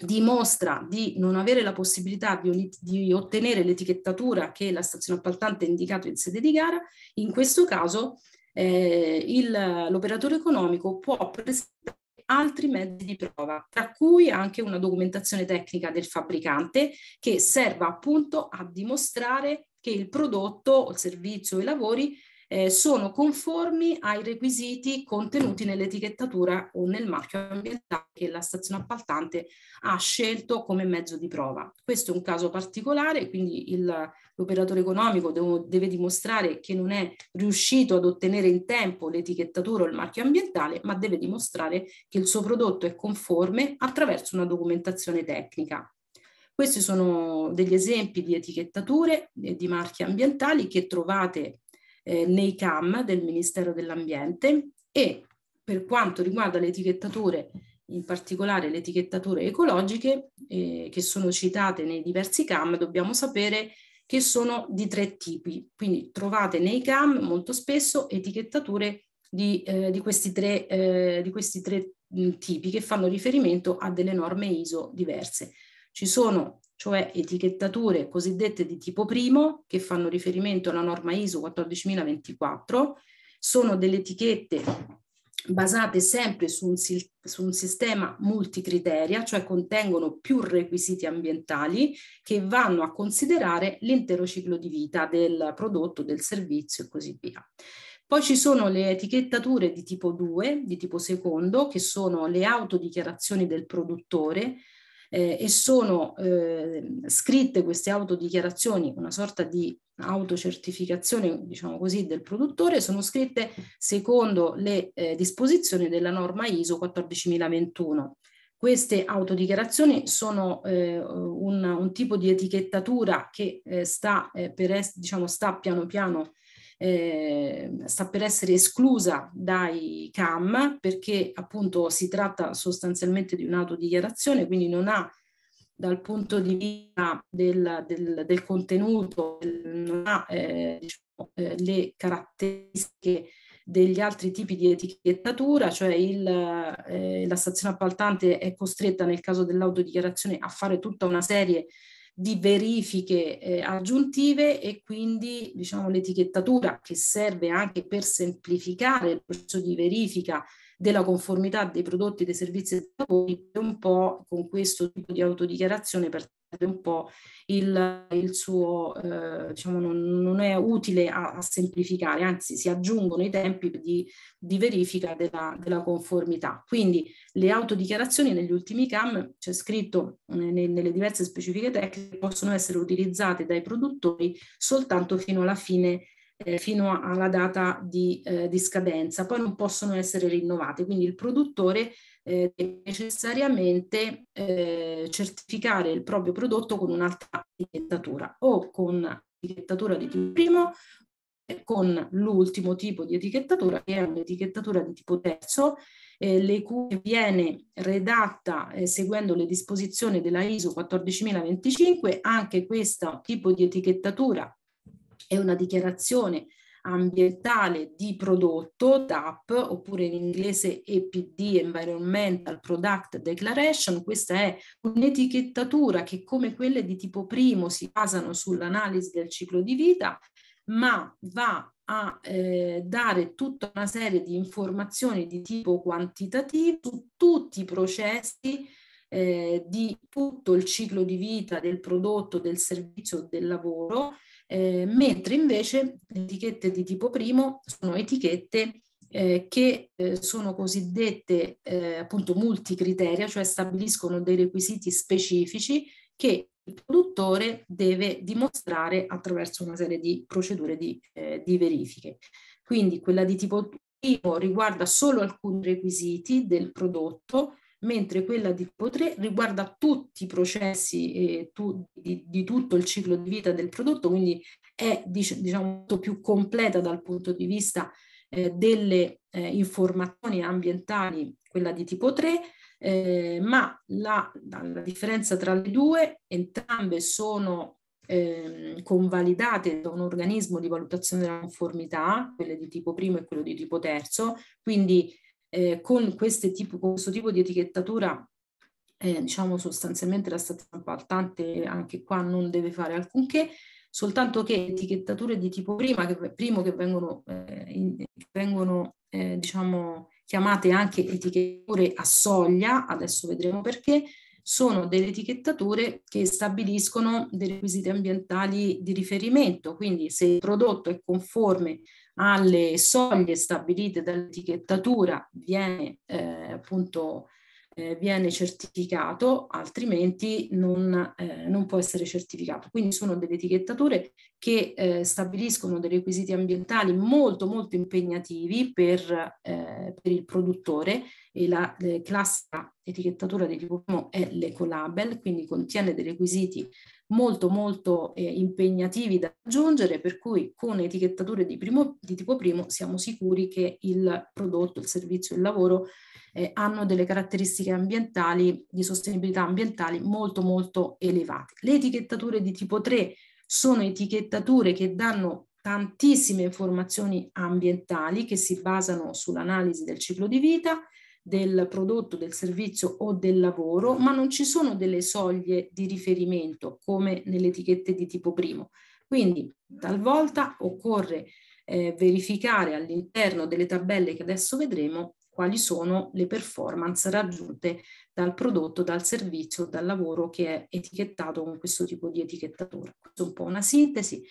dimostra di non avere la possibilità di, di ottenere l'etichettatura che la stazione appaltante ha indicato in sede di gara, in questo caso eh, l'operatore economico può presentare altri mezzi di prova, tra cui anche una documentazione tecnica del fabbricante che serva appunto a dimostrare che il prodotto, il servizio o i lavori eh, sono conformi ai requisiti contenuti nell'etichettatura o nel marchio ambientale che la stazione appaltante ha scelto come mezzo di prova. Questo è un caso particolare, quindi l'operatore economico devo, deve dimostrare che non è riuscito ad ottenere in tempo l'etichettatura o il marchio ambientale, ma deve dimostrare che il suo prodotto è conforme attraverso una documentazione tecnica. Questi sono degli esempi di etichettature e di marchi ambientali che trovate eh, nei CAM del Ministero dell'Ambiente e per quanto riguarda le etichettature, in particolare le etichettature ecologiche eh, che sono citate nei diversi CAM, dobbiamo sapere che sono di tre tipi. Quindi trovate nei CAM molto spesso etichettature di, eh, di questi tre, eh, di questi tre mh, tipi che fanno riferimento a delle norme ISO diverse. Ci sono cioè etichettature cosiddette di tipo primo che fanno riferimento alla norma ISO 14024, sono delle etichette basate sempre su un, su un, sistema multicriteria, cioè contengono più requisiti ambientali che vanno a considerare l'intero ciclo di vita del prodotto, del servizio e così via. Poi ci sono le etichettature di tipo 2, di tipo secondo, che sono le autodichiarazioni del produttore, eh, e sono eh, scritte queste autodichiarazioni, una sorta di autocertificazione, diciamo così, del produttore, sono scritte secondo le eh, disposizioni della norma ISO 14021. Queste autodichiarazioni sono eh, un, un, tipo di etichettatura che eh, sta, eh, per es- diciamo, sta piano piano eh, sta per essere esclusa dai CAM perché appunto si tratta sostanzialmente di un'autodichiarazione, quindi non ha dal punto di vista del, del, del contenuto, non ha eh, diciamo, eh, le caratteristiche degli altri tipi di etichettatura, cioè il, eh, la stazione appaltante è costretta nel caso dell'autodichiarazione a fare tutta una serie di verifiche eh, aggiuntive e quindi diciamo l'etichettatura che serve anche per semplificare il processo di verifica della conformità dei prodotti, dei servizi e dei lavori, un po' con questo tipo di autodichiarazione per un po' il, il suo, eh, diciamo, non, non, è utile a, a, semplificare, anzi si aggiungono i tempi di, di verifica della, della, conformità. Quindi le autodichiarazioni negli ultimi CAM, c'è scritto eh, nelle diverse specifiche tecniche, possono essere utilizzate dai produttori soltanto fino alla fine eh, fino alla data di, eh, di, scadenza, poi non possono essere rinnovate, quindi il produttore eh, necessariamente eh, certificare il proprio prodotto con un'altra etichettatura o con etichettatura di tipo primo con l'ultimo tipo di etichettatura che è un'etichettatura di tipo terzo eh, le cui viene redatta eh, seguendo le disposizioni della ISO 14025 anche questo tipo di etichettatura è una dichiarazione ambientale di prodotto, DAP, oppure in inglese EPD, Environmental Product Declaration. Questa è un'etichettatura che come quelle di tipo primo si basano sull'analisi del ciclo di vita, ma va a eh, dare tutta una serie di informazioni di tipo quantitativo su tutti i processi eh, di tutto il ciclo di vita del prodotto, del servizio del lavoro, eh, mentre invece le etichette di tipo primo sono etichette eh, che eh, sono cosiddette eh, appunto multicriteria, cioè stabiliscono dei requisiti specifici che il produttore deve dimostrare attraverso una serie di procedure di, eh, di verifiche. Quindi quella di tipo primo riguarda solo alcuni requisiti del prodotto, mentre quella di tipo 3 riguarda tutti i processi eh, tu, di, di, tutto il ciclo di vita del prodotto, quindi è diciamo molto più completa dal punto di vista eh, delle eh, informazioni ambientali, quella di tipo 3, eh, ma la, la, differenza tra le due, entrambe sono eh, convalidate da un organismo di valutazione della conformità, quelle di tipo primo e quello di tipo terzo, quindi eh, con, tipo, con, questo tipo di etichettatura eh, diciamo sostanzialmente la stazione appaltante anche qua non deve fare alcunché, soltanto che etichettature di tipo prima, che, primo che vengono, eh, in, vengono eh, diciamo, chiamate anche etichettature a soglia, adesso vedremo perché, sono delle etichettature che stabiliscono dei requisiti ambientali di riferimento, quindi se il prodotto è conforme alle soglie stabilite dall'etichettatura viene eh, appunto eh, viene certificato, altrimenti non, eh, non, può essere certificato. Quindi sono delle etichettature che eh, stabiliscono dei requisiti ambientali molto molto impegnativi per, eh, per il produttore e la classica etichettatura di tipo 1 è l'ecolabel, quindi contiene dei requisiti molto molto eh, impegnativi da aggiungere, per cui con etichettature di, primo, di tipo primo siamo sicuri che il prodotto, il servizio, il lavoro eh, hanno delle caratteristiche ambientali, di sostenibilità ambientali molto molto elevate. Le etichettature di tipo 3 sono etichettature che danno tantissime informazioni ambientali che si basano sull'analisi del ciclo di vita, del prodotto, del servizio o del lavoro, ma non ci sono delle soglie di riferimento come nelle etichette di tipo primo. Quindi talvolta occorre eh, verificare all'interno delle tabelle che adesso vedremo quali sono le performance raggiunte dal prodotto, dal servizio, dal lavoro che è etichettato con questo tipo di etichettatura. Questo è un po' una sintesi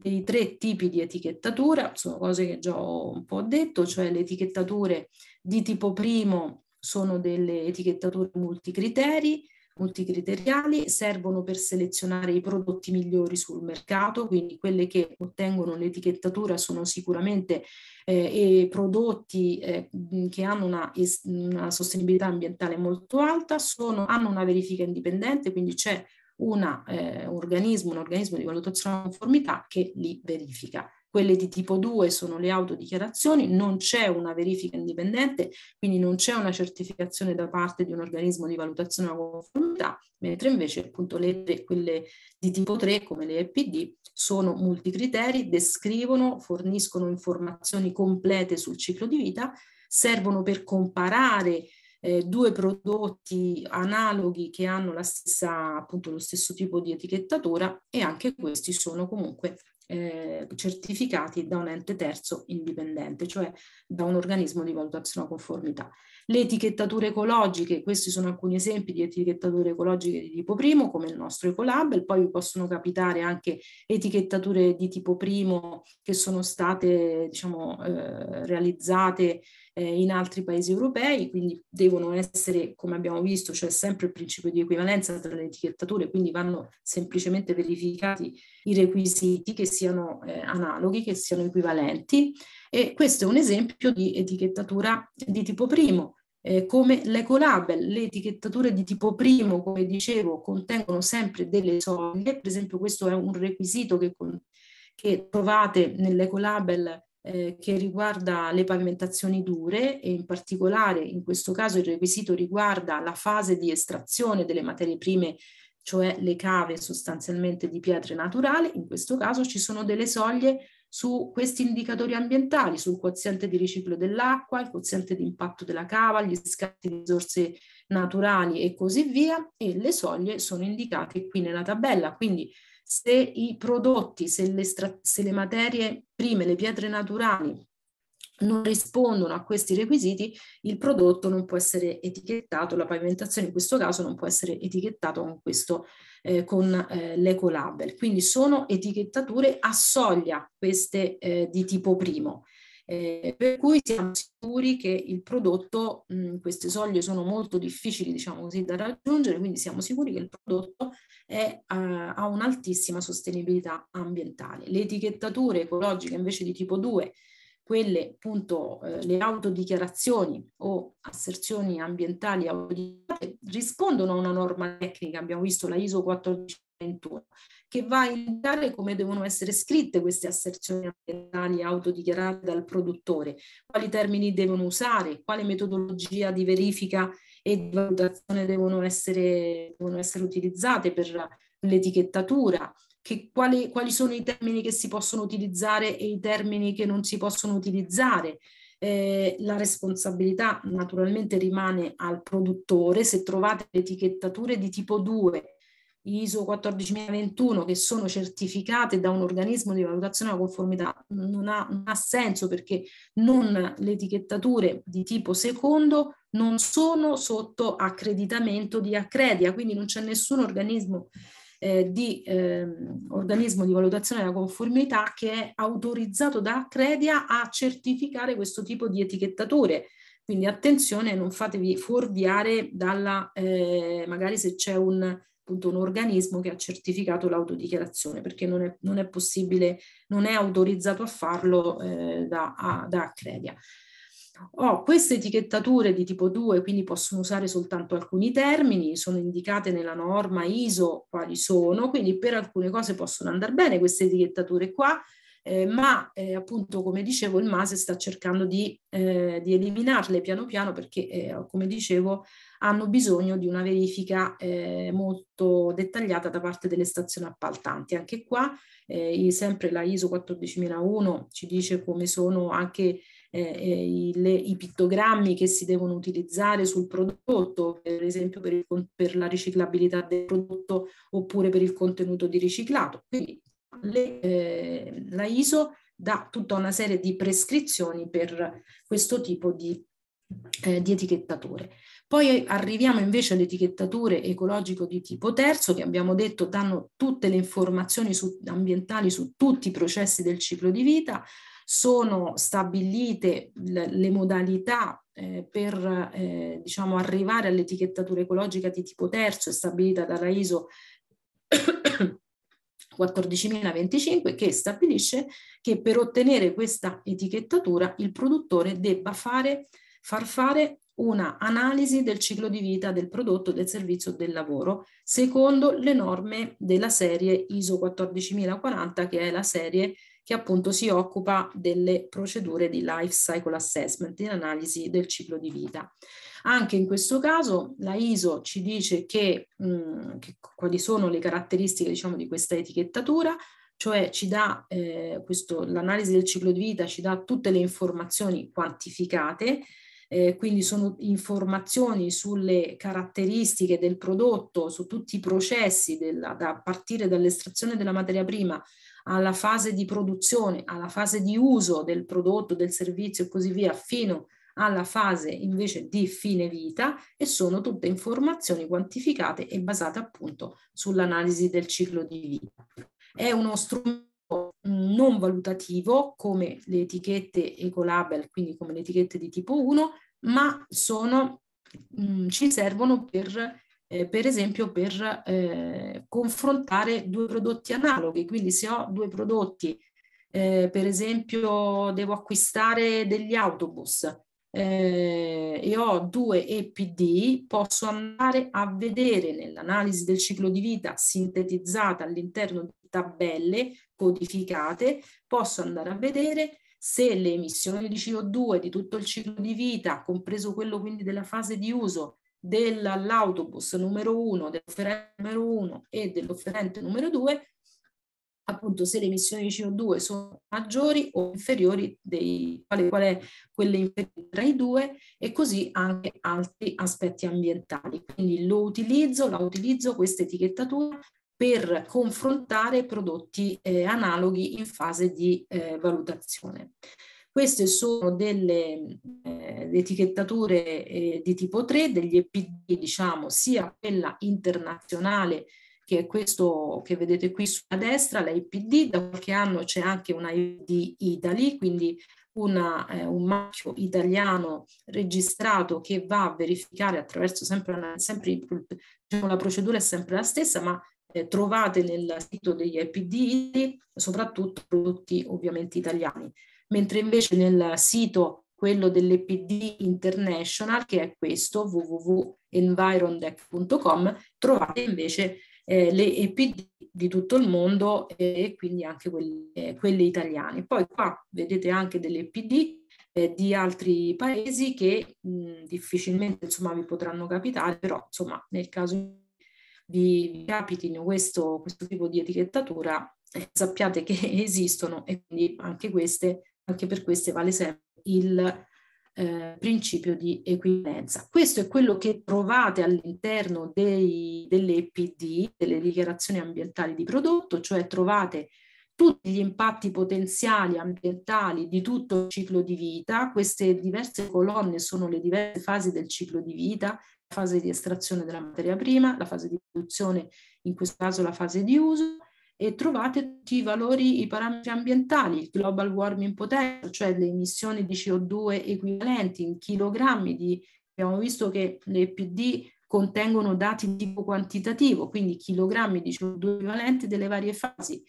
dei tre tipi di etichettatura, sono cose che già ho un po' detto, cioè le etichettature di tipo primo sono delle etichettature multicriteri, multicriteriali, servono per selezionare i prodotti migliori sul mercato, quindi quelle che ottengono l'etichettatura sono sicuramente eh, prodotti eh, che hanno una, una, sostenibilità ambientale molto alta, sono, hanno una verifica indipendente, quindi c'è una, eh, organismo, un organismo di valutazione della conformità che li verifica. Quelle di tipo 2 sono le autodichiarazioni, non c'è una verifica indipendente, quindi non c'è una certificazione da parte di un organismo di valutazione della conformità, mentre invece appunto le, quelle di tipo 3 come le EPD sono multicriteri, descrivono, forniscono informazioni complete sul ciclo di vita, servono per comparare eh, due prodotti analoghi che hanno la stessa, appunto, lo stesso tipo di etichettatura e anche questi sono comunque eh, certificati da un ente terzo indipendente, cioè da un organismo di valutazione a conformità. Le etichettature ecologiche, questi sono alcuni esempi di etichettature ecologiche di tipo primo, come il nostro Ecolabel, poi vi possono capitare anche etichettature di tipo primo che sono state diciamo, eh, realizzate eh, in altri paesi europei, quindi devono essere, come abbiamo visto, c'è cioè sempre il principio di equivalenza tra le etichettature, quindi vanno semplicemente verificati i requisiti che siano eh, analoghi, che siano equivalenti. E questo è un esempio di etichettatura di tipo primo. Eh, come l'ecolabel, le etichettature di tipo primo, come dicevo, contengono sempre delle soglie, per esempio questo è un requisito che, che trovate nell'ecolabel eh, che riguarda le pavimentazioni dure e in particolare in questo caso il requisito riguarda la fase di estrazione delle materie prime, cioè le cave sostanzialmente di pietre naturali, in questo caso ci sono delle soglie su questi indicatori ambientali, sul quoziente di riciclo dell'acqua, il quoziente di impatto della cava, gli scatti di risorse naturali e così via e le soglie sono indicate qui nella tabella. Quindi se i prodotti, se le, se le materie prime, le pietre naturali non rispondono a questi requisiti, il prodotto non può essere etichettato, la pavimentazione in questo caso non può essere etichettato con questo eh, con eh, l'ecolabel. Quindi sono etichettature a soglia queste eh, di tipo primo. Eh, per cui siamo sicuri che il prodotto, mh, queste soglie sono molto difficili diciamo così da raggiungere, quindi siamo sicuri che il prodotto è, uh, ha un'altissima sostenibilità ambientale. Le etichettature ecologiche invece di tipo 2 quelle appunto eh, le autodichiarazioni o asserzioni ambientali autodichiarate rispondono a una norma tecnica, abbiamo visto la ISO 1421, che va a indicare come devono essere scritte queste asserzioni ambientali autodichiarate dal produttore, quali termini devono usare, quale metodologia di verifica e di valutazione devono essere, devono essere utilizzate per l'etichettatura, che, quali, quali sono i termini che si possono utilizzare e i termini che non si possono utilizzare. Eh, la responsabilità naturalmente rimane al produttore. Se trovate etichettature di tipo 2, ISO 14021, che sono certificate da un organismo di valutazione della conformità, non ha, non ha senso perché non, le etichettature di tipo secondo non sono sotto accreditamento di Accredia, quindi non c'è nessun organismo eh, di eh, organismo di valutazione della conformità che è autorizzato da Accredia a certificare questo tipo di etichettature. Quindi attenzione, non fatevi fuorviare dalla, eh, magari se c'è un, appunto, un organismo che ha certificato l'autodichiarazione, perché non è, non è possibile, non è autorizzato a farlo eh, da, a, da Accredia. Ho queste etichettature di tipo 2, quindi possono usare soltanto alcuni termini, sono indicate nella norma ISO quali sono, quindi per alcune cose possono andare bene queste etichettature qua, eh, ma eh, appunto come dicevo il MASE sta cercando di, eh, di eliminarle piano piano perché eh, come dicevo hanno bisogno di una verifica eh, molto dettagliata da parte delle stazioni appaltanti. Anche qua eh, sempre la ISO 14001 ci dice come sono anche i, le, i, pittogrammi che si devono utilizzare sul prodotto, per esempio per, il, per, la riciclabilità del prodotto oppure per il contenuto di riciclato. Quindi le, eh, la ISO dà tutta una serie di prescrizioni per questo tipo di, eh, di etichettature. Poi arriviamo invece alle etichettature ecologico di tipo terzo che abbiamo detto danno tutte le informazioni su, ambientali su tutti i processi del ciclo di vita, sono stabilite le, le modalità eh, per eh, diciamo, arrivare all'etichettatura ecologica di tipo terzo, stabilita dalla ISO 14025 che stabilisce che per ottenere questa etichettatura il produttore debba fare, far fare una analisi del ciclo di vita del prodotto, del servizio, del lavoro, secondo le norme della serie ISO 14040, che è la serie che appunto si occupa delle procedure di life cycle assessment, di analisi del ciclo di vita. Anche in questo caso la ISO ci dice che, mh, mm, che quali sono le caratteristiche diciamo, di questa etichettatura, cioè ci dà eh, questo, l'analisi del ciclo di vita ci dà tutte le informazioni quantificate, eh, quindi sono informazioni sulle caratteristiche del prodotto, su tutti i processi della, da partire dall'estrazione della materia prima alla fase di produzione, alla fase di uso del prodotto, del servizio e così via, fino alla fase invece di fine vita e sono tutte informazioni quantificate e basate appunto sull'analisi del ciclo di vita. È uno strumento non valutativo come le etichette ecolabel, quindi come le etichette di tipo 1, ma sono, mh, mm, ci servono per eh, per esempio per eh, confrontare due prodotti analoghi. Quindi se ho due prodotti, eh, per esempio devo acquistare degli autobus eh, e ho due EPD, posso andare a vedere nell'analisi del ciclo di vita sintetizzata all'interno di tabelle codificate, posso andare a vedere se le emissioni di CO2 di tutto il ciclo di vita, compreso quello quindi della fase di uso, dell'autobus numero uno, dell'offerente numero uno e dell'offerente numero due appunto se le emissioni di CO2 sono maggiori o inferiori dei quale, qual è quelle inferiori tra i due e così anche altri aspetti ambientali. Quindi lo utilizzo, la utilizzo questa etichettatura per confrontare prodotti eh, analoghi in fase di eh, valutazione. Queste sono delle eh, etichettature eh, di tipo 3, degli EPD, diciamo, sia quella internazionale che è questo che vedete qui sulla destra, la IPD, da qualche anno c'è anche una IPD Italy, quindi una, eh, un marchio italiano registrato che va a verificare attraverso sempre, sempre diciamo, la procedura è sempre la stessa, ma eh, trovate nel sito degli IPD soprattutto prodotti ovviamente italiani, mentre invece nel sito quello dell'EPD International, che è questo, www.environdec.com, trovate invece eh, le EPD di tutto il mondo e quindi anche quelle, eh, quelle italiane. Poi qua vedete anche delle EPD eh, di altri paesi che mh, difficilmente insomma vi potranno capitare, però insomma nel caso vi, vi capitino questo, questo tipo di etichettatura eh, sappiate che esistono e quindi anche queste, anche per queste vale sempre il eh, principio di equivalenza. Questo è quello che trovate all'interno delle EPD, delle dichiarazioni ambientali di prodotto, cioè trovate tutti gli impatti potenziali ambientali di tutto il ciclo di vita. Queste diverse colonne sono le diverse fasi del ciclo di vita, la fase di estrazione della materia prima, la fase di produzione, in questo caso la fase di uso, e trovate tutti i valori, i parametri ambientali, il global warming potential, cioè le emissioni di CO2 equivalenti in chilogrammi di, abbiamo visto che le PD contengono dati di tipo quantitativo, quindi chilogrammi di CO2 equivalenti delle varie fasi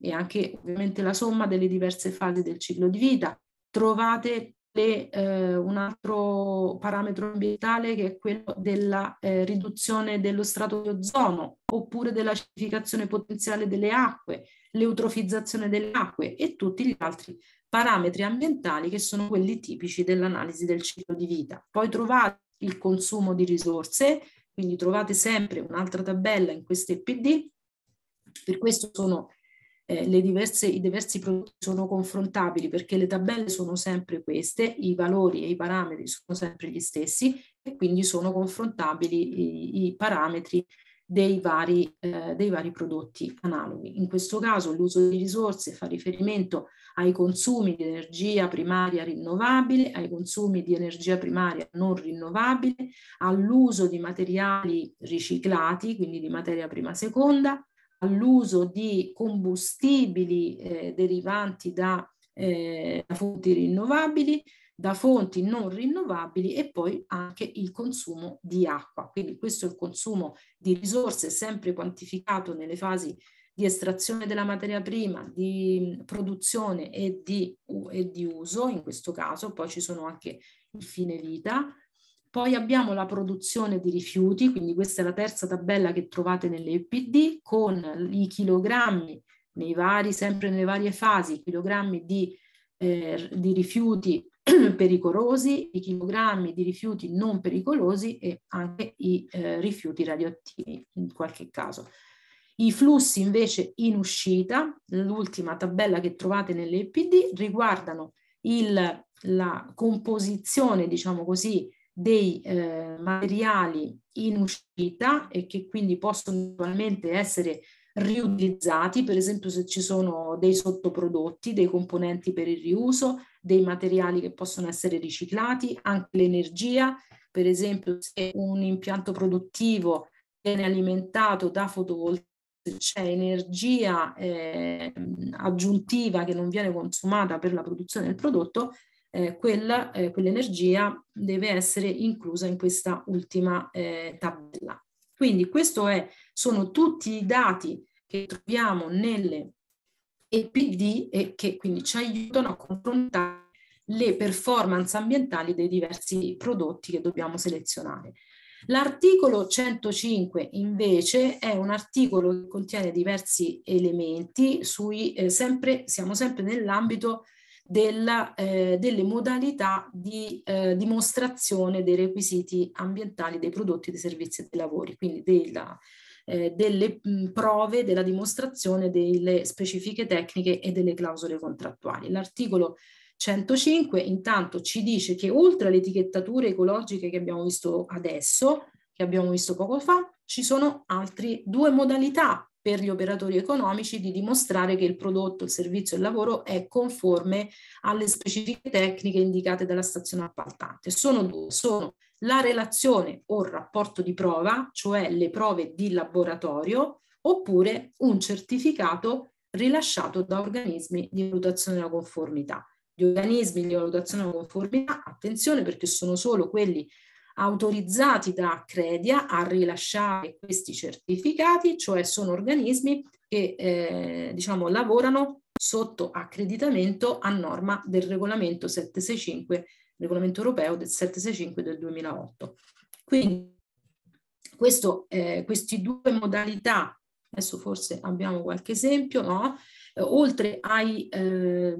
e anche ovviamente la somma delle diverse fasi del ciclo di vita. Trovate le, eh, un altro parametro ambientale che è quello della eh, riduzione dello strato di ozono oppure della acidificazione potenziale delle acque, l'eutrofizzazione delle acque e tutti gli altri parametri ambientali che sono quelli tipici dell'analisi del ciclo di vita. Poi trovate il consumo di risorse, quindi trovate sempre un'altra tabella in queste PD, per questo sono eh, diverse, i diversi prodotti sono confrontabili perché le tabelle sono sempre queste, i valori e i parametri sono sempre gli stessi e quindi sono confrontabili i, i parametri dei vari, eh, dei vari prodotti analoghi. In questo caso l'uso di risorse fa riferimento ai consumi di energia primaria rinnovabile, ai consumi di energia primaria non rinnovabile, all'uso di materiali riciclati, quindi di materia prima seconda, all'uso di combustibili eh, derivanti da, eh, da fonti rinnovabili, da fonti non rinnovabili e poi anche il consumo di acqua. Quindi questo è il consumo di risorse sempre quantificato nelle fasi di estrazione della materia prima, di produzione e di, e di uso in questo caso, poi ci sono anche il fine vita, poi abbiamo la produzione di rifiuti, quindi questa è la terza tabella che trovate nelle EPD con i chilogrammi nei vari, sempre nelle varie fasi, chilogrammi di, eh, di rifiuti pericolosi, i chilogrammi di rifiuti non pericolosi e anche i eh, rifiuti radioattivi in qualche caso. I flussi invece in uscita, l'ultima tabella che trovate nelle EPD, riguardano il, la composizione, diciamo così, dei eh, materiali in uscita e che quindi possono eventualmente essere riutilizzati, per esempio se ci sono dei sottoprodotti, dei componenti per il riuso, dei materiali che possono essere riciclati, anche l'energia, per esempio se un impianto produttivo viene alimentato da fotovoltaici c'è energia eh, aggiuntiva che non viene consumata per la produzione del prodotto, eh, quella, eh, quell'energia deve essere inclusa in questa ultima eh, tabella. Quindi questi sono tutti i dati che troviamo nelle EPD e che quindi ci aiutano a confrontare le performance ambientali dei diversi prodotti che dobbiamo selezionare. L'articolo 105 invece è un articolo che contiene diversi elementi sui, eh, sempre, siamo sempre nell'ambito della, eh, delle modalità di eh, dimostrazione dei requisiti ambientali dei prodotti, dei servizi e dei lavori, quindi della, eh, delle mh, prove della dimostrazione delle specifiche tecniche e delle clausole contrattuali. L'articolo 105 intanto ci dice che oltre alle etichettature ecologiche che abbiamo visto adesso, che abbiamo visto poco fa, ci sono altre due modalità per gli operatori economici di dimostrare che il prodotto, il servizio e il lavoro è conforme alle specifiche tecniche indicate dalla stazione appaltante. Sono due, sono la relazione o rapporto di prova, cioè le prove di laboratorio, oppure un certificato rilasciato da organismi di valutazione della conformità. Gli organismi di valutazione della conformità, attenzione perché sono solo quelli autorizzati da Accredia a rilasciare questi certificati, cioè sono organismi che eh, diciamo, lavorano sotto accreditamento a norma del regolamento 765, regolamento europeo del 765 del 2008. Quindi questo, eh, queste due modalità, adesso forse abbiamo qualche esempio, no? eh, oltre ai, eh,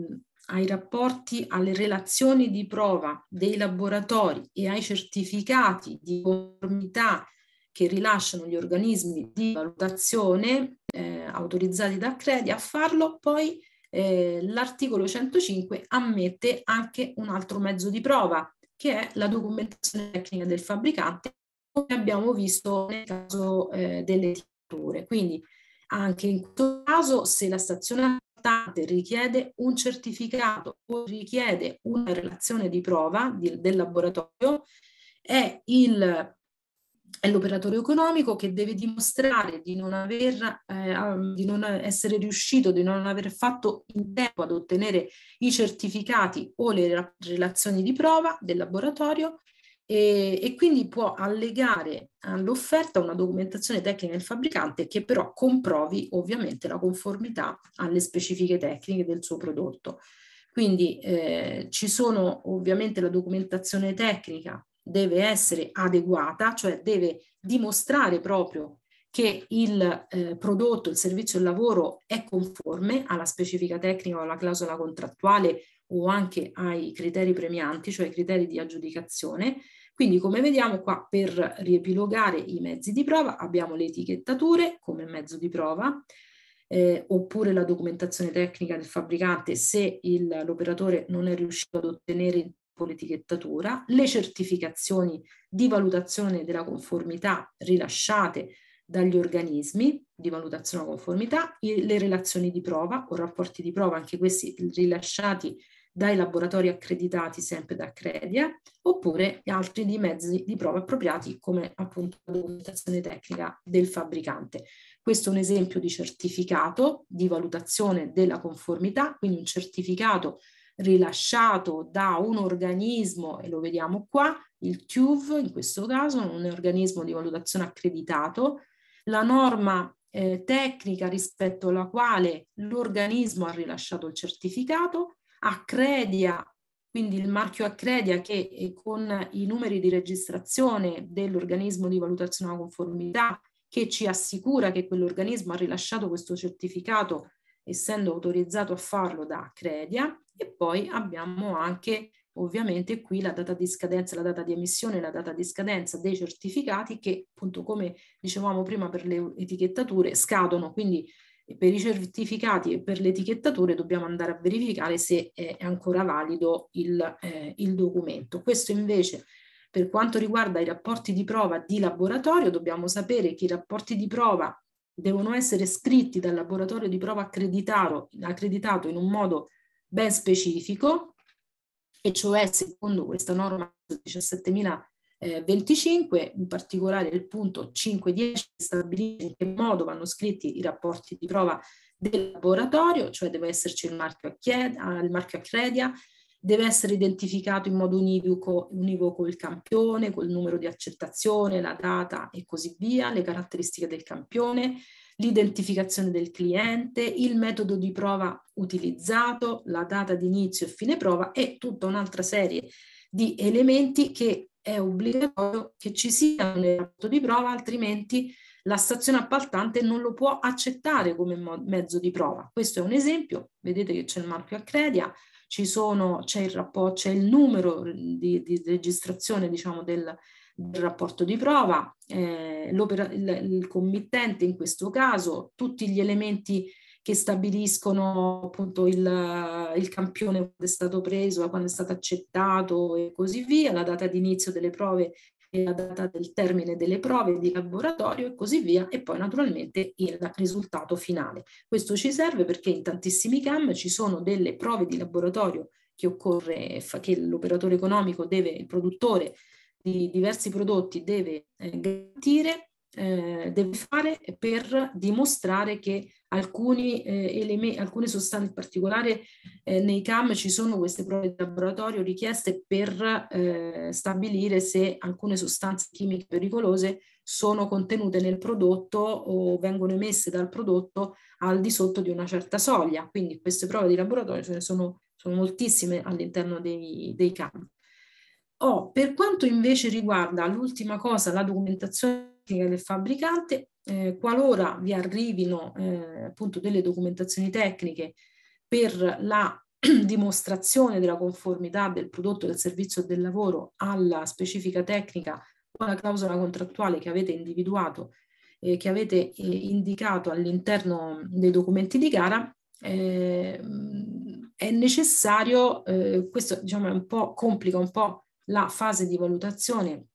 ai rapporti, alle relazioni di prova dei laboratori e ai certificati di conformità che rilasciano gli organismi di valutazione eh, autorizzati da Credi a farlo, poi eh, l'articolo 105 ammette anche un altro mezzo di prova, che è la documentazione tecnica del fabbricante, come abbiamo visto nel caso eh, delle etichettature. Quindi anche in questo caso, se la stazione richiede un certificato o richiede una relazione di prova di, del laboratorio, è, il, è l'operatore economico che deve dimostrare di non, aver, eh, di non essere riuscito, di non aver fatto in tempo ad ottenere i certificati o le relazioni di prova del laboratorio e, e quindi può allegare all'offerta una documentazione tecnica del fabbricante che però comprovi ovviamente la conformità alle specifiche tecniche del suo prodotto. Quindi eh, ci sono ovviamente la documentazione tecnica deve essere adeguata, cioè deve dimostrare proprio che il eh, prodotto, il servizio, il lavoro è conforme alla specifica tecnica o alla clausola contrattuale o anche ai criteri premianti, cioè ai criteri di aggiudicazione quindi come vediamo qua per riepilogare i mezzi di prova abbiamo le etichettature come mezzo di prova, eh, oppure la documentazione tecnica del fabbricante se l'operatore non è riuscito ad ottenere l'etichettatura, le certificazioni di valutazione della conformità rilasciate dagli organismi di valutazione della conformità, le relazioni di prova o rapporti di prova, anche questi rilasciati dai laboratori accreditati sempre da Credia, oppure altri di mezzi di prova appropriati come appunto la documentazione tecnica del fabbricante. Questo è un esempio di certificato di valutazione della conformità, quindi un certificato rilasciato da un organismo, e lo vediamo qua, il TUV in questo caso, un organismo di valutazione accreditato, la norma eh, tecnica rispetto alla quale l'organismo ha rilasciato il certificato, Accredia, quindi il marchio Accredia che eh, con i numeri di registrazione dell'organismo di valutazione della conformità che ci assicura che quell'organismo ha rilasciato questo certificato essendo autorizzato a farlo da Accredia e poi abbiamo anche ovviamente qui la data di scadenza, la data di emissione, la data di scadenza dei certificati che appunto come dicevamo prima per le etichettature scadono, quindi per i certificati e per le etichettature dobbiamo andare a verificare se è ancora valido il, eh, il documento. Questo invece per quanto riguarda i rapporti di prova di laboratorio dobbiamo sapere che i rapporti di prova devono essere scritti dal laboratorio di prova accreditato, accreditato in un modo ben specifico e cioè secondo questa norma 17.000 eh, 25, in particolare il punto 5.10 stabilisce in che modo vanno scritti i rapporti di prova del laboratorio, cioè deve esserci il marchio, Acchieda, il marchio Accredia, deve essere identificato in modo univoco, univoco il campione, col numero di accettazione, la data e così via, le caratteristiche del campione, l'identificazione del cliente, il metodo di prova utilizzato, la data di inizio e fine prova e tutta un'altra serie di elementi che è obbligatorio che ci sia un rapporto di prova, altrimenti la stazione appaltante non lo può accettare come mezzo di prova. Questo è un esempio, vedete che c'è il marchio Accredia, c'è il c'è il numero di, di registrazione diciamo, del, del rapporto di prova, eh, il, il committente in questo caso, tutti gli elementi che stabiliscono appunto il, il, campione quando è stato preso, quando è stato accettato e così via, la data di inizio delle prove e la data del termine delle prove di laboratorio e così via, e poi naturalmente il risultato finale. Questo ci serve perché in tantissimi CAM ci sono delle prove di laboratorio che occorre, che l'operatore economico deve, il produttore di diversi prodotti deve eh, garantire eh, deve fare per dimostrare che alcuni eh, elementi, alcune sostanze in particolare eh, nei CAM ci sono queste prove di laboratorio richieste per eh, stabilire se alcune sostanze chimiche pericolose sono contenute nel prodotto o vengono emesse dal prodotto al di sotto di una certa soglia. Quindi queste prove di laboratorio ce ne sono, sono moltissime all'interno dei, dei CAM. Oh, per quanto invece riguarda l'ultima cosa, la documentazione tecnica del fabbricante, eh, qualora vi arrivino eh, appunto delle documentazioni tecniche per la dimostrazione della conformità del prodotto, del servizio o del lavoro alla specifica tecnica o alla clausola contrattuale che avete individuato, eh, che avete eh, indicato all'interno dei documenti di gara, eh, è necessario, eh, questo diciamo un complica un po' la fase di valutazione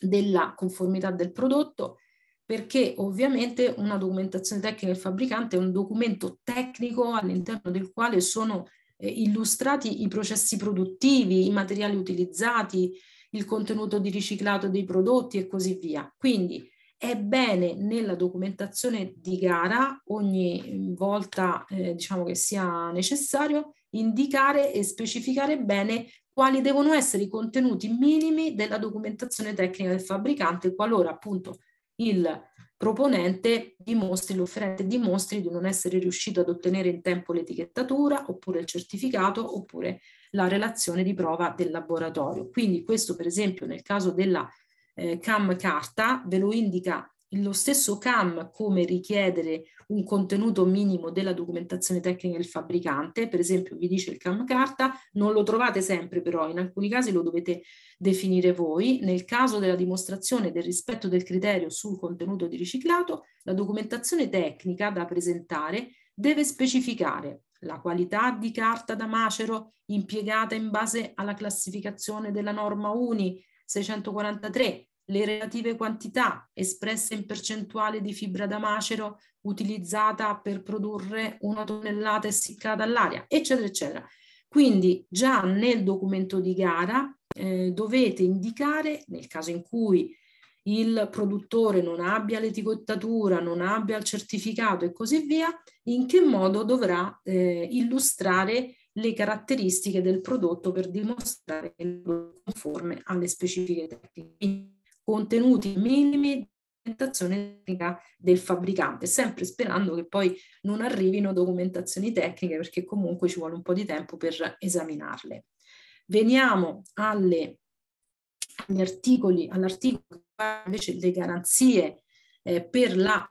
della conformità del prodotto perché ovviamente una documentazione tecnica del fabbricante è un documento tecnico all'interno del quale sono eh, illustrati i processi produttivi, i materiali utilizzati, il contenuto di riciclato dei prodotti e così via. Quindi è bene nella documentazione di gara ogni volta eh, diciamo che sia necessario indicare e specificare bene quali devono essere i contenuti minimi della documentazione tecnica del fabbricante qualora appunto il proponente dimostri, l'offerente dimostri di non essere riuscito ad ottenere in tempo l'etichettatura oppure il certificato oppure la relazione di prova del laboratorio. Quindi questo per esempio nel caso della eh, CAM carta ve lo indica lo stesso CAM come richiedere un contenuto minimo della documentazione tecnica del fabbricante, per esempio vi dice il CAM carta, non lo trovate sempre però, in alcuni casi lo dovete definire voi. Nel caso della dimostrazione del rispetto del criterio sul contenuto di riciclato, la documentazione tecnica da presentare deve specificare la qualità di carta da macero impiegata in base alla classificazione della norma UNI 643, le relative quantità espresse in percentuale di fibra da macero utilizzata per produrre una tonnellata essiccata all'aria, eccetera, eccetera. Quindi già nel documento di gara eh, dovete indicare, nel caso in cui il produttore non abbia l'etichettatura, non abbia il certificato e così via, in che modo dovrà eh, illustrare le caratteristiche del prodotto per dimostrare che è conforme alle specifiche tecniche contenuti minimi di documentazione del fabbricante, sempre sperando che poi non arrivino documentazioni tecniche perché comunque ci vuole un po' di tempo per esaminarle. Veniamo alle, agli articoli, all'articolo invece le garanzie eh, per la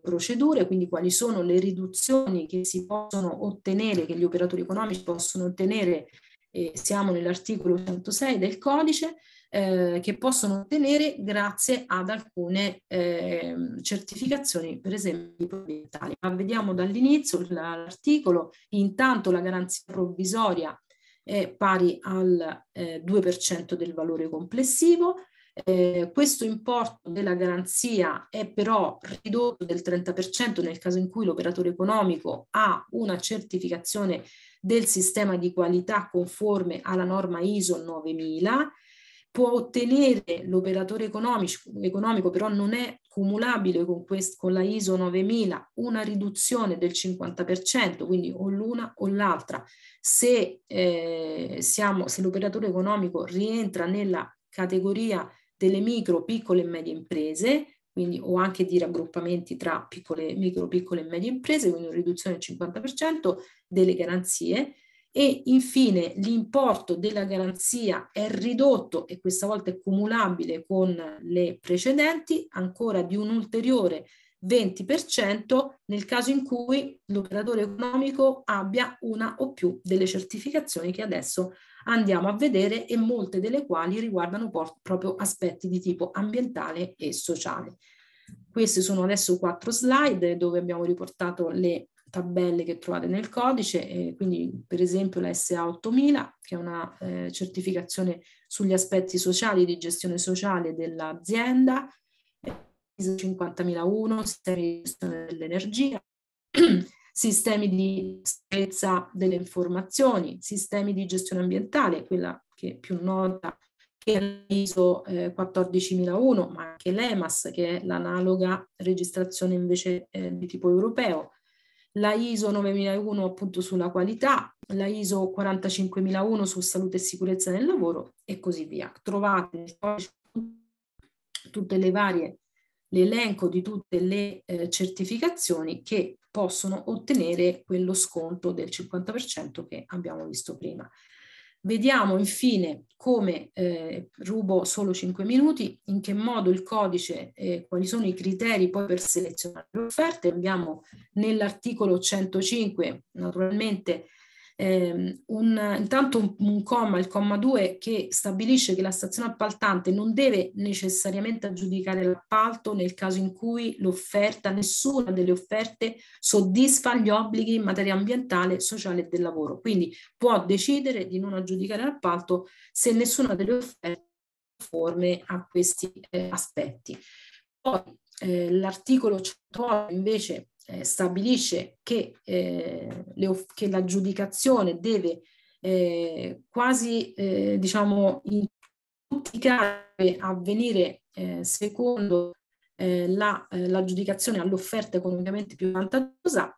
procedure, quindi quali sono le riduzioni che si possono ottenere, che gli operatori economici possono ottenere, eh, siamo nell'articolo 106 del codice, eh, che possono ottenere grazie ad alcune eh, certificazioni, per esempio ambientali. Ma vediamo dall'inizio l'articolo, intanto la garanzia provvisoria è pari al eh, 2% del valore complessivo, eh, questo importo della garanzia è però ridotto del 30% nel caso in cui l'operatore economico ha una certificazione del sistema di qualità conforme alla norma ISO 9000 può ottenere l'operatore economico, però non è cumulabile con, quest, con la ISO 9000, una riduzione del 50%, quindi o l'una o l'altra. Se, eh, se l'operatore economico rientra nella categoria delle micro, piccole e medie imprese, quindi, o anche di raggruppamenti tra piccole, micro, piccole e medie imprese, quindi una riduzione del 50% delle garanzie, e infine l'importo della garanzia è ridotto e questa volta è cumulabile con le precedenti ancora di un ulteriore 20% nel caso in cui l'operatore economico abbia una o più delle certificazioni che adesso andiamo a vedere e molte delle quali riguardano proprio aspetti di tipo ambientale e sociale. Queste sono adesso quattro slide dove abbiamo riportato le tabelle che trovate nel codice, eh, quindi per esempio la SA 8000 che è una eh, certificazione sugli aspetti sociali di gestione sociale dell'azienda, ISO 50001, sistemi di gestione dell'energia, sistemi di sicurezza delle informazioni, sistemi di gestione ambientale, quella che è più nota che è l'ISO eh, 14001, ma anche l'EMAS, che è l'analoga registrazione invece eh, di tipo europeo, la ISO 9001 appunto sulla qualità, la ISO 45001 su salute e sicurezza nel lavoro e così via. Trovate tutte le varie, l'elenco di tutte le eh, certificazioni che possono ottenere quello sconto del 50% che abbiamo visto prima. Vediamo infine come, eh, rubo solo 5 minuti, in che modo il codice, eh, quali sono i criteri poi per selezionare le offerte. Abbiamo nell'articolo 105 naturalmente eh, un, intanto un, un, comma, il comma 2, che stabilisce che la stazione appaltante non deve necessariamente aggiudicare l'appalto nel caso in cui l'offerta, nessuna delle offerte soddisfa gli obblighi in materia ambientale, sociale e del lavoro. Quindi può decidere di non aggiudicare l'appalto se nessuna delle offerte conforme a questi eh, aspetti. Poi eh, l'articolo 108 invece eh, stabilisce che, eh, le, che, l'aggiudicazione deve eh, quasi, eh, diciamo, in tutti i casi avvenire eh, secondo eh, la, l'aggiudicazione all'offerta economicamente più vantaggiosa,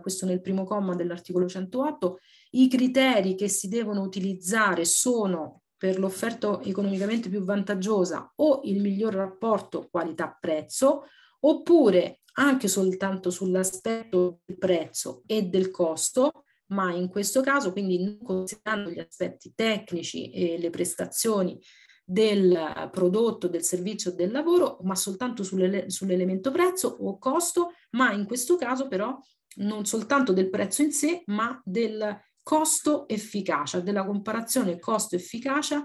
questo nel primo comma dell'articolo 108, i criteri che si devono utilizzare sono per l'offerta economicamente più vantaggiosa o il miglior rapporto qualità-prezzo, oppure anche soltanto sull'aspetto del prezzo e del costo, ma in questo caso quindi non considerando gli aspetti tecnici e le prestazioni del prodotto, del servizio, del lavoro, ma soltanto sull'ele- sull'elemento prezzo o costo, ma in questo caso però non soltanto del prezzo in sé, ma del costo-efficacia, della comparazione costo-efficacia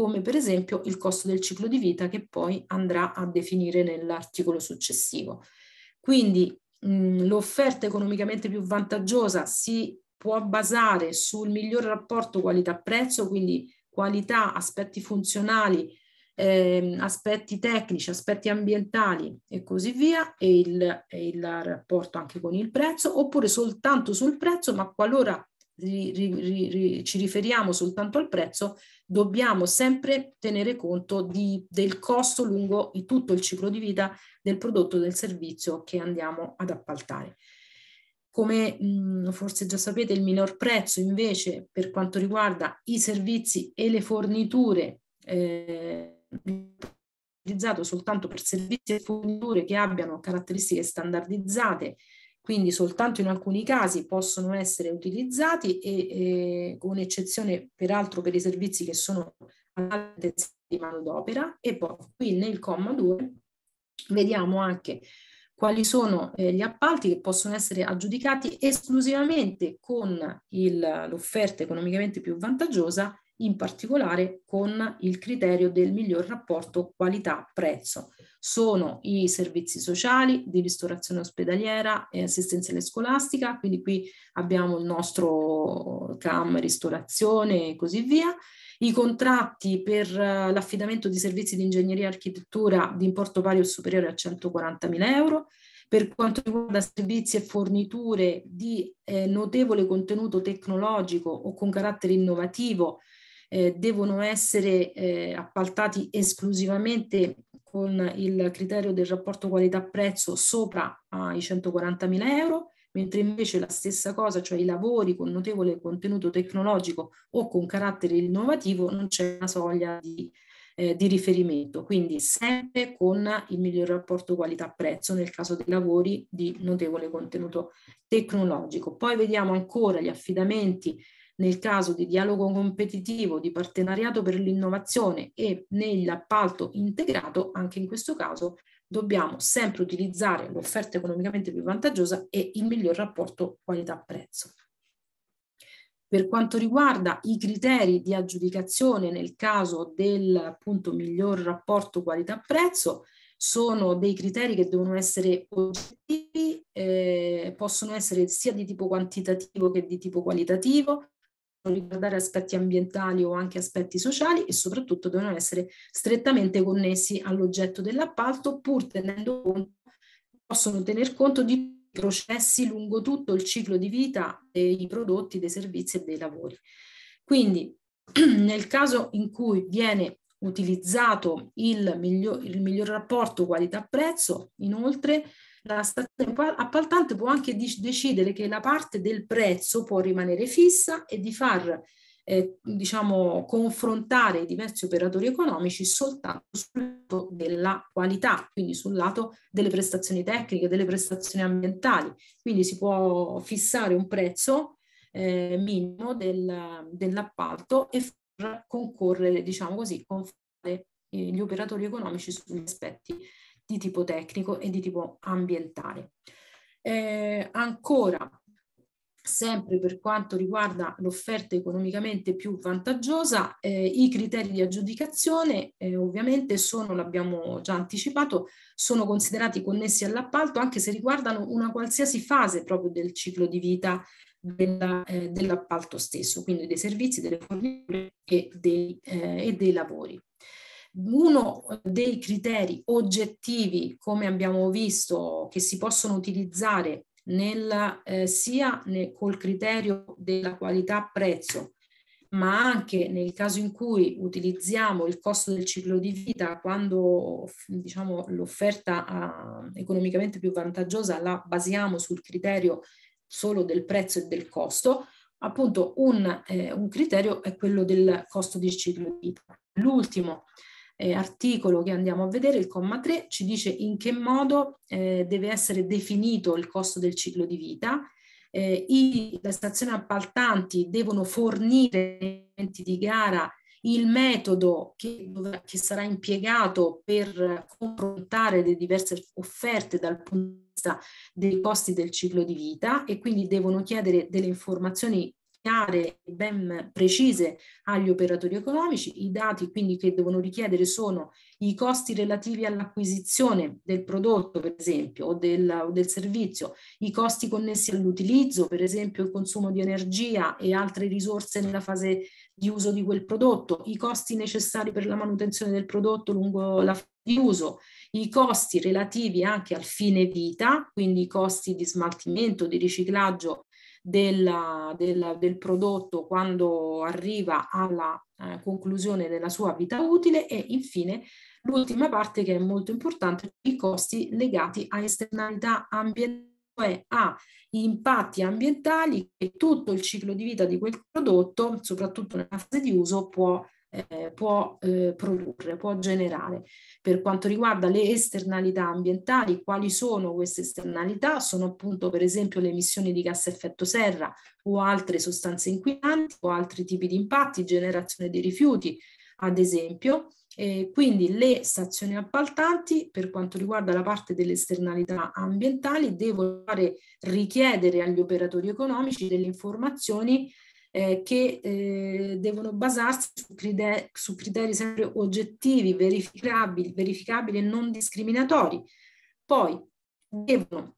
come per esempio il costo del ciclo di vita che poi andrà a definire nell'articolo successivo. Quindi l'offerta economicamente più vantaggiosa si può basare sul miglior rapporto qualità-prezzo, quindi qualità, aspetti funzionali, eh, aspetti tecnici, aspetti ambientali e così via, e il, e il rapporto anche con il prezzo, oppure soltanto sul prezzo, ma qualora ri, ri, ri, ci riferiamo soltanto al prezzo, dobbiamo sempre tenere conto di, del costo lungo tutto il ciclo di vita del prodotto o del servizio che andiamo ad appaltare. Come mh, forse già sapete, il minor prezzo invece per quanto riguarda i servizi e le forniture eh, utilizzato soltanto per servizi e forniture che abbiano caratteristiche standardizzate quindi soltanto in alcuni casi possono essere utilizzati e, e con eccezione peraltro per i servizi che sono di manodopera. E poi qui nel comma 2 vediamo anche quali sono eh, gli appalti che possono essere aggiudicati esclusivamente con l'offerta economicamente più vantaggiosa in particolare con il criterio del miglior rapporto qualità-prezzo. Sono i servizi sociali di ristorazione ospedaliera e assistenziale scolastica, quindi qui abbiamo il nostro CAM ristorazione e così via, i contratti per l'affidamento di servizi di ingegneria e architettura di importo pari o superiore a 140.000 euro, per quanto riguarda servizi e forniture di eh, notevole contenuto tecnologico o con carattere innovativo eh, devono essere eh, appaltati esclusivamente con il criterio del rapporto qualità-prezzo sopra ai 140.000 euro, mentre invece la stessa cosa, cioè i lavori con notevole contenuto tecnologico o con carattere innovativo, non c'è una soglia di, eh, di riferimento, quindi sempre con il miglior rapporto qualità-prezzo nel caso dei lavori di notevole contenuto tecnologico. Poi vediamo ancora gli affidamenti nel caso di dialogo competitivo, di partenariato per l'innovazione e nell'appalto integrato, anche in questo caso dobbiamo sempre utilizzare l'offerta economicamente più vantaggiosa e il miglior rapporto qualità-prezzo. Per quanto riguarda i criteri di aggiudicazione nel caso del appunto miglior rapporto qualità-prezzo, sono dei criteri che devono essere oggettivi, eh, possono essere sia di tipo quantitativo che di tipo qualitativo, riguardare aspetti ambientali o anche aspetti sociali e soprattutto devono essere strettamente connessi all'oggetto dell'appalto pur tenendo conto, possono tener conto di processi lungo tutto il ciclo di vita dei prodotti, dei servizi e dei lavori. Quindi nel caso in cui viene utilizzato il miglior, il miglior rapporto qualità-prezzo, inoltre la stazione appaltante può anche decidere che la parte del prezzo può rimanere fissa e di far eh, diciamo, confrontare i diversi operatori economici soltanto sul lato della qualità, quindi sul lato delle prestazioni tecniche, delle prestazioni ambientali. Quindi si può fissare un prezzo eh, minimo del, dell'appalto e far concorrere, diciamo così, confrontare gli operatori economici sugli aspetti di tipo tecnico e di tipo ambientale. Eh, ancora, sempre per quanto riguarda l'offerta economicamente più vantaggiosa, eh, i criteri di aggiudicazione eh, ovviamente sono, l'abbiamo già anticipato, sono considerati connessi all'appalto anche se riguardano una qualsiasi fase proprio del ciclo di vita della, eh, dell'appalto stesso, quindi dei servizi, delle forniture e dei, eh, e dei lavori. Uno dei criteri oggettivi, come abbiamo visto, che si possono utilizzare nel, eh, sia nel, col criterio della qualità-prezzo, ma anche nel caso in cui utilizziamo il costo del ciclo di vita quando diciamo, l'offerta uh, economicamente più vantaggiosa la basiamo sul criterio solo del prezzo e del costo, appunto un, eh, un criterio è quello del costo di ciclo di vita. L'ultimo eh, articolo che andiamo a vedere, il comma 3, ci dice in che modo eh, deve essere definito il costo del ciclo di vita. Eh, i, le stazioni appaltanti devono fornire di gara il metodo che, che, sarà impiegato per confrontare le diverse offerte dal punto di vista dei costi del ciclo di vita e quindi devono chiedere delle informazioni chiare e ben precise agli operatori economici. I dati quindi che devono richiedere sono i costi relativi all'acquisizione del prodotto, per esempio, o del, o del servizio, i costi connessi all'utilizzo, per esempio il consumo di energia e altre risorse nella fase di uso di quel prodotto, i costi necessari per la manutenzione del prodotto lungo la fase di uso, i costi relativi anche al fine vita, quindi i costi di smaltimento, di riciclaggio della, della, del prodotto quando arriva alla eh, conclusione della sua vita utile e infine l'ultima parte che è molto importante, i costi legati a esternalità ambientali cioè a impatti ambientali che tutto il ciclo di vita di quel prodotto, soprattutto nella fase di uso, può eh, può eh, produrre, può generare. Per quanto riguarda le esternalità ambientali, quali sono queste esternalità? Sono appunto per esempio le emissioni di gas effetto serra o altre sostanze inquinanti o altri tipi di impatti, generazione di rifiuti, ad esempio. E quindi le stazioni appaltanti, per quanto riguarda la parte delle esternalità ambientali, devono richiedere agli operatori economici delle informazioni eh, che eh, devono basarsi su criteri, su criteri, sempre oggettivi, verificabili, verificabili e non discriminatori. Poi devono,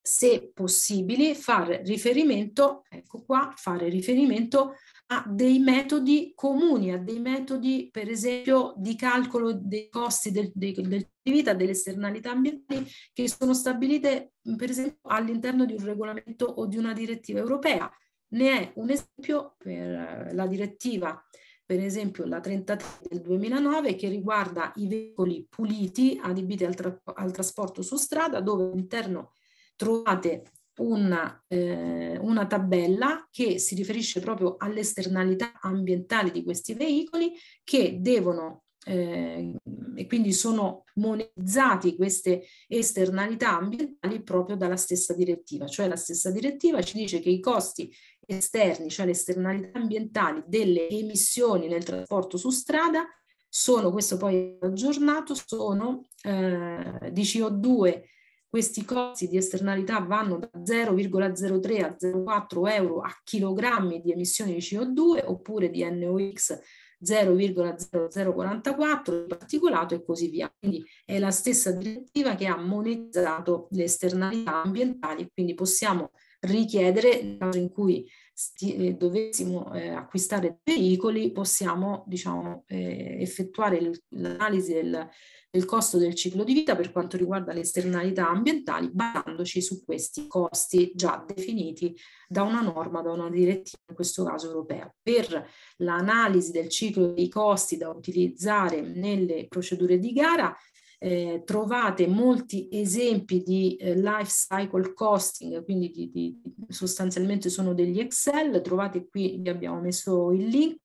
se possibili, fare riferimento, ecco qua, fare riferimento a dei metodi comuni, a dei metodi per esempio di calcolo dei costi del, del, del vita, delle esternalità ambientali che sono stabilite per esempio all'interno di un regolamento o di una direttiva europea. Ne è un esempio per eh, la direttiva, per esempio la 33 del 2009, che riguarda i veicoli puliti adibiti al, tra al trasporto su strada, dove all'interno trovate una, eh, una, tabella che si riferisce proprio alle esternalità ambientali di questi veicoli che devono eh, e quindi sono monetizzati queste esternalità ambientali proprio dalla stessa direttiva, cioè la stessa direttiva ci dice che i costi esterni, cioè le esternalità ambientali delle emissioni nel trasporto su strada, sono, questo poi aggiornato, sono eh, di CO2 questi costi di esternalità vanno da 0,03 a 0,4 euro a chilogrammi di emissioni di CO2 oppure di NOx 0,0044 particolato e così via. Quindi è la stessa direttiva che ha monetizzato le esternalità ambientali quindi possiamo richiedere, nel caso in cui sti, eh, dovessimo eh, acquistare veicoli, possiamo diciamo, eh, effettuare l'analisi del, del costo del ciclo di vita per quanto riguarda le esternalità ambientali, basandoci su questi costi già definiti da una norma, da una direttiva, in questo caso europea. Per l'analisi del ciclo dei costi da utilizzare nelle procedure di gara, eh, trovate molti esempi di eh, life cycle costing, quindi di, di, sostanzialmente sono degli Excel, trovate qui, vi abbiamo messo il link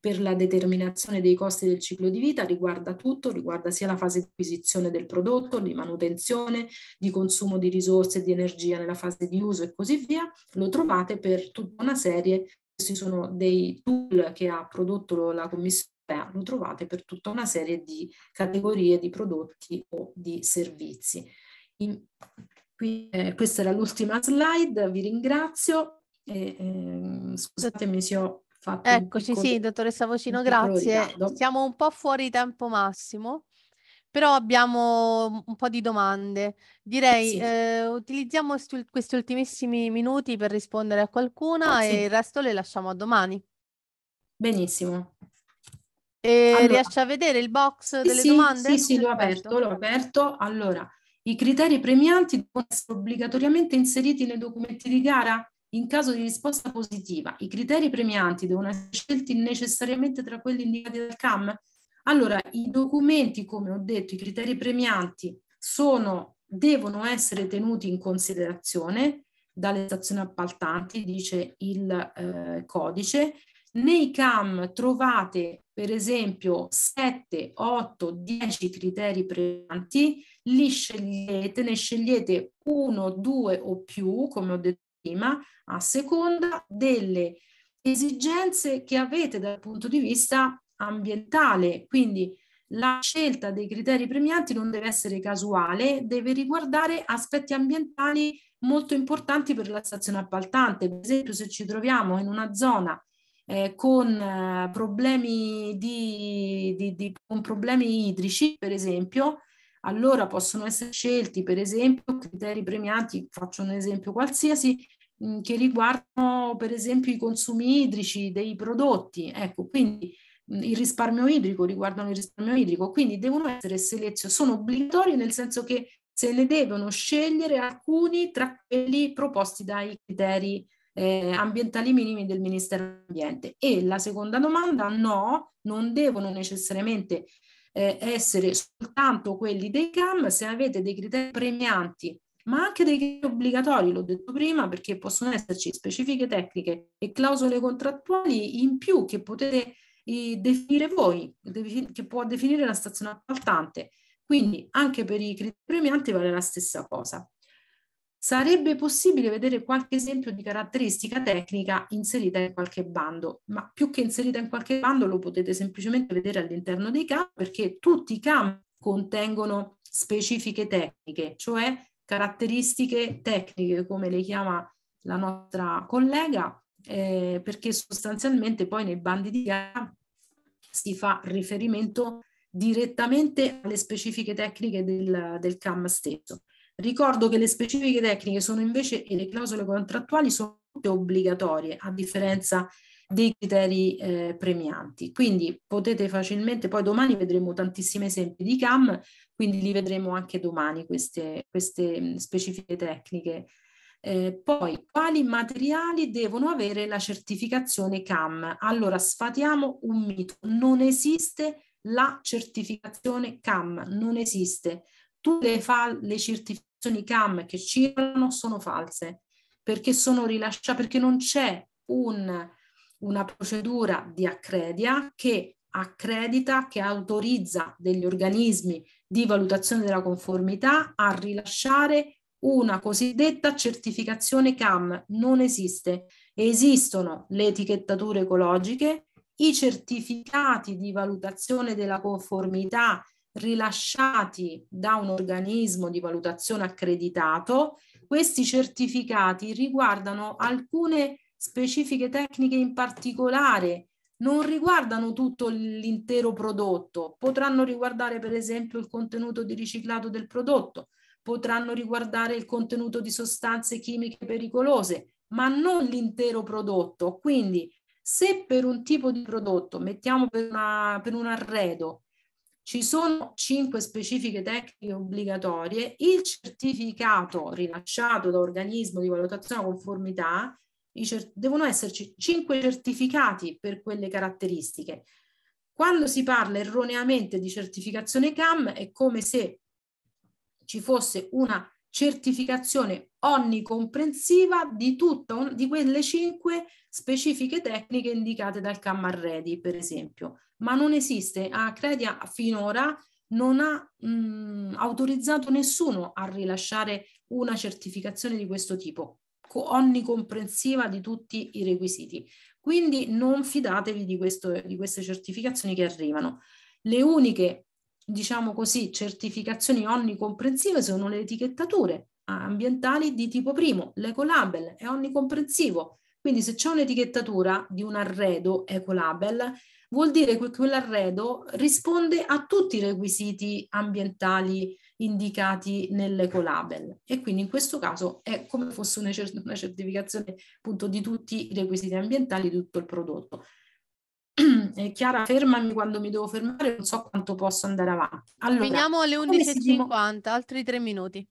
per la determinazione dei costi del ciclo di vita, riguarda tutto, riguarda sia la fase di acquisizione del prodotto, di manutenzione, di consumo di risorse e di energia nella fase di uso e così via, lo trovate per tutta una serie questi sono dei tool che ha prodotto la Commissione lo trovate per tutta una serie di categorie di prodotti o di servizi. In, qui, eh, questa era l'ultima slide, vi ringrazio e eh, scusatemi se ho fatto... Eccoci, sì, dottoressa Vocino, grazie. Siamo un po' fuori tempo massimo però abbiamo un po' di domande. Direi, sì. eh, utilizziamo stu- questi ultimissimi minuti per rispondere a qualcuna sì. e il resto le lasciamo a domani. Benissimo. E allora, riesci a vedere il box delle sì, domande? Sì, sì, l'ho aperto, l'ho aperto. Allora, i criteri premianti devono essere obbligatoriamente inseriti nei documenti di gara? In caso di risposta positiva, i criteri premianti devono essere scelti necessariamente tra quelli indicati dal CAM? Allora, i documenti, come ho detto, i criteri premianti sono, devono essere tenuti in considerazione dalle stazioni appaltanti, dice il eh, codice. Nei CAM trovate per esempio 7, 8, 10 criteri premianti, li scegliete, ne scegliete uno, due o più, come ho detto prima, a seconda delle esigenze che avete dal punto di vista ambientale. Quindi la scelta dei criteri premianti non deve essere casuale, deve riguardare aspetti ambientali molto importanti per la stazione appaltante. Per esempio, se ci troviamo in una zona eh, con eh, problemi di, di, di, con problemi idrici, per esempio, allora possono essere scelti, per esempio, criteri premiati, faccio un esempio qualsiasi, mm, che riguardano, per esempio, i consumi idrici dei prodotti. Ecco, quindi mm, il risparmio idrico, riguardano il risparmio idrico, quindi devono essere selezionati, sono obbligatori nel senso che se ne devono scegliere alcuni tra quelli proposti dai criteri eh, ambientali minimi del Ministero dell'Ambiente. E la seconda domanda, no, non devono necessariamente eh, essere soltanto quelli dei CAM, se avete dei criteri premianti ma anche dei criteri obbligatori, l'ho detto prima, perché possono esserci specifiche tecniche e clausole contrattuali in più che potete eh, definire voi, che può definire la stazione appaltante. Quindi anche per i criteri premianti vale la stessa cosa. Sarebbe possibile vedere qualche esempio di caratteristica tecnica inserita in qualche bando, ma più che inserita in qualche bando lo potete semplicemente vedere all'interno dei campi perché tutti i campi contengono specifiche tecniche, cioè caratteristiche tecniche, come le chiama la nostra collega, eh, perché sostanzialmente poi nei bandi di gara si fa riferimento direttamente alle specifiche tecniche del, del CAM stesso. Ricordo che le specifiche tecniche sono invece e le clausole contrattuali sono tutte obbligatorie a differenza dei criteri eh, premianti. Quindi potete facilmente, poi domani vedremo tantissimi esempi di CAM, quindi li vedremo anche domani queste, queste mm, specifiche tecniche. Eh, poi, quali materiali devono avere la certificazione CAM? Allora, sfatiamo un mito, non esiste la certificazione CAM, non esiste. Tutte le, le certificazioni CAM che circolano sono false perché sono rilasciate perché non c'è un, una procedura di accredia che accredita, che autorizza degli organismi di valutazione della conformità a rilasciare una cosiddetta certificazione CAM. Non esiste. Esistono le etichettature ecologiche, i certificati di valutazione della conformità rilasciati da un organismo di valutazione accreditato. Questi certificati riguardano alcune specifiche tecniche in particolare, non riguardano tutto l'intero prodotto, potranno riguardare per esempio il contenuto di riciclato del prodotto, potranno riguardare il contenuto di sostanze chimiche pericolose, ma non l'intero prodotto. Quindi se per un tipo di prodotto, mettiamo per, una, per un arredo, ci sono cinque specifiche tecniche obbligatorie, il certificato rilasciato da organismo di valutazione conformità, devono esserci cinque certificati per quelle caratteristiche. Quando si parla erroneamente di certificazione CAM è come se ci fosse una certificazione onnicomprensiva di tutta di quelle cinque specifiche tecniche indicate dal CAM Ready, per esempio. Ma non esiste, Accredia finora non ha mh, autorizzato nessuno a rilasciare una certificazione di questo tipo, onnicomprensiva di tutti i requisiti. Quindi non fidatevi di, questo, di queste certificazioni che arrivano. Le uniche diciamo così, certificazioni onnicomprensive sono le etichettature ambientali di tipo primo. L'ecolabel è onnicomprensivo, quindi se c'è un'etichettatura di un arredo ecolabel, vuol dire che quell'arredo risponde a tutti i requisiti ambientali indicati nell'ecolabel e quindi in questo caso è come fosse una, certificazione appunto di tutti i requisiti ambientali di tutto il prodotto Chiara, fermami quando mi devo fermare, non so quanto posso andare avanti. Allora, Finiamo alle 11.50, altri tre minuti.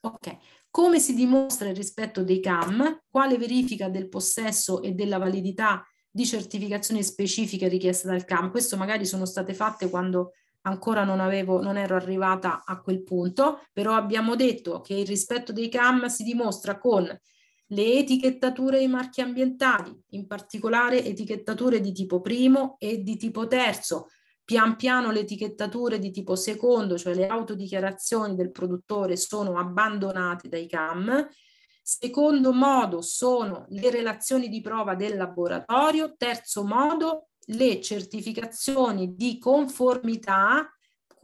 Ok. Come si dimostra il rispetto dei CAM? Quale verifica del possesso e della validità di certificazioni specifiche richieste dal CAM? Questo magari sono state fatte quando ancora non, avevo, non ero arrivata a quel punto, però abbiamo detto che il rispetto dei CAM si dimostra con le etichettature dei marchi ambientali, in particolare etichettature di tipo primo e di tipo terzo. Pian piano le etichettature di tipo secondo, cioè le autodichiarazioni del produttore, sono abbandonate dai CAM. Secondo modo sono le relazioni di prova del laboratorio. Terzo modo, le certificazioni di conformità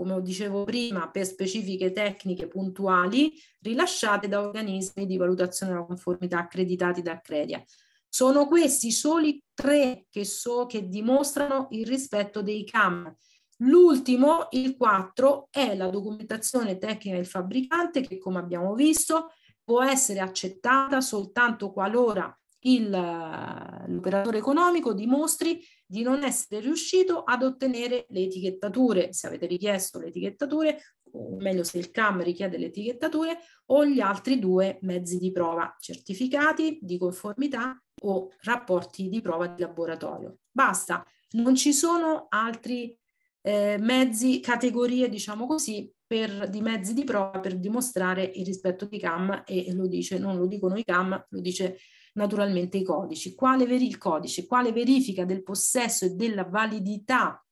come dicevo prima, per specifiche tecniche puntuali rilasciate da organismi di valutazione della conformità accreditati da Accredia. Sono questi soli tre che so che dimostrano il rispetto dei CAM. L'ultimo, il 4, è la documentazione tecnica del fabbricante che, come abbiamo visto, può essere accettata soltanto qualora l'operatore economico dimostri di non essere riuscito ad ottenere le etichettature, se avete richiesto le etichettature, o meglio se il CAM richiede le etichettature, o gli altri due mezzi di prova, certificati di conformità o rapporti di prova di laboratorio. Basta, non ci sono altri eh, mezzi, categorie, diciamo così, per, di mezzi di prova per dimostrare il rispetto di CAM e lo dice, non lo dicono i CAM, lo dice naturalmente i codici. Quale veri il codice? Quale verifica del possesso e della validità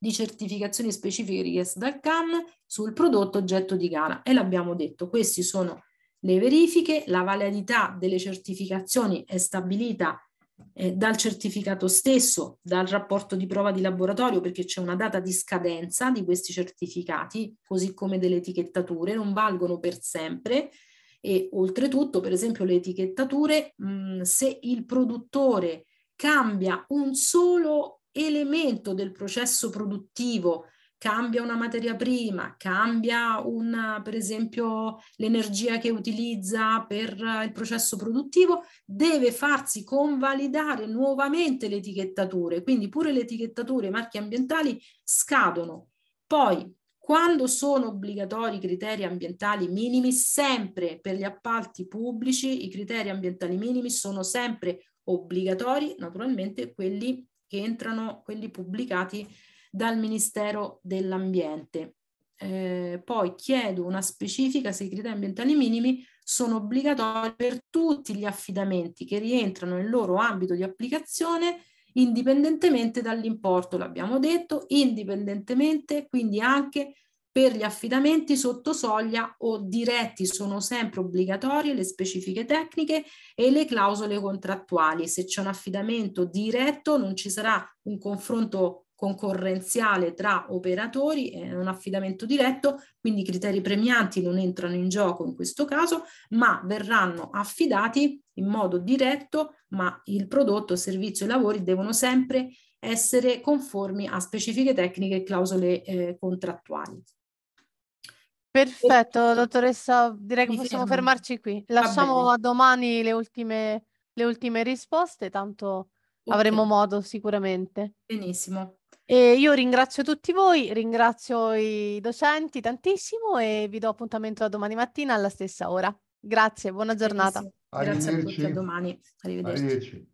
di certificazioni specifiche richieste dal CAM sul prodotto oggetto di gara. E l'abbiamo detto, queste sono le verifiche, la validità delle certificazioni è stabilita eh, dal certificato stesso, dal rapporto di prova di laboratorio, perché c'è una data di scadenza di questi certificati, così come delle etichettature, non valgono per sempre e oltretutto, per esempio, le etichettature, mh, se il produttore cambia un solo elemento del processo produttivo, cambia una materia prima, cambia una, per esempio l'energia che utilizza per il processo produttivo, deve farsi convalidare nuovamente le etichettature, quindi pure le etichettature, i marchi ambientali scadono. Poi quando sono obbligatori criteri ambientali minimi, sempre per gli appalti pubblici i criteri ambientali minimi sono sempre obbligatori, naturalmente quelli che entrano, quelli pubblicati dal Ministero dell'Ambiente. Eh, poi chiedo una specifica se i criteri ambientali minimi sono obbligatori per tutti gli affidamenti che rientrano nel loro ambito di applicazione indipendentemente dall'importo, l'abbiamo detto, indipendentemente quindi anche per gli affidamenti sotto soglia o diretti sono sempre obbligatorie le specifiche tecniche e le clausole contrattuali. Se c'è un affidamento diretto non ci sarà un confronto concorrenziale tra operatori, è un affidamento diretto, quindi i criteri premianti non entrano in gioco in questo caso, ma verranno affidati in modo diretto, ma il prodotto, servizio e lavori devono sempre essere conformi a specifiche tecniche e clausole eh, contrattuali. Perfetto, dottoressa, direi che Mi possiamo fermo. fermarci qui. Lasciamo a domani le ultime, le ultime risposte, tanto okay. avremo modo sicuramente. Benissimo. E io ringrazio tutti voi, ringrazio i docenti tantissimo e vi do appuntamento a domani mattina alla stessa ora. Grazie, buona giornata. Grazie a tutti, a domani. Arrivederci. Arrivederci.